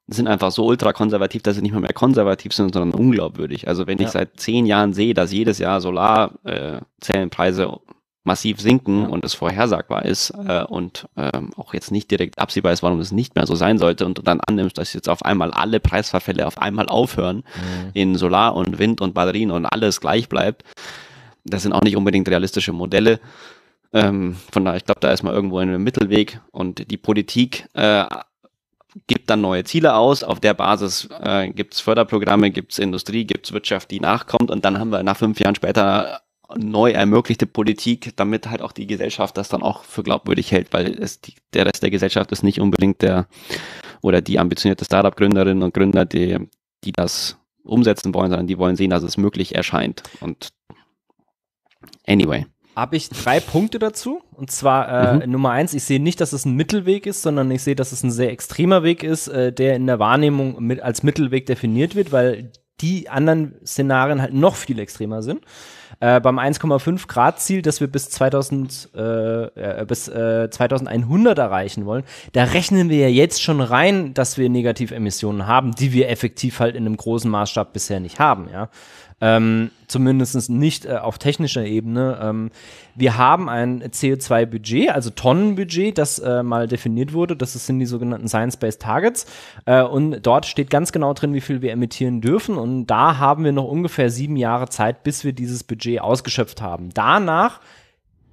sind einfach so ultrakonservativ, dass sie nicht mehr mehr konservativ sind, sondern unglaubwürdig. Also wenn ja. ich seit zehn Jahren sehe, dass jedes Jahr Solarzellenpreise äh, massiv sinken und es vorhersagbar ist äh, und ähm, auch jetzt nicht direkt absehbar ist, warum es nicht mehr so sein sollte und du dann annimmst, dass jetzt auf einmal alle Preisverfälle auf einmal aufhören mhm. in Solar und Wind und Batterien und alles gleich bleibt. Das sind auch nicht unbedingt realistische Modelle. Ähm, von daher, ich glaube, da ist mal irgendwo ein Mittelweg und die Politik äh, gibt dann neue Ziele aus. Auf der Basis äh, gibt es Förderprogramme, gibt es Industrie, gibt es Wirtschaft, die nachkommt und dann haben wir nach fünf Jahren später neu ermöglichte Politik, damit halt auch die Gesellschaft das dann auch für glaubwürdig hält, weil es die, der Rest der Gesellschaft ist nicht unbedingt der oder die ambitionierte Startup-Gründerinnen und Gründer, die, die das umsetzen wollen, sondern die wollen sehen, dass es möglich erscheint. Und anyway.
Habe ich drei Punkte dazu. Und zwar äh, mhm. Nummer eins, ich sehe nicht, dass es ein Mittelweg ist, sondern ich sehe, dass es ein sehr extremer Weg ist, äh, der in der Wahrnehmung mit, als Mittelweg definiert wird, weil die anderen Szenarien halt noch viel extremer sind. Äh, beim 1,5 Grad Ziel, das wir bis 2000 äh, äh, bis äh, 2100 erreichen wollen, da rechnen wir ja jetzt schon rein, dass wir Negativemissionen haben, die wir effektiv halt in einem großen Maßstab bisher nicht haben, ja. Ähm, zumindest nicht äh, auf technischer Ebene. Ähm, wir haben ein CO2-Budget, also Tonnenbudget, das äh, mal definiert wurde. Das sind die sogenannten Science-Based Targets. Äh, und dort steht ganz genau drin, wie viel wir emittieren dürfen. Und da haben wir noch ungefähr sieben Jahre Zeit, bis wir dieses Budget ausgeschöpft haben. Danach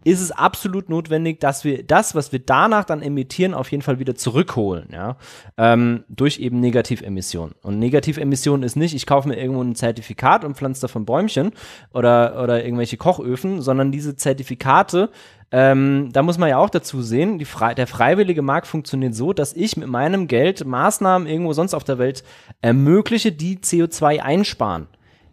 ist es absolut notwendig, dass wir das, was wir danach dann emittieren, auf jeden Fall wieder zurückholen, ja, ähm, durch eben Negativemissionen. Und Negativemissionen ist nicht, ich kaufe mir irgendwo ein Zertifikat und pflanze davon Bäumchen oder, oder irgendwelche Kochöfen, sondern diese Zertifikate, ähm, da muss man ja auch dazu sehen, Fre der freiwillige Markt funktioniert so, dass ich mit meinem Geld Maßnahmen irgendwo sonst auf der Welt ermögliche, die CO2 einsparen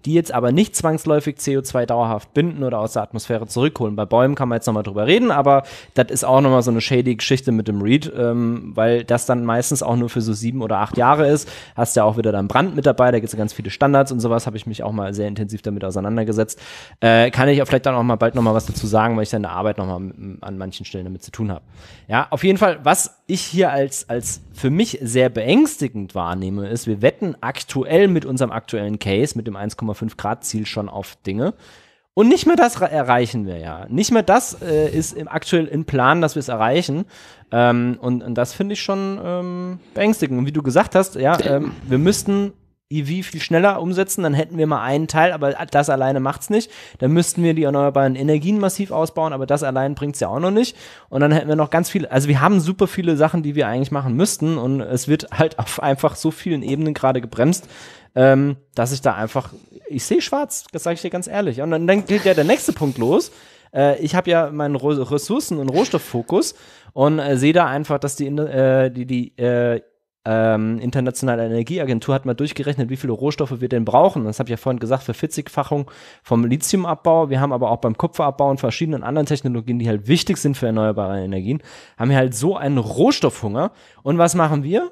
die jetzt aber nicht zwangsläufig CO2 dauerhaft binden oder aus der Atmosphäre zurückholen. Bei Bäumen kann man jetzt nochmal drüber reden, aber das ist auch nochmal so eine shady Geschichte mit dem Read, ähm, weil das dann meistens auch nur für so sieben oder acht Jahre ist. Hast ja auch wieder dann Brand mit dabei, da gibt es ja ganz viele Standards und sowas, habe ich mich auch mal sehr intensiv damit auseinandergesetzt. Äh, kann ich auch vielleicht dann auch mal bald nochmal was dazu sagen, weil ich dann in der Arbeit nochmal an manchen Stellen damit zu tun habe. Ja, auf jeden Fall, was ich hier als, als für mich sehr beängstigend wahrnehme, ist, wir wetten aktuell mit unserem aktuellen Case, mit dem 1,5 Grad Ziel schon auf Dinge. Und nicht mehr das erreichen wir ja. Nicht mehr das äh, ist im, aktuell im Plan, dass wir es erreichen. Ähm, und, und, das finde ich schon ähm, beängstigend. Und wie du gesagt hast, ja, ähm, wir müssten EV viel schneller umsetzen, dann hätten wir mal einen Teil, aber das alleine macht es nicht. Dann müssten wir die erneuerbaren Energien massiv ausbauen, aber das allein bringt es ja auch noch nicht. Und dann hätten wir noch ganz viele, also wir haben super viele Sachen, die wir eigentlich machen müssten und es wird halt auf einfach so vielen Ebenen gerade gebremst, ähm, dass ich da einfach, ich sehe schwarz, das sage ich dir ganz ehrlich. Und dann, dann geht ja der nächste Punkt los. Äh, ich habe ja meinen Ressourcen- und Rohstofffokus und äh, sehe da einfach, dass die, äh, die, die äh, ähm, internationale Energieagentur hat mal durchgerechnet, wie viele Rohstoffe wir denn brauchen. Das habe ich ja vorhin gesagt, für 40-fachung vom Lithiumabbau. Wir haben aber auch beim Kupferabbau und verschiedenen anderen Technologien, die halt wichtig sind für erneuerbare Energien, haben wir halt so einen Rohstoffhunger. Und was machen wir?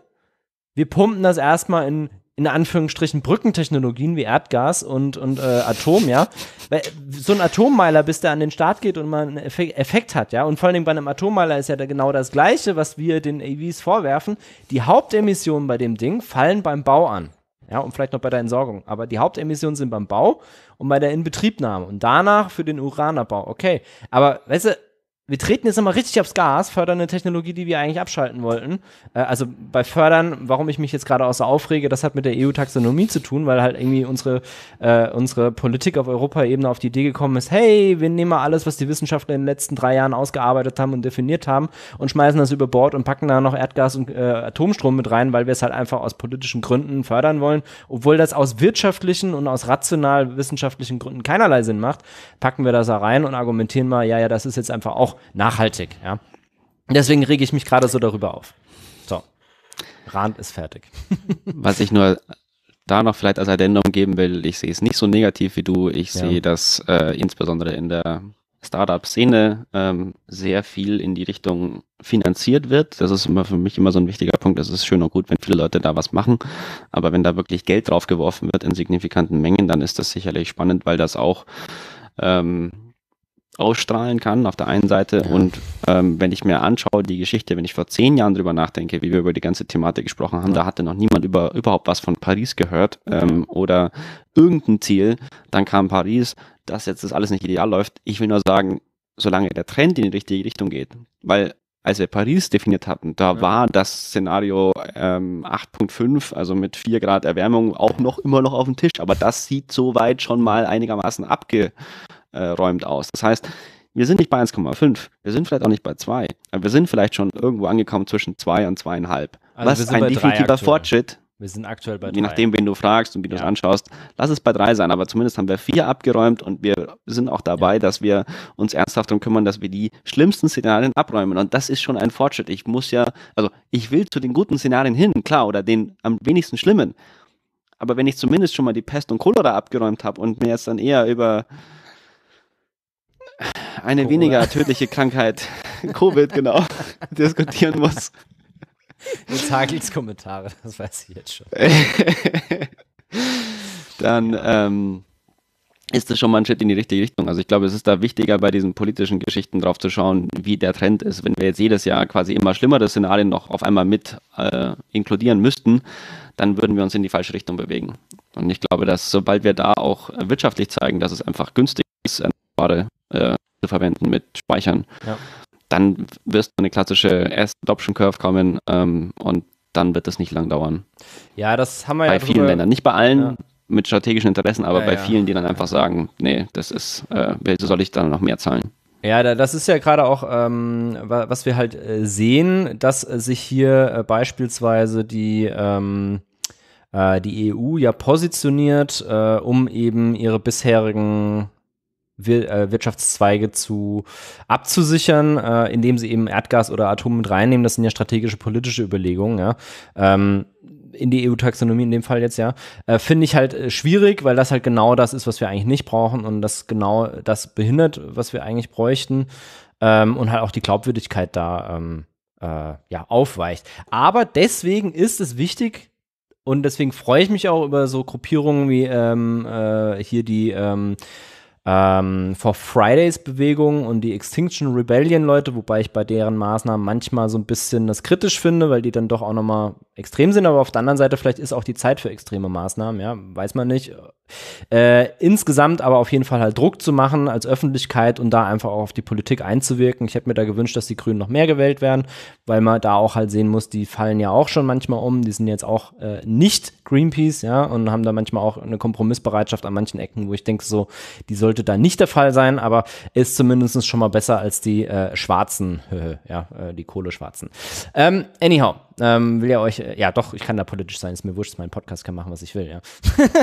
Wir pumpen das erstmal in in Anführungsstrichen Brückentechnologien wie Erdgas und, und äh, Atom, ja. Weil so ein Atommeiler, bis der an den Start geht und man einen Effekt, hat, ja. Und vor allen Dingen bei einem Atommeiler ist ja da genau das Gleiche, was wir den EVs vorwerfen. Die Hauptemissionen bei dem Ding fallen beim Bau an. Ja, und vielleicht noch bei der Entsorgung. Aber die Hauptemissionen sind beim Bau und bei der Inbetriebnahme. Und danach für den Uranabbau. Okay. Aber, weißt du, wir treten jetzt nochmal richtig aufs Gas, fördern eine Technologie, die wir eigentlich abschalten wollten. Äh, also bei Fördern, warum ich mich jetzt gerade außer aufrege, das hat mit der EU-Taxonomie zu tun, weil halt irgendwie unsere, äh, unsere Politik auf Europaebene auf die Idee gekommen ist, hey, wir nehmen mal alles, was die Wissenschaftler in den letzten drei Jahren ausgearbeitet haben und definiert haben und schmeißen das über Bord und packen da noch Erdgas und äh, Atomstrom mit rein, weil wir es halt einfach aus politischen Gründen fördern wollen. Obwohl das aus wirtschaftlichen und aus rational wissenschaftlichen Gründen keinerlei Sinn macht, packen wir das da rein und argumentieren mal, ja, ja, das ist jetzt einfach auch nachhaltig. Ja. Deswegen rege ich mich gerade so darüber auf. So, Rand ist fertig. *laughs*
Was ich nur da noch vielleicht als Addendum geben will, ich sehe es nicht so negativ wie du. Ich ja. sehe, dass äh, insbesondere in der Startup-Szene ähm, sehr viel in die Richtung finanziert wird. Das ist immer für mich immer so ein wichtiger Punkt. Es ist schön und gut, wenn viele Leute da was machen. Aber wenn da wirklich Geld drauf geworfen wird in signifikanten Mengen, dann ist das sicherlich spannend, weil das auch ähm, ausstrahlen kann auf der einen Seite. Ja. Und ähm, wenn ich mir anschaue, die Geschichte, wenn ich vor zehn Jahren drüber nachdenke, wie wir über die ganze Thematik gesprochen haben, ja. da hatte noch niemand über, überhaupt was von Paris gehört ähm, oder irgendein Ziel. Dann kam Paris, dass jetzt das alles nicht ideal läuft. Ich will nur sagen, solange der Trend in die richtige Richtung geht, weil als wir Paris definiert hatten, da ja. war das Szenario ähm, 8.5, also mit 4 Grad Erwärmung, auch noch immer noch auf dem Tisch. Aber das sieht soweit schon mal einigermaßen abge, äh, räumt aus. Das heißt, wir sind nicht bei 1,5, wir sind vielleicht auch nicht bei 2, aber wir sind vielleicht schon irgendwo angekommen zwischen 2 und 2,5. Also was ein definitiver Fortschritt.
Wir sind aktuell bei
3. Je nachdem, wen du fragst und wie ja. du es anschaust, lass es bei 3 sein, aber zumindest haben wir 4 abgeräumt und wir sind auch dabei, ja. dass wir uns ernsthaft darum kümmern, dass wir die schlimmsten Szenarien abräumen. Und das ist schon ein Fortschritt. Ich muss ja, also ich will zu den guten Szenarien hin, klar, oder den am wenigsten schlimmen. Aber wenn ich zumindest schon mal die Pest und Cholera abgeräumt habe und mir jetzt dann eher über eine Corona. weniger tödliche Krankheit, *laughs* Covid, genau, diskutieren muss.
Jetzt hagelt's Kommentare, das weiß ich jetzt schon. *laughs*
Dann ähm, ist das schon mal ein Schritt in die richtige Richtung. Also ich glaube, es ist da wichtiger, bei diesen politischen Geschichten drauf zu schauen, wie der Trend ist. Wenn wir jetzt jedes Jahr quasi immer schlimmere Szenarien noch auf einmal mit äh, inkludieren müssten, dann würden wir uns in die falsche Richtung bewegen. Und ich glaube, dass sobald wir da auch wirtschaftlich zeigen, dass es einfach günstig ist, erneuerbare äh, zu verwenden mit Speichern. Ja. Dann wirst du eine klassische Adoption Curve kommen ähm, und dann wird es nicht lang dauern.
Ja, das haben wir
bei
ja.
Bei vielen Ländern. Nicht bei allen ja. mit strategischen Interessen, aber ja, bei vielen, die dann einfach sagen, nee, das ist, äh, wieso soll ich dann noch mehr zahlen?
Ja, das ist ja gerade auch, ähm, was wir halt sehen, dass sich hier beispielsweise die, ähm, äh, die EU ja positioniert, äh, um eben ihre bisherigen Äh, Wirtschaftszweige zu abzusichern, äh, indem sie eben Erdgas oder Atom mit reinnehmen. Das sind ja strategische politische Überlegungen, ja. Ähm, in die EU-Taxonomie in dem Fall jetzt, ja, äh, finde ich halt äh, schwierig, weil das halt genau das ist, was wir eigentlich nicht brauchen und das genau das behindert, was wir eigentlich bräuchten ähm, und halt auch die Glaubwürdigkeit da ähm, äh, ja, aufweicht. Aber deswegen ist es wichtig, und deswegen freue ich mich auch über so Gruppierungen wie ähm, äh, hier die ähm, ähm, For Fridays Bewegung und die Extinction Rebellion Leute, wobei ich bei deren Maßnahmen manchmal so ein bisschen das kritisch finde, weil die dann doch auch nochmal extrem sind, aber auf der anderen Seite vielleicht ist auch die Zeit für extreme Maßnahmen, ja, weiß man nicht. Äh, insgesamt aber auf jeden Fall halt Druck zu machen als Öffentlichkeit und da einfach auch auf die Politik einzuwirken. Ich hätte mir da gewünscht, dass die Grünen noch mehr gewählt werden, weil man da auch halt sehen muss, die fallen ja auch schon manchmal um, die sind jetzt auch äh, nicht Greenpeace, ja, und haben da manchmal auch eine Kompromissbereitschaft an manchen Ecken, wo ich denke so, die sollte da nicht der Fall sein, aber ist zumindest schon mal besser als die äh, schwarzen, *laughs* ja, äh, die Kohleschwarzen. Ähm, anyhow, ähm, will ja euch, äh, ja doch, ich kann da politisch sein, ist mir wurscht, mein Podcast kann machen, was ich will, ja.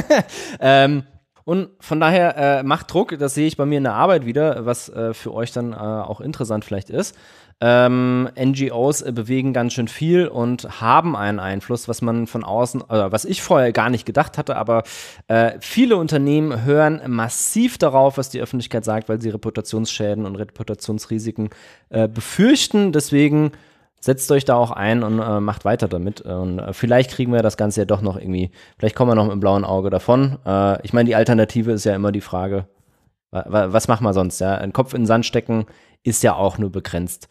*laughs* ähm, und von daher äh, macht Druck, das sehe ich bei mir in der Arbeit wieder, was äh, für euch dann äh, auch interessant vielleicht ist. Ähm, NGOs äh, bewegen ganz schön viel und haben einen Einfluss, was man von außen, oder was ich vorher gar nicht gedacht hatte, aber äh, viele Unternehmen hören massiv darauf, was die Öffentlichkeit sagt, weil sie Reputationsschäden und Reputationsrisiken äh, befürchten. Deswegen setzt euch da auch ein und äh, macht weiter damit. Und äh, vielleicht kriegen wir das Ganze ja doch noch irgendwie, vielleicht kommen wir noch mit dem blauen Auge davon. Äh, ich meine, die Alternative ist ja immer die Frage, was machen wir sonst? Ja? Ein Kopf in den Sand stecken ist ja auch nur begrenzt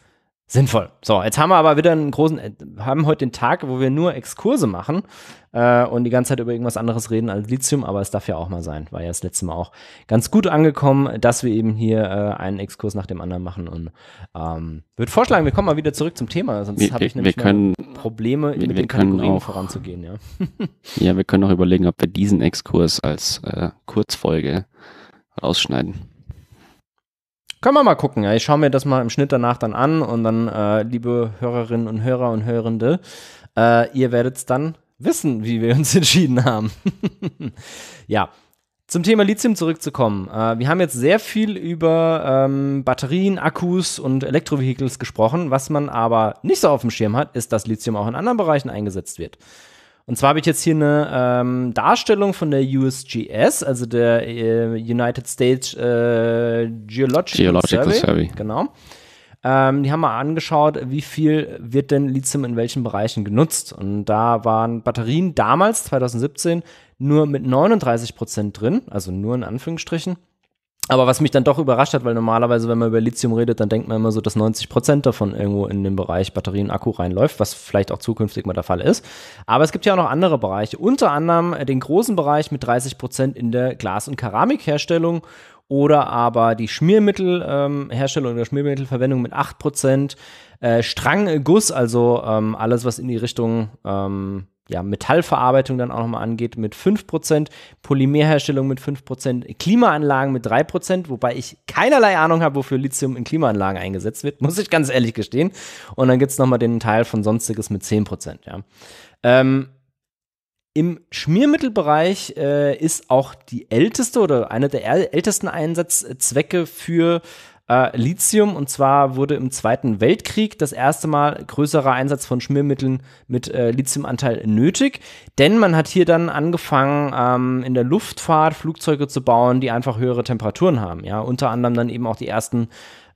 sinnvoll. So, jetzt haben wir aber wieder einen großen, äh, haben heute den Tag, wo wir nur Exkurse machen äh, und die ganze Zeit über irgendwas anderes reden als Lithium, aber es darf ja auch mal sein. War ja das letzte Mal auch ganz gut angekommen, dass wir eben hier äh, einen Exkurs nach dem anderen machen und ähm, würde vorschlagen, wir kommen mal wieder zurück zum Thema, sonst habe ich nämlich
können,
Probleme,
wir,
mit
wir
den Kategorien
auch,
voranzugehen. Ja. *laughs*
ja, wir können auch überlegen, ob wir diesen Exkurs als äh, Kurzfolge rausschneiden.
Können wir mal gucken. Ja. Ich schaue mir das mal im Schnitt danach dann an und dann, äh, liebe Hörerinnen und Hörer und Hörende, äh, ihr werdet es dann wissen, wie wir uns *laughs* entschieden haben. *laughs* ja. Zum Thema Lithium zurückzukommen. Äh, wir haben jetzt sehr viel über ähm, Batterien, Akkus und Elektrovehicles gesprochen. Was man aber nicht so auf dem Schirm hat, ist, dass Lithium auch in anderen Bereichen eingesetzt wird. Und zwar habe ich jetzt hier eine ähm, Darstellung von der USGS, also der äh, United States äh, Geological,
Geological Survey. Survey.
Genau. Ähm, die haben mal angeschaut, wie viel wird denn Lithium in welchen Bereichen genutzt. Und da waren Batterien damals, 2017, nur mit 39 Prozent drin, also nur in Anführungsstrichen. Aber was mich dann doch überrascht hat, weil normalerweise, wenn man über Lithium redet, dann denkt man immer so, dass 90 Prozent davon irgendwo in den Bereich Batterien, Akku reinläuft, was vielleicht auch zukünftig mal der Fall ist. Aber es gibt ja auch noch andere Bereiche, unter anderem den großen Bereich mit 30 Prozent in der Glas- und Keramikherstellung oder aber die Schmiermittelherstellung ähm, oder Schmiermittelverwendung mit 8 Prozent, äh, Strangguss, also ähm, alles, was in die Richtung ähm, ja, Metallverarbeitung dann auch nochmal angeht, mit 5%, Polymerherstellung mit 5%, Klimaanlagen mit 3%, wobei ich keinerlei Ahnung habe, wofür Lithium in Klimaanlagen eingesetzt wird, *laughs* muss ich ganz ehrlich gestehen. Und dann gibt es nochmal den Teil von Sonstiges mit 10%. Ja. Ähm, Im Schmiermittelbereich äh, ist auch die älteste oder eine der ältesten Einsatzzwecke für äh, Lithium. Und zwar wurde im Zweiten Weltkrieg das erste Mal größerer Einsatz von Schmiermitteln mit äh, Lithiumanteil nötig. Denn man hat hier dann angefangen, ähm, in der Luftfahrt Flugzeuge zu bauen, die einfach höhere Temperaturen haben. Ja, unter anderem dann eben auch die ersten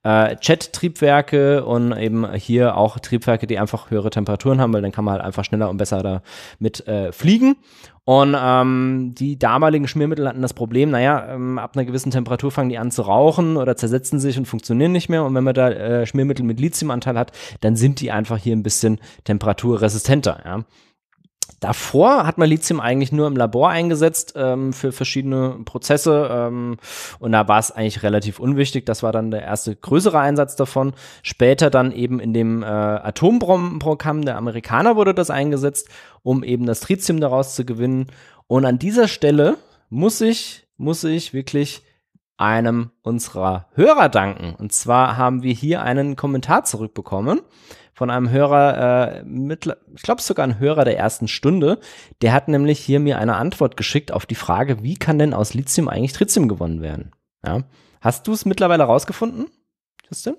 äh, Jet-Triebwerke und eben hier auch Triebwerke, die einfach höhere Temperaturen haben, weil dann kann man halt einfach schneller und besser damit äh, fliegen. Und ähm, die damaligen Schmiermittel hatten das Problem, naja, ähm, ab einer gewissen Temperatur fangen die an zu rauchen oder zersetzen sich und funktionieren nicht mehr. Und wenn man da äh, Schmiermittel mit Lithiumanteil hat, dann sind die einfach hier ein bisschen temperaturresistenter. Ja. Davor hat man Lithium eigentlich nur im Labor eingesetzt ähm, für verschiedene Prozesse ähm, und da war es eigentlich relativ unwichtig. Das war dann der erste größere Einsatz davon. Später dann eben in dem äh, Atombombenprogramm der Amerikaner wurde das eingesetzt, um eben das Tritium daraus zu gewinnen. Und an dieser Stelle muss ich, muss ich wirklich einem unserer Hörer danken. Und zwar haben wir hier einen Kommentar zurückbekommen von einem Hörer, äh, mit, ich glaube sogar ein Hörer der ersten Stunde. Der hat nämlich hier mir eine Antwort geschickt auf die Frage, wie kann denn aus Lithium eigentlich Tritium gewonnen werden? Ja. Hast du es mittlerweile rausgefunden, Justin?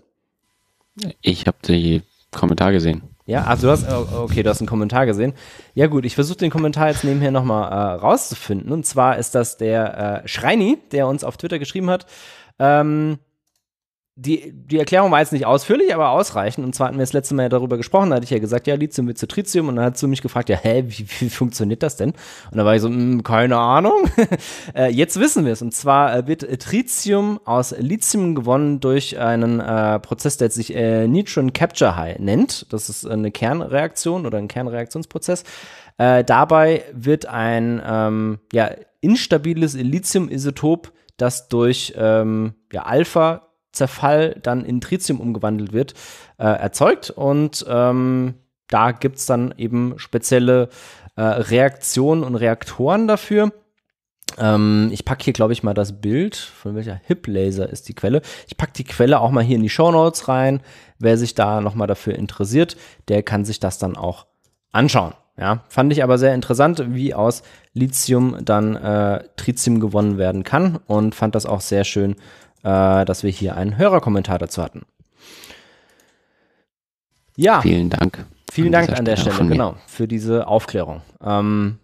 Ich habe den Kommentar gesehen.
Ja, also du hast, oh, okay, du hast einen Kommentar gesehen. Ja gut, ich versuche den Kommentar jetzt nebenher nochmal äh, rauszufinden. Und zwar ist das der äh, Schreini, der uns auf Twitter geschrieben hat. Ähm, die, die Erklärung war jetzt nicht ausführlich, aber ausreichend. Und zwar hatten wir das letzte Mal ja darüber gesprochen, da hatte ich ja gesagt, ja, Lithium wird zu Tritium. Und dann hat sie mich gefragt, ja, hä, wie, wie funktioniert das denn? Und da war ich so, hm, keine Ahnung. *laughs* äh, jetzt wissen wir es. Und zwar äh, wird Tritium aus Lithium gewonnen durch einen äh, Prozess, der sich äh, Neutron Capture High nennt. Das ist eine Kernreaktion oder ein Kernreaktionsprozess. Äh, dabei wird ein ähm, ja, instabiles Lithium-Isotop, das durch ähm, ja, Alpha Zerfall dann in Tritium umgewandelt wird, äh, erzeugt. Und ähm, da gibt es dann eben spezielle äh, Reaktionen und Reaktoren dafür. Ähm, ich packe hier, glaube ich, mal das Bild. Von welcher Hip-Laser ist die Quelle? Ich packe die Quelle auch mal hier in die Show Notes rein. Wer sich da nochmal dafür interessiert, der kann sich das dann auch anschauen. Ja, fand ich aber sehr interessant, wie aus Lithium dann äh, Tritium gewonnen werden kann und fand das auch sehr schön äh, dass wir hier einen Hörerkommentar dazu hatten.
Ja. Vielen Dank.
Vielen Dank an der Stelle, genau, für diese Aufklärung. Ähm,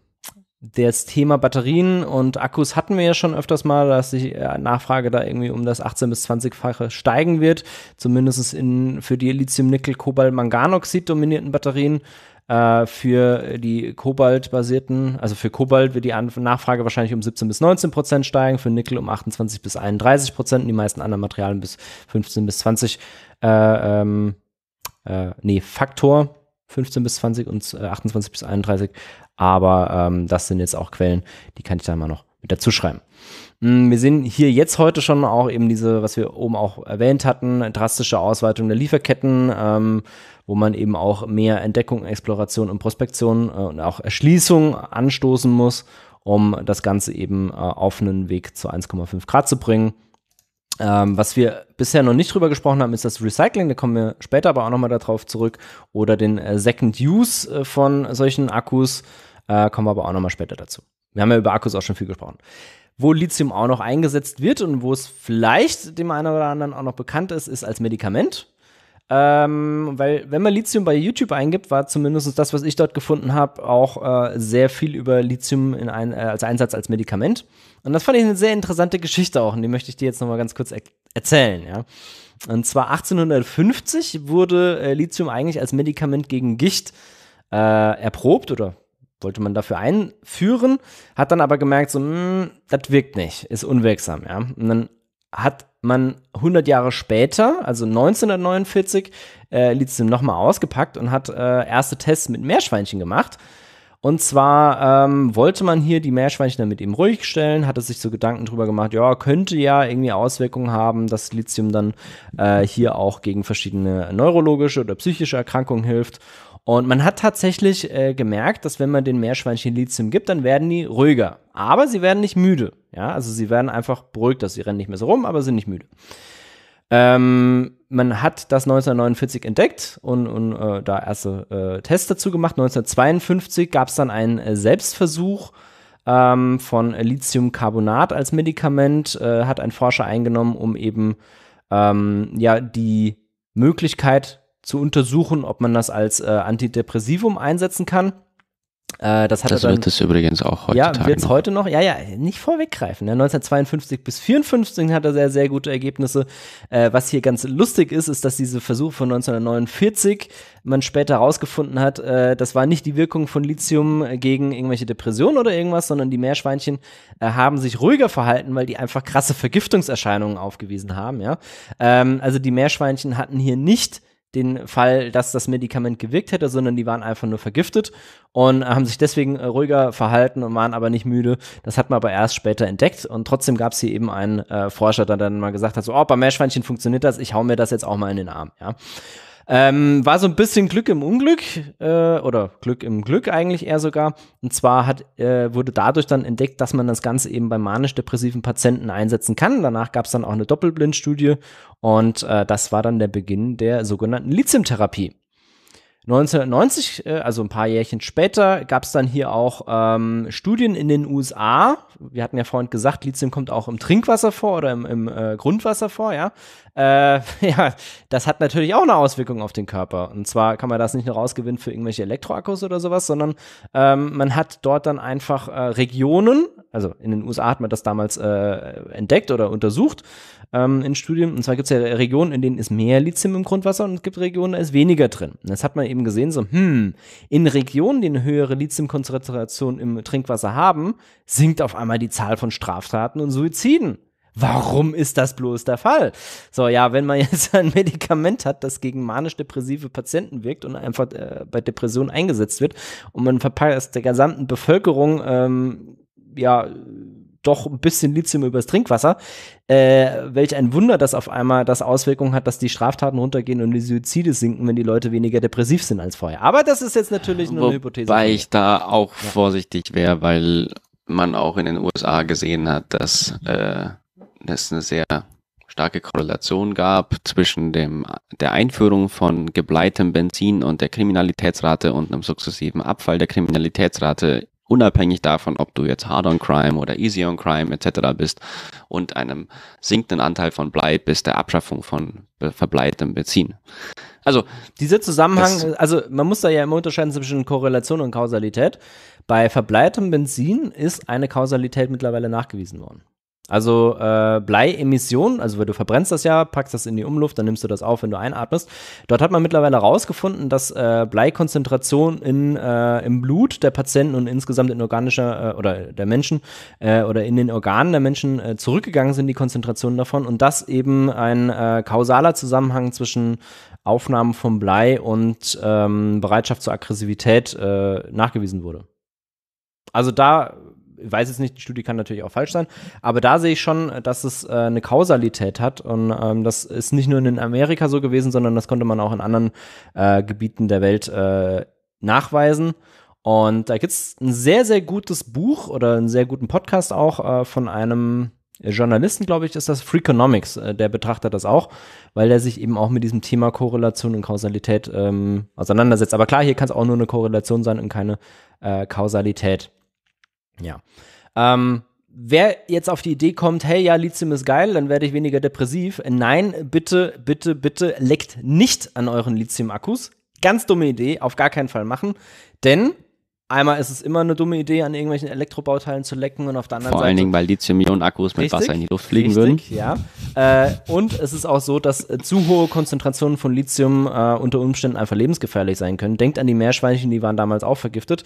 das Thema Batterien und Akkus hatten wir ja schon öfters mal, dass die äh, Nachfrage da irgendwie um das 18 bis 20-fache steigen wird, zumindest in, für die Lithium-Nickel-Kobalt-Manganoxid dominierten Batterien. Äh, für die Kobalt-basierten, also für Kobalt wird die An Nachfrage wahrscheinlich um 17 bis 19 Prozent steigen, für Nickel um 28 bis 31 Prozent, die meisten anderen Materialien bis 15 bis 20, äh, ähm, äh, nee, Faktor 15 bis 20 und äh, 28 bis 31. Aber ähm, das sind jetzt auch Quellen, die kann ich da mal noch mit dazu schreiben. Mm, wir sehen hier jetzt heute schon auch eben diese, was wir oben auch erwähnt hatten, drastische Ausweitung der Lieferketten, ähm, wo man eben auch mehr Entdeckung, Exploration und Prospektion äh, und auch Erschließung anstoßen muss, um das Ganze eben äh, auf einen Weg zu 1,5 Grad zu bringen. Ähm, was wir bisher noch nicht drüber gesprochen haben, ist das Recycling. Da kommen wir später aber auch nochmal darauf zurück. Oder den äh, Second Use äh, von solchen Akkus. Äh, kommen wir aber auch nochmal später dazu. Wir haben ja über Akkus auch schon viel gesprochen. Wo Lithium auch noch eingesetzt wird und wo es vielleicht dem einen oder anderen auch noch bekannt ist, ist als Medikament. Ähm, weil, wenn man Lithium bei YouTube eingibt, war zumindest das, was ich dort gefunden habe, auch äh, sehr viel über Lithium in ein, äh, als Einsatz als Medikament. Und das fand ich eine sehr interessante Geschichte auch, und die möchte ich dir jetzt nochmal ganz kurz er erzählen, ja. Und zwar 1850 wurde äh, Lithium eigentlich als Medikament gegen Gicht äh, erprobt oder wollte man dafür einführen, hat dann aber gemerkt, so, hm, das wirkt nicht, ist unwirksam, ja. Und dann hat man 100 Jahre später, also 1949, äh, Lithium nochmal ausgepackt und hat äh, erste Tests mit Meerschweinchen gemacht. Und zwar ähm, wollte man hier die Meerschweinchen dann mit ihm ruhig stellen, hatte sich so Gedanken drüber gemacht, ja, könnte ja irgendwie Auswirkungen haben, dass Lithium dann äh, hier auch gegen verschiedene neurologische oder psychische Erkrankungen hilft. Und man hat tatsächlich äh, gemerkt, dass wenn man den Meerschweinchen Lithium gibt, dann werden die ruhiger. Aber sie werden nicht müde. Ja, also sie werden einfach beruhigt, dass sie rennen nicht mehr so rum, aber sind nicht müde. Ähm, man hat das 1949 entdeckt und, und äh, da erste äh, Tests dazu gemacht. 1952 gab es dann einen äh, Selbstversuch ähm, von Lithiumcarbonat als Medikament, äh, hat ein Forscher eingenommen, um eben ähm, ja die Möglichkeit zu untersuchen, ob man das als äh, Antidepressivum einsetzen kann.
Äh, das hat das dann, wird es übrigens auch
heute. Ja, wird es heute noch. Ja, ja, nicht vorweggreifen. Ne? 1952 bis 54 hat er sehr, sehr gute Ergebnisse. Äh, was hier ganz lustig ist, ist, dass diese Versuche von 1949 man später herausgefunden hat, äh, das war nicht die Wirkung von Lithium gegen irgendwelche Depressionen oder irgendwas, sondern die Meerschweinchen äh, haben sich ruhiger verhalten, weil die einfach krasse Vergiftungserscheinungen aufgewiesen haben. Ja, ähm, also die Meerschweinchen hatten hier nicht den Fall, dass das Medikament gewirkt hätte, sondern die waren einfach nur vergiftet und haben sich deswegen äh, ruhiger verhalten und waren aber nicht müde. Das hat man aber erst später entdeckt und trotzdem gab es hier eben einen äh, Forscher, der dann mal gesagt hat, so, oh, bei Meerschweinchen funktioniert das, ich hau mir das jetzt auch mal in den Arm, ja. Ähm, war so ein bisschen Glück im Unglück äh, oder Glück im Glück eigentlich eher sogar. Und zwar hat, äh, wurde dadurch dann entdeckt, dass man das Ganze eben bei manisch-depressiven Patienten einsetzen kann. Danach gab es dann auch eine Doppelblindstudie und äh, das war dann der Beginn der sogenannten Lithiumtherapie. 1990, äh, also ein paar Jährchen später, gab es dann hier auch ähm, Studien in den USA. Wir hatten ja vorhin gesagt, Lithium kommt auch im Trinkwasser vor oder im, im äh, Grundwasser vor, ja. Äh, *laughs* ja, das hat natürlich auch eine Auswirkung auf den Körper. Und zwar kann man das nicht nur rausgewinnen für irgendwelche Elektroakkus oder sowas, sondern ähm, man hat dort dann einfach äh, Regionen, also in den USA hat man das damals äh, entdeckt oder untersucht ähm, in Studien. Und zwar gibt es ja Regionen, in denen ist mehr Lithium im Grundwasser und es gibt Regionen, da ist weniger drin. Und das hat man eben gesehen, so, hm, in Regionen, die eine höhere Lithiumkonzentration im Trinkwasser haben, sinkt auf einmal die Zahl von Straftaten und Suiziden. Warum ist das bloß der Fall? So, ja, wenn man *laughs* jetzt ein Medikament hat, das gegen manisch-depressive Patienten wirkt und einfach äh, bei Depressionen eingesetzt wird und man verpasst der gesamten Bevölkerung ähm, ja doch ein bisschen Lithium übers Trinkwasser. Äh, welch ein Wunder, dass auf einmal das Auswirkungen hat, dass die Straftaten runtergehen und die Suizide sinken, wenn die Leute weniger depressiv sind als vorher. Aber das ist jetzt natürlich nur Wobei eine Hypothese.
Weil ich da auch ja. vorsichtig wäre, weil man auch in den USA gesehen hat, dass äh, es eine sehr starke Korrelation gab zwischen dem, der Einführung von gebleitem Benzin und der Kriminalitätsrate und einem sukzessiven Abfall der Kriminalitätsrate unabhängig davon, ob du jetzt Hard on Crime oder Easy on Crime etc. bist und einem sinkenden Anteil von Blei bis der Abschaffung von verbleitem Benzin. Also
dieser Zusammenhang, also man muss da ja immer unterscheiden zwischen Korrelation und Kausalität. Bei verbleitem Benzin ist eine Kausalität mittlerweile nachgewiesen worden. Also äh, Bleiemission, also weil du verbrennst das ja, packst das in die Umluft, dann nimmst du das auf, wenn du einatmest. Dort hat man mittlerweile herausgefunden, dass äh, Bleikonzentration in, äh, im Blut der Patienten und insgesamt in organischer äh, oder der Menschen äh, oder in den Organen der Menschen äh, zurückgegangen sind, die Konzentrationen davon, und dass eben ein äh, kausaler Zusammenhang zwischen Aufnahmen von Blei und ähm, Bereitschaft zur Aggressivität äh, nachgewiesen wurde. Also da ich weiß jetzt nicht, die Studie kann natürlich auch falsch sein, aber da sehe ich schon, dass es äh, eine Kausalität hat und ähm, das ist nicht nur in Amerika so gewesen, sondern das konnte man auch in anderen äh, Gebieten der Welt äh, nachweisen. Und da gibt es ein sehr, sehr gutes Buch oder einen sehr guten Podcast auch äh, von einem Journalisten, glaube ich, ist das Freakonomics, äh, der betrachtet das auch, weil der sich eben auch mit diesem Thema Korrelation und Kausalität ähm, auseinandersetzt. Aber klar, hier kann es auch nur eine Korrelation sein und keine äh, Kausalität. Ja. Ähm, wer jetzt auf die Idee kommt, hey, ja, Lithium ist geil, dann werde ich weniger depressiv. Nein, bitte, bitte, bitte leckt nicht an euren Lithium-Akkus. Ganz dumme Idee, auf gar keinen Fall machen. Denn einmal ist es immer eine dumme Idee, an irgendwelchen Elektrobauteilen zu lecken und auf der anderen
Vor
Seite.
allen Dingen, weil Lithium-Ionen-Akkus mit Wasser in die Luft fliegen
richtig,
würden.
ja. Äh, und es ist auch so, dass äh, zu hohe Konzentrationen von Lithium äh, unter Umständen einfach lebensgefährlich sein können. Denkt an die Meerschweinchen, die waren damals auch vergiftet.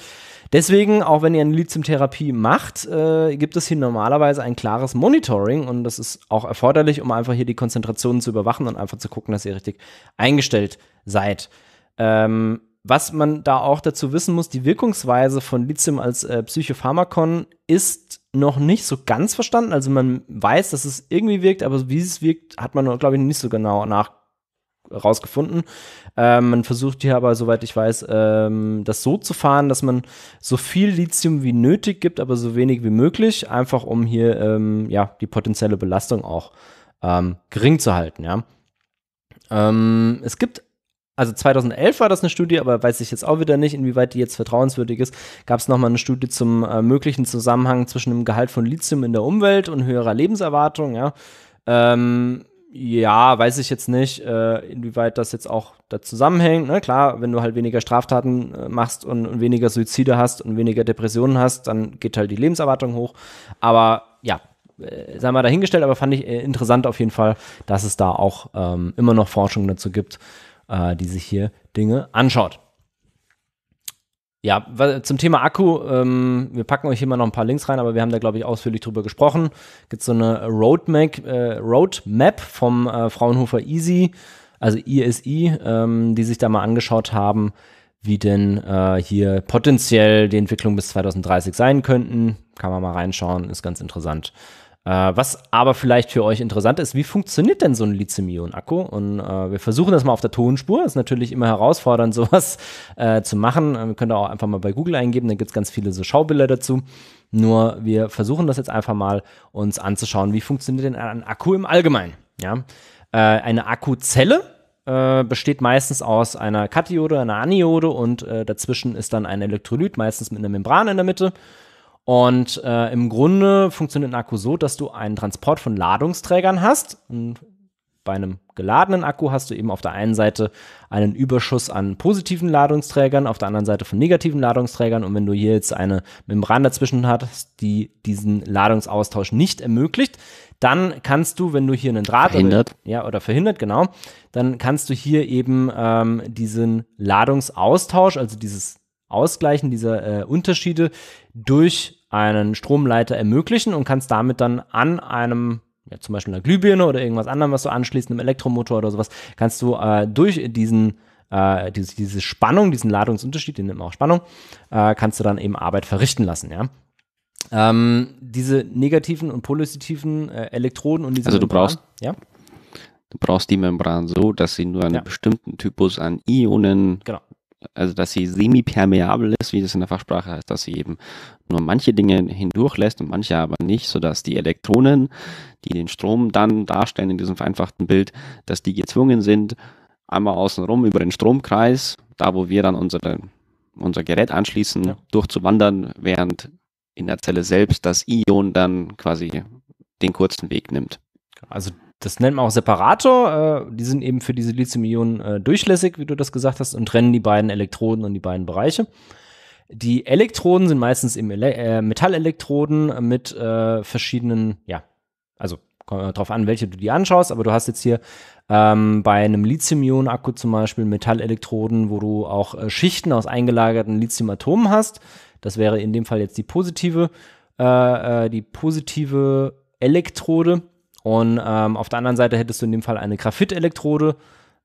Deswegen, auch wenn ihr eine Lithiumtherapie macht, äh, gibt es hier normalerweise ein klares Monitoring und das ist auch erforderlich, um einfach hier die Konzentrationen zu überwachen und einfach zu gucken, dass ihr richtig eingestellt seid. Ähm, was man da auch dazu wissen muss, die Wirkungsweise von Lithium als äh, Psychopharmakon ist noch nicht so ganz verstanden. Also man weiß, dass es irgendwie wirkt, aber wie es wirkt, hat man, glaube ich, nicht so genau nach rausgefunden. Ähm, man versucht hier aber, soweit ich weiß, ähm, das so zu fahren, dass man so viel Lithium wie nötig gibt, aber so wenig wie möglich, einfach um hier ähm, ja, die potenzielle Belastung auch ähm, gering zu halten. Ja. Ähm, es gibt also 2011 war das eine Studie, aber weiß ich jetzt auch wieder nicht, inwieweit die jetzt vertrauenswürdig ist. Gab es nochmal eine Studie zum äh, möglichen Zusammenhang zwischen dem Gehalt von Lithium in der Umwelt und höherer Lebenserwartung, ja. Ähm, ja, weiß ich jetzt nicht, äh, inwieweit das jetzt auch da zusammenhängt. Ne? Klar, wenn du halt weniger Straftaten äh, machst und, und, weniger Suizide hast und weniger Depressionen hast, dann geht halt die Lebenserwartung hoch. Aber ja, äh, sei mal dahingestellt, aber fand ich äh, interessant auf jeden Fall, dass es da auch ähm, immer noch Forschung dazu gibt, äh, die sich hier Dinge anschaut. Ja, zum Thema Akku, ähm, wir packen euch hier mal noch ein paar Links rein, aber wir haben da, glaube ich, ausführlich drüber gesprochen. Gibt so eine Roadmap, äh, Roadmap vom äh, Fraunhofer Easy, also ISI, ähm, die sich da mal angeschaut haben, wie denn äh, hier potenziell die Entwicklung bis 2030 sein könnten. Kann man mal reinschauen, ist ganz interessant. Äh, was aber vielleicht für euch interessant ist, wie funktioniert denn so ein Lithium-Ionen-Akku? Und äh, wir versuchen das mal auf der Tonspur. Ist natürlich immer herausfordernd, *laughs* sowas äh, zu machen. Äh, wir können auch einfach mal bei Google eingeben, da gibt es ganz viele so Schaubilder dazu. Nur wir versuchen das jetzt einfach mal uns anzuschauen, wie funktioniert denn ein Akku im Allgemeinen? Ja? Äh, eine Akkuzelle äh, besteht meistens aus einer Kathode, einer Aniode und dazwischen ist dann ein Elektrolyt, meistens mit einer Membran in der Mitte. Und äh, im Grunde funktioniert ein Akku so, dass du einen Transport von Ladungsträgern hast. Und bei einem geladenen Akku hast du eben auf der einen Seite einen Überschuss an positiven Ladungsträgern, auf der anderen Seite von negativen Ladungsträgern. Und wenn du hier jetzt eine Membran dazwischen hast, die diesen Ladungsaustausch nicht ermöglicht, dann kannst du, wenn du hier einen Draht
verhindert.
Oder, ja oder verhindert, genau, dann kannst du hier eben ähm, diesen Ladungsaustausch, also dieses Ausgleichen dieser äh, Unterschiede durch einen Stromleiter ermöglichen und kannst damit dann an einem ja, zum Beispiel einer Glühbirne oder irgendwas anderem, was du anschließt, einem Elektromotor oder sowas, kannst du äh, durch diesen äh, diese, diese Spannung, diesen Ladungsunterschied, den nennt man auch Spannung, äh, kannst du dann eben Arbeit verrichten lassen, ja. Ähm, diese negativen und positiven äh, Elektroden und diese
Also du Membran, brauchst
ja?
Du brauchst die Membran so, dass sie nur einen ja. bestimmten Typus an Ionen
genau
also dass sie semipermeabel ist, wie das in der Fachsprache heißt, dass sie eben nur manche Dinge hindurchlässt und manche aber nicht, sodass die Elektronen, die den Strom dann darstellen in diesem vereinfachten Bild, dass die gezwungen sind, einmal außenrum über den Stromkreis, da wo wir dann unsere, unser Gerät anschließen, ja. durchzuwandern, während in der Zelle selbst das Ion dann quasi den kurzen Weg nimmt.
Also das nennt man auch Separator. Äh, die sind eben für diese Lithium-Ionen äh, durchlässig, wie du das gesagt hast, und trennen die beiden Elektroden und die beiden Bereiche. Die Elektroden sind meistens eben Ele äh, Metallelektroden mit verschiedenen, ja, also kommt darauf an, welche du die anschaust, aber du hast jetzt hier ähm, bei einem Lithium-Ionen-Akku zum Beispiel Metallelektroden, wo du auch Schichten aus eingelagerten Lithium-Atomen hast. Das wäre in dem Fall jetzt die positive, die positive Elektrode. Und ähm, auf der anderen Seite hättest du in dem Fall eine Graphitelektrode.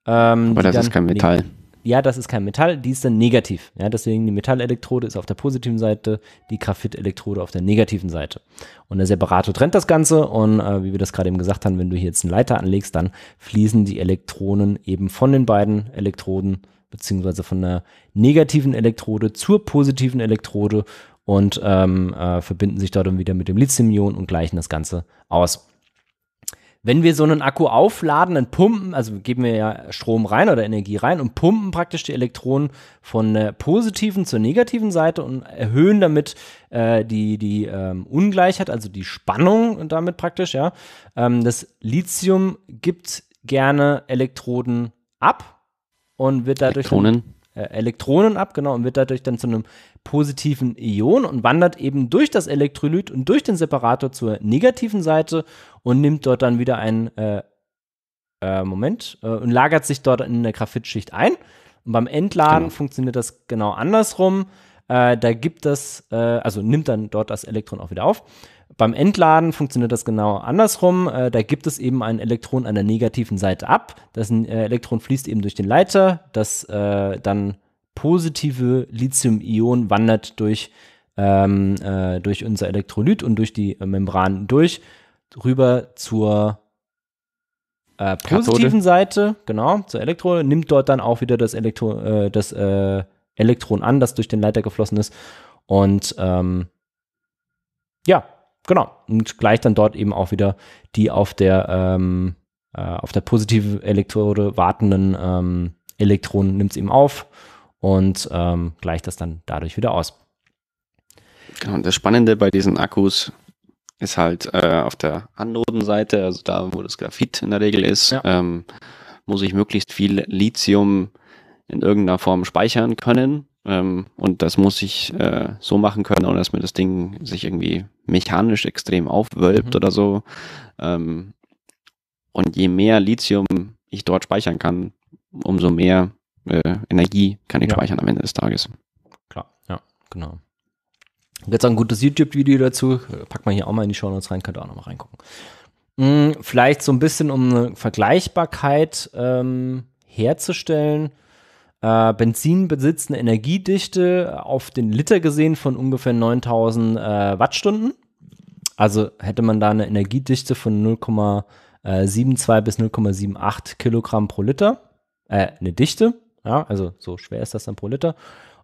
Ähm, Aber das ist kein Metall.
Ja, das ist kein Metall, die ist dann negativ. Ja, deswegen die Metallelektrode ist auf der positiven Seite, die Graphitelektrode auf der negativen Seite. Und der Separator trennt das Ganze und äh, wie wir das gerade eben gesagt haben, wenn du hier jetzt einen Leiter anlegst, dann fließen die Elektronen eben von den beiden Elektroden beziehungsweise von der negativen Elektrode zur positiven Elektrode und ähm, äh, verbinden sich dort dann wieder mit dem Lithium-Ion und gleichen das Ganze aus wenn wir so einen Akku aufladen, dann pumpen, also geben wir ja Strom rein oder Energie rein und pumpen praktisch die Elektronen von der positiven zur negativen Seite und erhöhen damit äh, die, die ähm, Ungleichheit, also die Spannung damit praktisch, ja. Ähm, das Lithium gibt gerne Elektroden ab und wird dadurch.
Elektronen.
Dann, äh, Elektronen ab, genau, und wird dadurch dann zu einem positiven Ion und wandert eben durch das Elektrolyt und durch den Separator zur negativen Seite und nimmt dort dann wieder einen äh, äh, Moment äh, und lagert sich dort in der Graphitschicht ein. Und beim Entladen genau. funktioniert das genau andersrum. Äh, da gibt es, äh, also nimmt dann dort das Elektron auch wieder auf. Beim Entladen funktioniert das genau andersrum. Äh, da gibt es eben ein Elektron an der negativen Seite ab. Das Elektron fließt eben durch den Leiter, das dann positive Lithium-Ion wandert durch, ähm, äh, durch unser Elektrolyt und durch die äh, Membran durch, rüber zur äh, positiven Kathode. Seite, genau, zur Elektrode, nimmt dort dann auch wieder das, Elektro, äh, das äh, Elektron an, das durch den Leiter geflossen ist. Und ähm, ja, genau. Und gleich dann dort eben auch wieder die auf der, ähm, äh, auf der positiven Elektrode wartenden ähm, Elektronen nimmt es eben auf und ähm, gleicht das dann dadurch wieder aus.
Genau, und das Spannende bei diesen Akkus ist halt äh, auf der Anodenseite, also da, wo das Graphit in der Regel ist, ja. ähm, muss ich möglichst viel Lithium in irgendeiner Form speichern können. Ähm, und das muss ich äh, so machen können, ohne dass mir das Ding sich irgendwie mechanisch extrem aufwölbt mhm. oder so. Ähm, und je mehr Lithium ich dort speichern kann, umso mehr äh, Energie kann ich ja. speichern am Ende des Tages.
Klar, ja, genau. Jetzt ein gutes YouTube-Video dazu, pack mal hier auch mal in die Show Notes rein, könnt ihr auch noch mal reingucken. Hm, vielleicht so ein bisschen, um eine Vergleichbarkeit ähm, herzustellen. Äh, Benzin besitzt eine Energiedichte auf den Liter gesehen von ungefähr 9000 äh, Wattstunden. Also hätte man da eine Energiedichte von 0,72 bis 0,78 Kilogramm pro Liter. Äh, eine Dichte. Ja, also so schwer ist das dann pro Liter.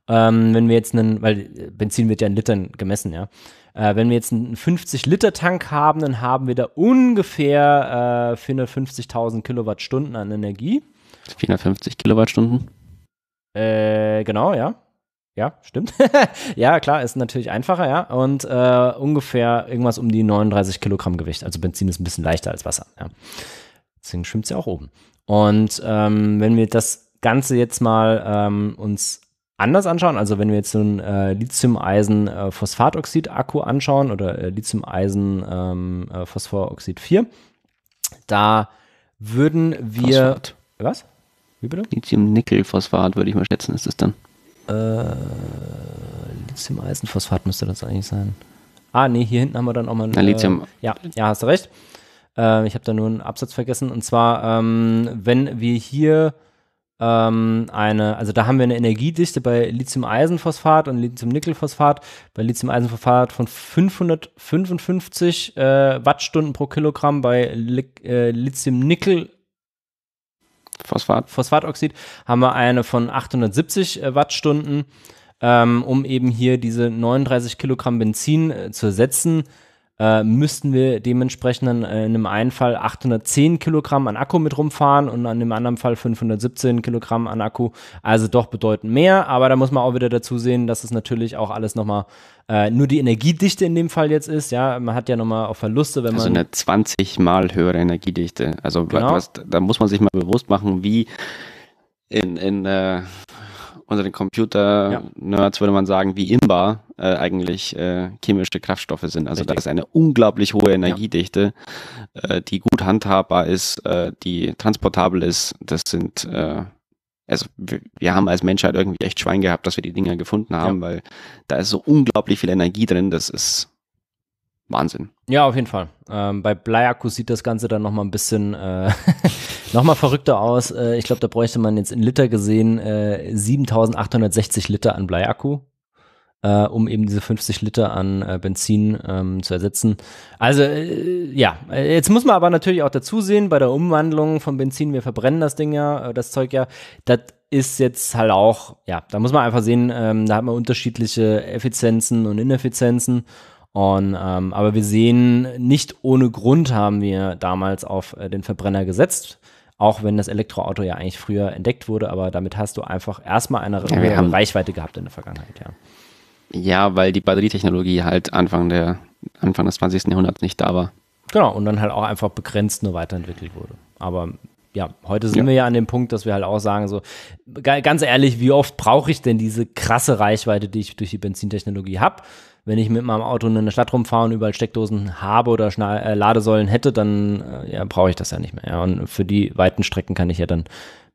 Ähm, wenn wir jetzt einen, weil Benzin wird ja in Litern gemessen, ja. Äh, wenn wir jetzt einen 50-Liter-Tank haben, dann haben wir da ungefähr äh, 450.000 Kilowattstunden an Energie.
450 Kilowattstunden?
Äh, genau, ja. Ja, stimmt. *laughs* ja, klar, ist natürlich einfacher, ja. Und äh, ungefähr irgendwas um die 39 Kilogramm Gewicht. Also Benzin ist ein bisschen leichter als Wasser, ja. Deswegen schwimmt es ja auch oben. Und ähm, wenn wir das Ganze jetzt mal ähm, uns anders anschauen, also wenn wir jetzt so einen äh, Lithium-Eisen-Phosphatoxid-Akku anschauen oder äh, Lithium-Eisen-Phosphoroxid ähm, 4, da würden wir.
Phosphat. Was? Wie bitte? Lithium-Nickel-Phosphat würde ich mal schätzen, ist das dann.
Äh, Lithium-Eisenphosphat müsste das eigentlich sein. Ah, nee, hier hinten haben wir dann auch mal.
Na, Lithium.
Äh, ja, ja, hast du recht. Äh, ich habe da nur einen Absatz vergessen. Und zwar, ähm, wenn wir hier ähm, eine, also da haben wir eine Energiedichte bei Lithium-Eisenphosphat und Lithium-Nickel-Phosphat, bei Lithium-Eisenphosphat von 555 äh, Wattstunden pro Kilogramm, bei äh, Lithium-Nickel Phosphat. Phosphatoxid haben wir eine von 870 äh, Wattstunden, ähm, um eben hier diese 39 Kilogramm Benzin äh, zu ersetzen. Äh, müssten wir dementsprechend dann äh, in einem einen Fall 810 Kilogramm an Akku mit rumfahren und an dem anderen Fall 517 Kilogramm an Akku. Also doch bedeutend mehr, aber da muss man auch wieder dazu sehen, dass es natürlich auch alles nochmal äh, nur die Energiedichte in dem Fall jetzt ist. Ja, man hat ja nochmal auch Verluste, wenn
also
man.
Also eine 20 mal höhere Energiedichte. Also genau. was, da muss man sich mal bewusst machen, wie in, in äh, unter den Computer-Nerds würde man sagen, wie imbar äh, eigentlich äh, chemische Kraftstoffe sind. Also Richtig. da ist eine unglaublich hohe Energiedichte, ja. äh, die gut handhabbar ist, äh, die transportabel ist. Das sind äh, also wir, wir, haben als Menschheit irgendwie echt Schwein gehabt, dass wir die Dinger gefunden haben, ja. weil da ist so unglaublich viel Energie drin, das ist Wahnsinn.
Ja, auf jeden Fall. Ähm, bei Bleiakkus sieht das Ganze dann nochmal ein bisschen äh, *laughs* nochmal verrückter aus. Äh, ich glaube, da bräuchte man jetzt in Liter gesehen äh, 7860 Liter an Bleiakku, äh, um eben diese 50 Liter an äh, Benzin ähm, zu ersetzen. Also äh, ja, jetzt muss man aber natürlich auch dazu sehen, bei der Umwandlung von Benzin, wir verbrennen das Ding ja, äh, das Zeug ja, das ist jetzt halt auch, ja, da muss man einfach sehen, ähm, da hat man unterschiedliche Effizienzen und Ineffizienzen. Und, ähm, aber wir sehen, nicht ohne Grund haben wir damals auf äh, den Verbrenner gesetzt. Auch wenn das Elektroauto ja eigentlich früher entdeckt wurde, aber damit hast du einfach erstmal eine ja, Reichweite gehabt in der Vergangenheit, ja.
Ja, weil die Batterietechnologie halt Anfang, der, Anfang des 20. Jahrhunderts nicht da war.
Genau, und dann halt auch einfach begrenzt nur weiterentwickelt wurde. Aber ja, heute sind ja. wir ja an dem Punkt, dass wir halt auch sagen, so, ganz ehrlich, wie oft brauche ich denn diese krasse Reichweite, die ich durch die Benzintechnologie habe? Wenn ich mit meinem Auto in der Stadt rumfahre und überall Steckdosen habe oder Schna äh, Ladesäulen hätte, dann äh, ja, brauche ich das ja nicht mehr. Ja. Und für die weiten Strecken kann ich ja dann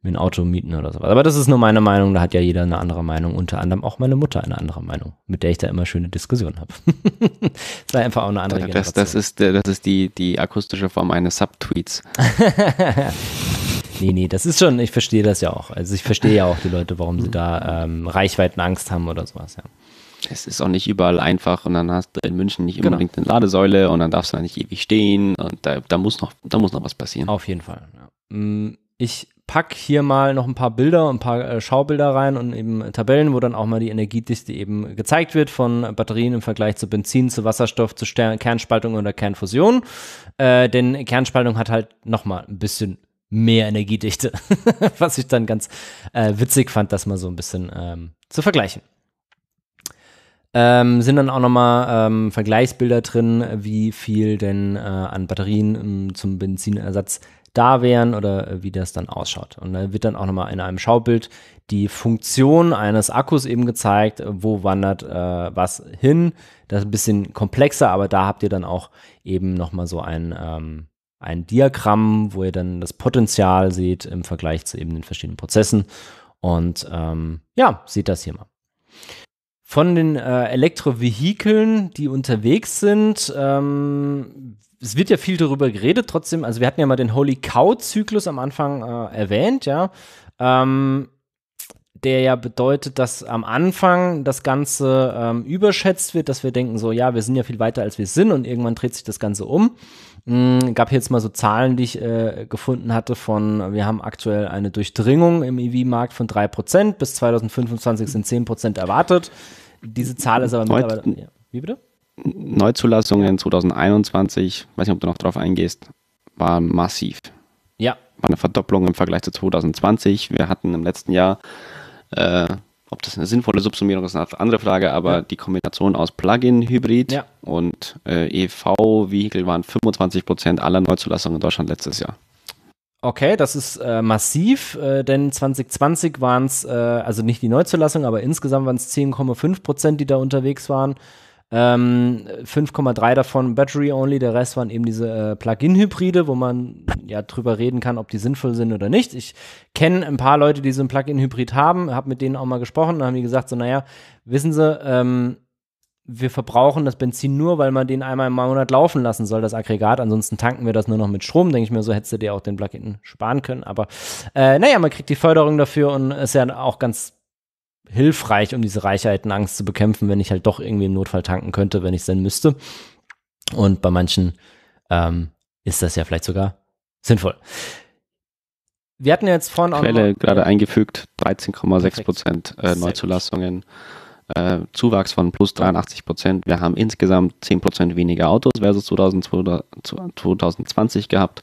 mir ein Auto mieten oder sowas. Aber das ist nur meine Meinung, da hat ja jeder eine andere Meinung, unter anderem auch meine Mutter eine andere Meinung, mit der ich da immer schöne Diskussionen habe. *laughs* das war einfach auch eine andere
das, Das ist, das ist die, die akustische Form eines Subtweets. *laughs*
nee, nee, das ist schon, ich verstehe das ja auch. Also ich verstehe ja auch die Leute, warum sie da ähm, Reichweitenangst haben oder sowas, ja.
Es ist auch nicht überall einfach und dann hast du in München nicht genau. unbedingt eine Ladesäule und dann darfst du da nicht ewig stehen und da, da, muss, noch, da muss noch was passieren.
Auf jeden Fall. Ja. Mm, ich packe hier mal noch ein paar Bilder, ein paar äh, Schaubilder rein und eben Tabellen, wo dann auch mal die Energiedichte eben gezeigt wird von Batterien im Vergleich zu Benzin, zu Wasserstoff, zu Stern Kernspaltung oder Kernfusion. Äh, denn Kernspaltung hat halt nochmal ein bisschen mehr Energiedichte, *laughs* was ich dann ganz äh, witzig fand, das mal so ein bisschen ähm, zu vergleichen. Ähm, sind dann auch nochmal ähm, Vergleichsbilder drin, wie viel denn äh, an Batterien ähm, zum Benzinersatz da wären oder äh, wie das dann ausschaut. Und da wird dann auch nochmal in einem Schaubild die Funktion eines Akkus eben gezeigt, wo wandert äh, was hin. Das ist ein bisschen komplexer, aber da habt ihr dann auch eben nochmal so ein, ähm, ein Diagramm, wo ihr dann das Potenzial seht im Vergleich zu eben den verschiedenen Prozessen. Und ähm, ja, seht das hier mal von den äh, Elektrovehikeln, die unterwegs sind, ähm, es wird ja viel darüber geredet, trotzdem, also wir hatten ja mal den Holy Cow-Zyklus am Anfang äh, erwähnt, ja. Ähm, der ja bedeutet, dass am Anfang das Ganze ähm, überschätzt wird, dass wir denken so, ja, wir sind ja viel weiter als wir sind und irgendwann dreht sich das Ganze um. Mhm, gab jetzt mal so Zahlen, die ich äh, gefunden hatte von, wir haben aktuell eine Durchdringung im EV-Markt von 3%, bis 2025 sind 10% erwartet. Diese Zahl ist aber
Neu mittlerweile, ja. wie bitte? Neuzulassungen 2021, weiß nicht, ob du noch drauf eingehst, war massiv.
Ja.
War eine Verdopplung im Vergleich zu 2020. Wir hatten im letzten Jahr äh, ob das eine sinnvolle Subsumierung ist, ist eine andere Frage, aber ja. die Kombination aus Plug-in-Hybrid ja. und äh, EV-Vehikel waren 25 Prozent aller Neuzulassungen in Deutschland letztes Jahr.
Okay, das ist äh, massiv, äh, denn 2020 waren es, also nicht die Neuzulassung, aber insgesamt waren es 10,5 Prozent, die da unterwegs waren. Ähm, 5,3 davon Battery only, der Rest waren eben diese äh, Plug-in-Hybride, wo man ja drüber reden kann, ob die sinnvoll sind oder nicht. Ich kenne ein paar Leute, die so ein Plug-in-Hybrid haben, habe mit denen auch mal gesprochen und haben die gesagt, so naja, wissen Sie, ähm, wir verbrauchen das Benzin nur, weil man den einmal im Monat laufen lassen soll, das Aggregat. Ansonsten tanken wir das nur noch mit Strom. Denke ich mir, so hättest du dir auch den Plug-in sparen können. Aber äh, naja, man kriegt die Förderung dafür und ist ja auch ganz hilfreich, um diese Reichweitenangst zu bekämpfen, wenn ich halt doch irgendwie im Notfall tanken könnte, wenn ich es denn müsste. Und bei manchen ähm, ist das ja vielleicht sogar sinnvoll. Wir hatten jetzt vorhin
auch Quelle gerade eingefügt, 13,6 Prozent äh, Neuzulassungen. äh, Zuwachs von plus 83 Prozent. Wir haben insgesamt 10 Prozent weniger Autos versus 2020 gehabt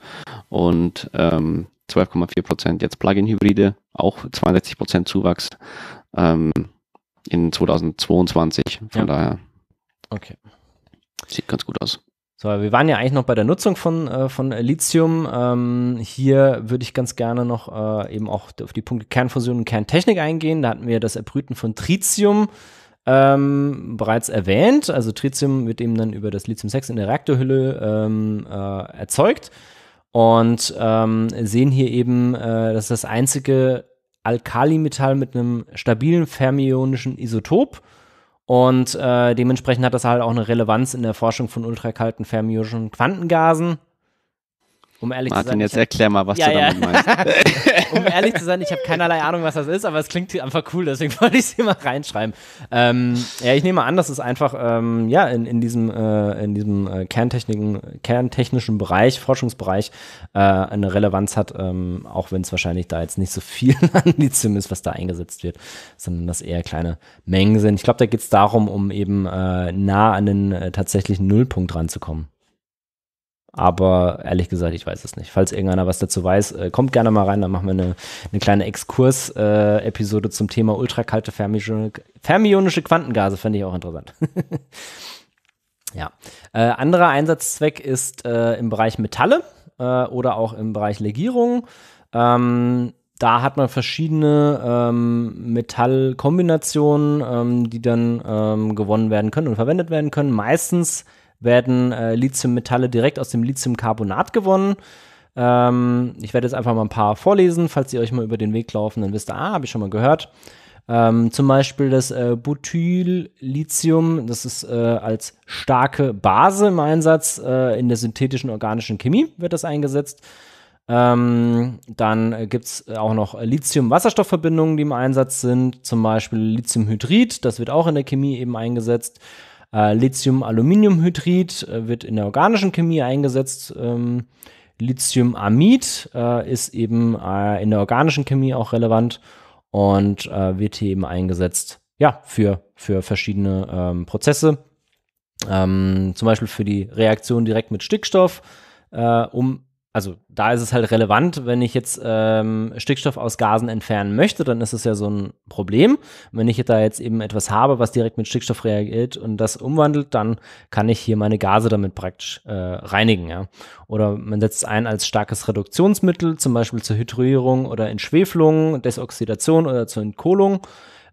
und ähm, 12,4 Prozent jetzt Plug-in-Hybride, auch 62 Prozent Zuwachs ähm, in 2022. Von ja. daher.
Okay.
Sieht ganz gut aus.
So, wir waren ja eigentlich noch bei der Nutzung von, äh, von Lithium. Ähm, hier würde ich ganz gerne noch äh, eben auch auf die Punkte Kernfusion und Kerntechnik eingehen. Da hatten wir das Erbrüten von Tritium ähm, bereits erwähnt. Also Tritium wird eben dann über das Lithium-6 in der Reaktorhülle ähm, äh, erzeugt und ähm, sehen hier eben, äh, das ist das einzige Alkalimetall mit einem stabilen fermionischen Isotop und äh, dementsprechend hat das halt auch eine Relevanz in der Forschung von ultrakalten fermionischen Quantengasen.
Um ehrlich Martin, zu sein, jetzt hab, erklär mal, was ja, du damit ja. meinst. *laughs*
um ehrlich zu sein, ich habe keinerlei Ahnung, was das ist, aber es klingt einfach cool, deswegen *laughs* wollte ich es hier mal reinschreiben. Ähm, ja, ich nehme an, dass es einfach ähm, ja, in, in diesem, äh, in diesem äh, Kerntechniken, kerntechnischen Bereich, Forschungsbereich, äh, eine Relevanz hat, ähm, auch wenn es wahrscheinlich da jetzt nicht so viel *laughs* an Lithium ist, was da eingesetzt wird, sondern dass eher kleine Mengen sind. Ich glaube, da geht es darum, um eben äh, nah an den äh, tatsächlichen Nullpunkt ranzukommen. Aber ehrlich gesagt, ich weiß es nicht. Falls irgendeiner was dazu weiß, äh, kommt gerne mal rein, dann machen wir eine, eine kleine Exkurs-Episode äh, zum Thema ultrakalte fermionische, Quantengase, fände ich auch interessant. *laughs* ja. Äh, anderer Einsatzzweck ist äh, im Bereich Metalle äh, oder auch im Bereich Legierung. Ähm, da hat man verschiedene ähm, Metallkombinationen, ähm, die dann ähm, gewonnen werden können und verwendet werden können. Meistens werden äh, Lithiummetalle direkt aus dem Lithiumcarbonat gewonnen. Ähm, ich werde jetzt einfach mal ein paar vorlesen, falls ihr euch mal über den Weg laufen, dann wisst ihr, ah, habe ich schon mal gehört. Ähm, zum Beispiel das äh, Butyllithium, das ist äh, als starke Base im Einsatz. Äh, in der synthetischen organischen Chemie wird das eingesetzt. Ähm, dann äh, gibt es auch noch Lithium-Wasserstoffverbindungen, die im Einsatz sind. Zum Beispiel Lithiumhydrid, das wird auch in der Chemie eben eingesetzt. Äh, Lithium-Aluminiumhydrid äh, wird in der organischen Chemie eingesetzt. Ähm, Lithiumamid äh, ist eben äh, in der organischen Chemie auch relevant und äh, wird hier eben eingesetzt, ja, für, für verschiedene ähm, Prozesse. Ähm, zum Beispiel für die Reaktion direkt mit Stickstoff, äh, um also da ist es halt relevant, wenn ich jetzt ähm, Stickstoff aus Gasen entfernen möchte, dann ist es ja so ein Problem. wenn ich da jetzt eben etwas habe, was direkt mit Stickstoff reagiert und das umwandelt, dann kann ich hier meine Gase damit praktisch äh, reinigen. Ja? Oder man setzt es ein als starkes Reduktionsmittel, zum Beispiel zur Hydrierung oder Entschwefelung, Desoxidation oder zur Entkohlung.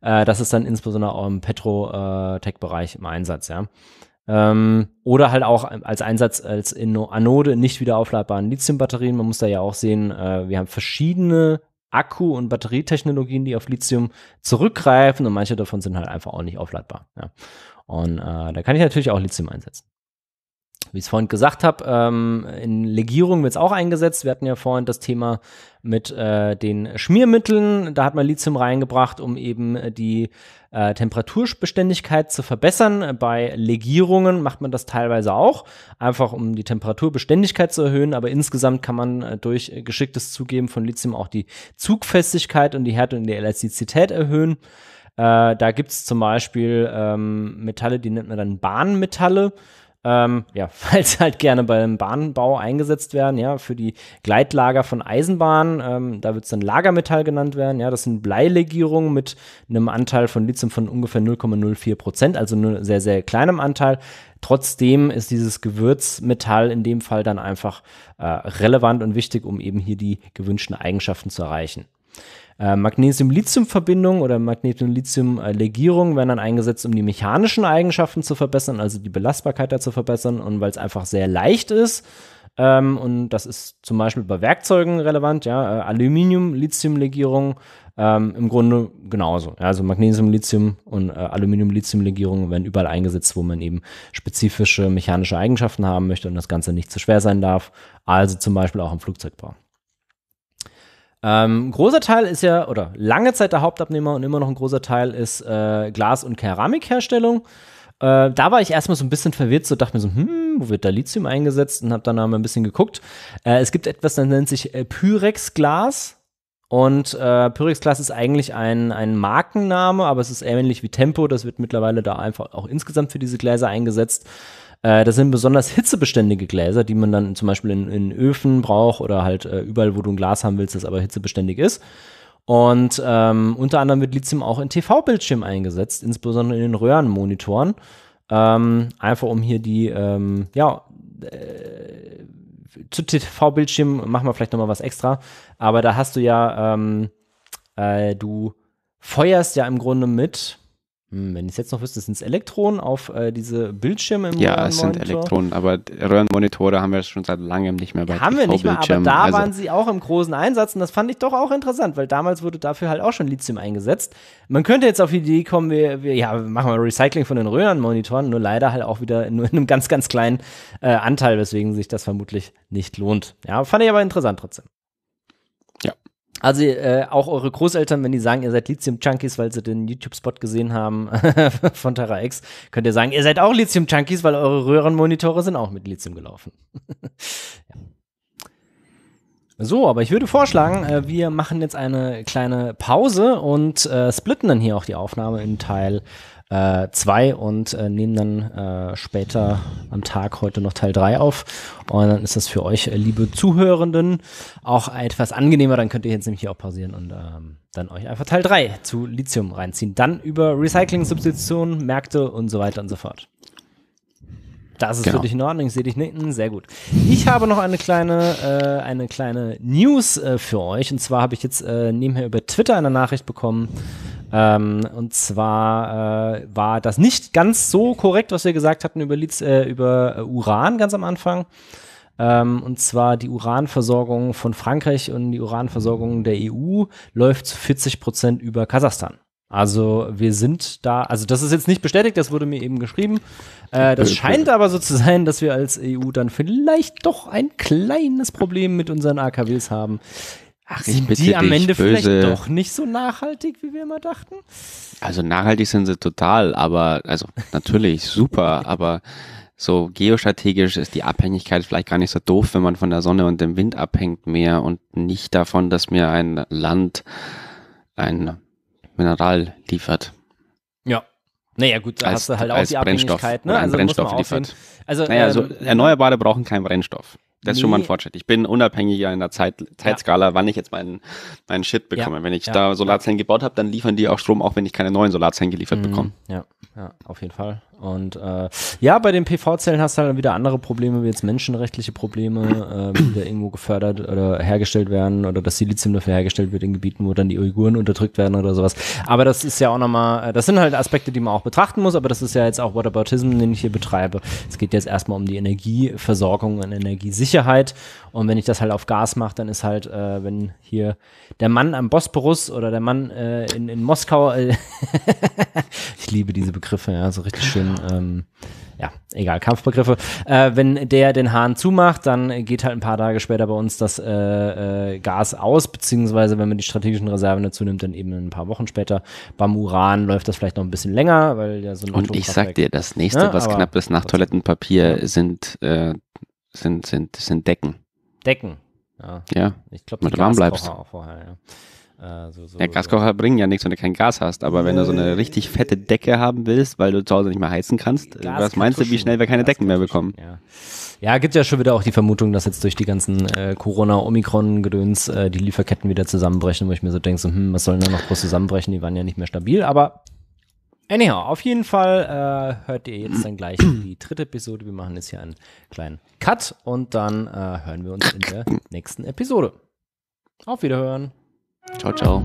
Äh, das ist dann insbesondere auch im Petrotech-Bereich im Einsatz. Ja? Ähm, oder halt auch als Einsatz als Anode nicht wieder aufladbaren Lithium-Batterien. Man muss da ja auch sehen, äh, wir haben verschiedene Akku- und Batterietechnologien, die auf Lithium zurückgreifen und manche davon sind halt einfach auch nicht aufladbar. Ja. Und äh, da kann ich natürlich auch Lithium einsetzen. Wie ich es vorhin gesagt habe, ähm, in Legierung wird es auch eingesetzt. Wir hatten ja vorhin das Thema mit äh, den Schmiermitteln. Da hat man Lithium reingebracht, um eben die äh, Temperaturbeständigkeit zu verbessern. Bei Legierungen macht man das teilweise auch, einfach um die Temperaturbeständigkeit zu erhöhen. Aber insgesamt kann man äh, durch geschicktes Zugeben von Lithium auch die Zugfestigkeit und die Härte und die Elastizität erhöhen. Äh, da gibt es zum Beispiel ähm, Metalle, die nennt man dann Bahnmetalle. Ähm, ja, *laughs* falls halt gerne beim Bahnbau eingesetzt werden, ja, für die Gleitlager von Eisenbahnen, ähm, da wird es dann Lagermetall genannt werden, ja, das sind Bleilegierungen mit einem Anteil von Lithium von ungefähr 0,04 Prozent, also nur sehr, sehr kleinem Anteil. Trotzdem ist dieses Gewürzmetall in dem Fall dann einfach äh, relevant und wichtig, um eben hier die gewünschten Eigenschaften zu erreichen. Äh, Magnesium-Lithium-Verbindungen oder Magnesium-Lithium-Legierungen werden dann eingesetzt, um die mechanischen Eigenschaften zu verbessern, also die Belastbarkeit da zu verbessern und weil es einfach sehr leicht ist. Ähm, und das ist zum Beispiel bei Werkzeugen relevant, ja, äh, Aluminium-Lithium-Legierung ähm, im Grunde genauso. Ja, also Magnesium-Lithium und äh, Aluminium-Lithium-Legierungen werden überall eingesetzt, wo man eben spezifische mechanische Eigenschaften haben möchte und das Ganze nicht zu schwer sein darf. Also zum Beispiel auch im Flugzeugbau. Ähm, großer Teil ist ja, oder lange Zeit der Hauptabnehmer und immer noch ein großer Teil ist äh, Glas- und Keramikherstellung. Äh, da war ich erstmal so ein bisschen verwirrt, so dachte mir so, hm, wo wird da Lithium eingesetzt und habe dann mal ein bisschen geguckt. Äh, es gibt etwas, das nennt sich äh, Pyrex-Glas. Und äh, Pyrex Glas ist eigentlich ein, ein Markenname, aber es ist ähnlich wie Tempo. Das wird mittlerweile da einfach auch insgesamt für diese Gläser eingesetzt. Äh, das sind besonders hitzebeständige Gläser, die man dann zum Beispiel in, in Öfen braucht oder halt äh, überall, wo du ein Glas haben willst, das aber hitzebeständig ist. Und ähm, unter anderem wird Lithium auch in TV-Bildschirmen eingesetzt, insbesondere in den Röhrenmonitoren. Ähm, einfach um hier die, ähm, ja, äh, zu TV-Bildschirmen machen wir vielleicht nochmal was extra. Aber da hast du ja, ähm, äh, du feuerst ja im Grunde mit, wenn ich es jetzt noch wüsste, sind es Elektronen auf äh, diese Bildschirme
im Ja, es sind Elektronen, aber Röhrenmonitore haben wir schon seit langem nicht mehr bei
Haben wir nicht mehr, aber da also waren sie auch im großen Einsatz und das fand ich doch auch interessant, weil damals wurde dafür halt auch schon Lithium eingesetzt. Man könnte jetzt auf die Idee kommen, wir, wir ja, machen wir Recycling von den Röhrenmonitoren, nur leider halt auch wieder nur *laughs* in einem ganz, ganz kleinen äh, Anteil, weswegen sich das vermutlich nicht lohnt. Ja, fand ich aber interessant trotzdem. Also äh, auch eure Großeltern, wenn die sagen, ihr seid Lithium-Junkies, weil sie den YouTube-Spot gesehen haben *laughs* von Terra X, könnt ihr sagen, ihr seid auch Lithium-Junkies, weil eure Röhrenmonitore sind auch mit Lithium gelaufen. *laughs* ja. So, aber ich würde vorschlagen, äh, wir machen jetzt eine kleine Pause und äh, splitten dann hier auch die Aufnahme in Teil 2 äh, und äh, nehmen dann äh, später am Tag heute noch Teil 3 auf. Und dann ist das für euch, äh, liebe Zuhörenden, auch etwas angenehmer. Dann könnt ihr jetzt nämlich hier auch pausieren und ähm, dann euch einfach Teil 3 zu Lithium reinziehen. Dann über Recycling, Substitution, Märkte und so weiter und so fort. Das ist genau. für dich in Ordnung. Ich sehe dich nicken. Sehr gut. Ich habe noch eine kleine, äh, eine kleine News äh, für euch. Und zwar habe ich jetzt äh, nebenher über Twitter eine Nachricht bekommen ähm, und zwar äh, war das nicht ganz so korrekt, was wir gesagt hatten über, Liz, äh, über äh, Uran ganz am Anfang. Ähm, und zwar die Uranversorgung von Frankreich und die Uranversorgung der EU läuft zu 40 Prozent über Kasachstan. Also wir sind da, also das ist jetzt nicht bestätigt, das wurde mir eben geschrieben. Äh, das scheint aber so zu sein, dass wir als EU dann vielleicht doch ein kleines Problem mit unseren AKWs haben. Ach, sind die am Ende böse. vielleicht doch nicht so nachhaltig, wie wir immer dachten?
Also nachhaltig sind sie total, aber also natürlich super, *laughs* aber so geostrategisch ist die Abhängigkeit vielleicht gar nicht so doof, wenn man von der Sonne und dem Wind abhängt mehr und nicht davon, dass mir ein Land ein Mineral liefert.
Ja. Naja, gut, da als, hast du halt auch die Abhängigkeit, ne?
Also Brennstoff liefert. Also, naja, ähm, so Erneuerbare brauchen keinen Brennstoff. Das ist nee. schon mal ein Fortschritt. Ich bin unabhängiger in der Zeit, Zeitskala, ja. wann ich jetzt meinen, meinen Shit bekomme. Ja. Wenn ich ja. da Solarzellen gebaut habe, dann liefern die auch Strom, auch wenn ich keine neuen Solarzellen geliefert mhm. bekomme.
Ja, ja, auf jeden Fall. Und äh, ja, bei den PV-Zellen hast du halt wieder andere Probleme, wie jetzt menschenrechtliche Probleme, äh, die da irgendwo gefördert oder hergestellt werden oder das Silizium dafür hergestellt wird in Gebieten, wo dann die Uiguren unterdrückt werden oder sowas. Aber das ist ja auch nochmal, äh, das sind halt Aspekte, die man auch betrachten muss, aber das ist ja jetzt auch Whataboutism, den ich hier betreibe. Es geht jetzt erstmal um die Energieversorgung und Energiesicherheit. Und wenn ich das halt auf Gas mache, dann ist halt, äh, wenn hier der Mann am Bosporus oder der Mann äh, in, in Moskau, äh, *laughs* ich liebe diese Begriffe, ja, so richtig schön ähm, ja, egal, Kampfbegriffe. Äh, wenn der den Hahn zumacht, dann geht halt ein paar Tage später bei uns das äh, äh, Gas aus, beziehungsweise wenn man die strategischen Reserven dazu nimmt, dann eben ein paar Wochen später. Beim Uran läuft das vielleicht noch ein bisschen länger, weil ja so ein
Und ich sag dir, das nächste, ja, was knapp ist nach Toilettenpapier, sind, sind, sind, sind Decken.
Decken.
Ja. ja.
Ich glaube, die
warm bleibst. auch vorher, ja. Äh, so, so, ja, Gaskocher so. bringen ja nichts, wenn du kein Gas hast. Aber wenn du so eine richtig fette Decke haben willst, weil du zu Hause nicht mehr heizen kannst, Gas was meinst du, wie schnell wir keine Decken mehr bekommen?
Ja. Ja, gibt ja schon wieder auch die Vermutung, dass jetzt durch die ganzen äh, Corona-Omikron-Gedöns äh, die Lieferketten wieder zusammenbrechen, wo ich mir so denke, so, hm, was sollen da noch groß zusammenbrechen? Die waren ja nicht mehr stabil, aber anyhow, auf jeden Fall äh, hört ihr jetzt dann gleich *clears throat* die dritte Episode. Wir machen jetzt hier einen kleinen Cut und dann äh, hören wir uns in der *clears throat* nächsten Episode. Auf Wiederhören.
Ciao, ciao.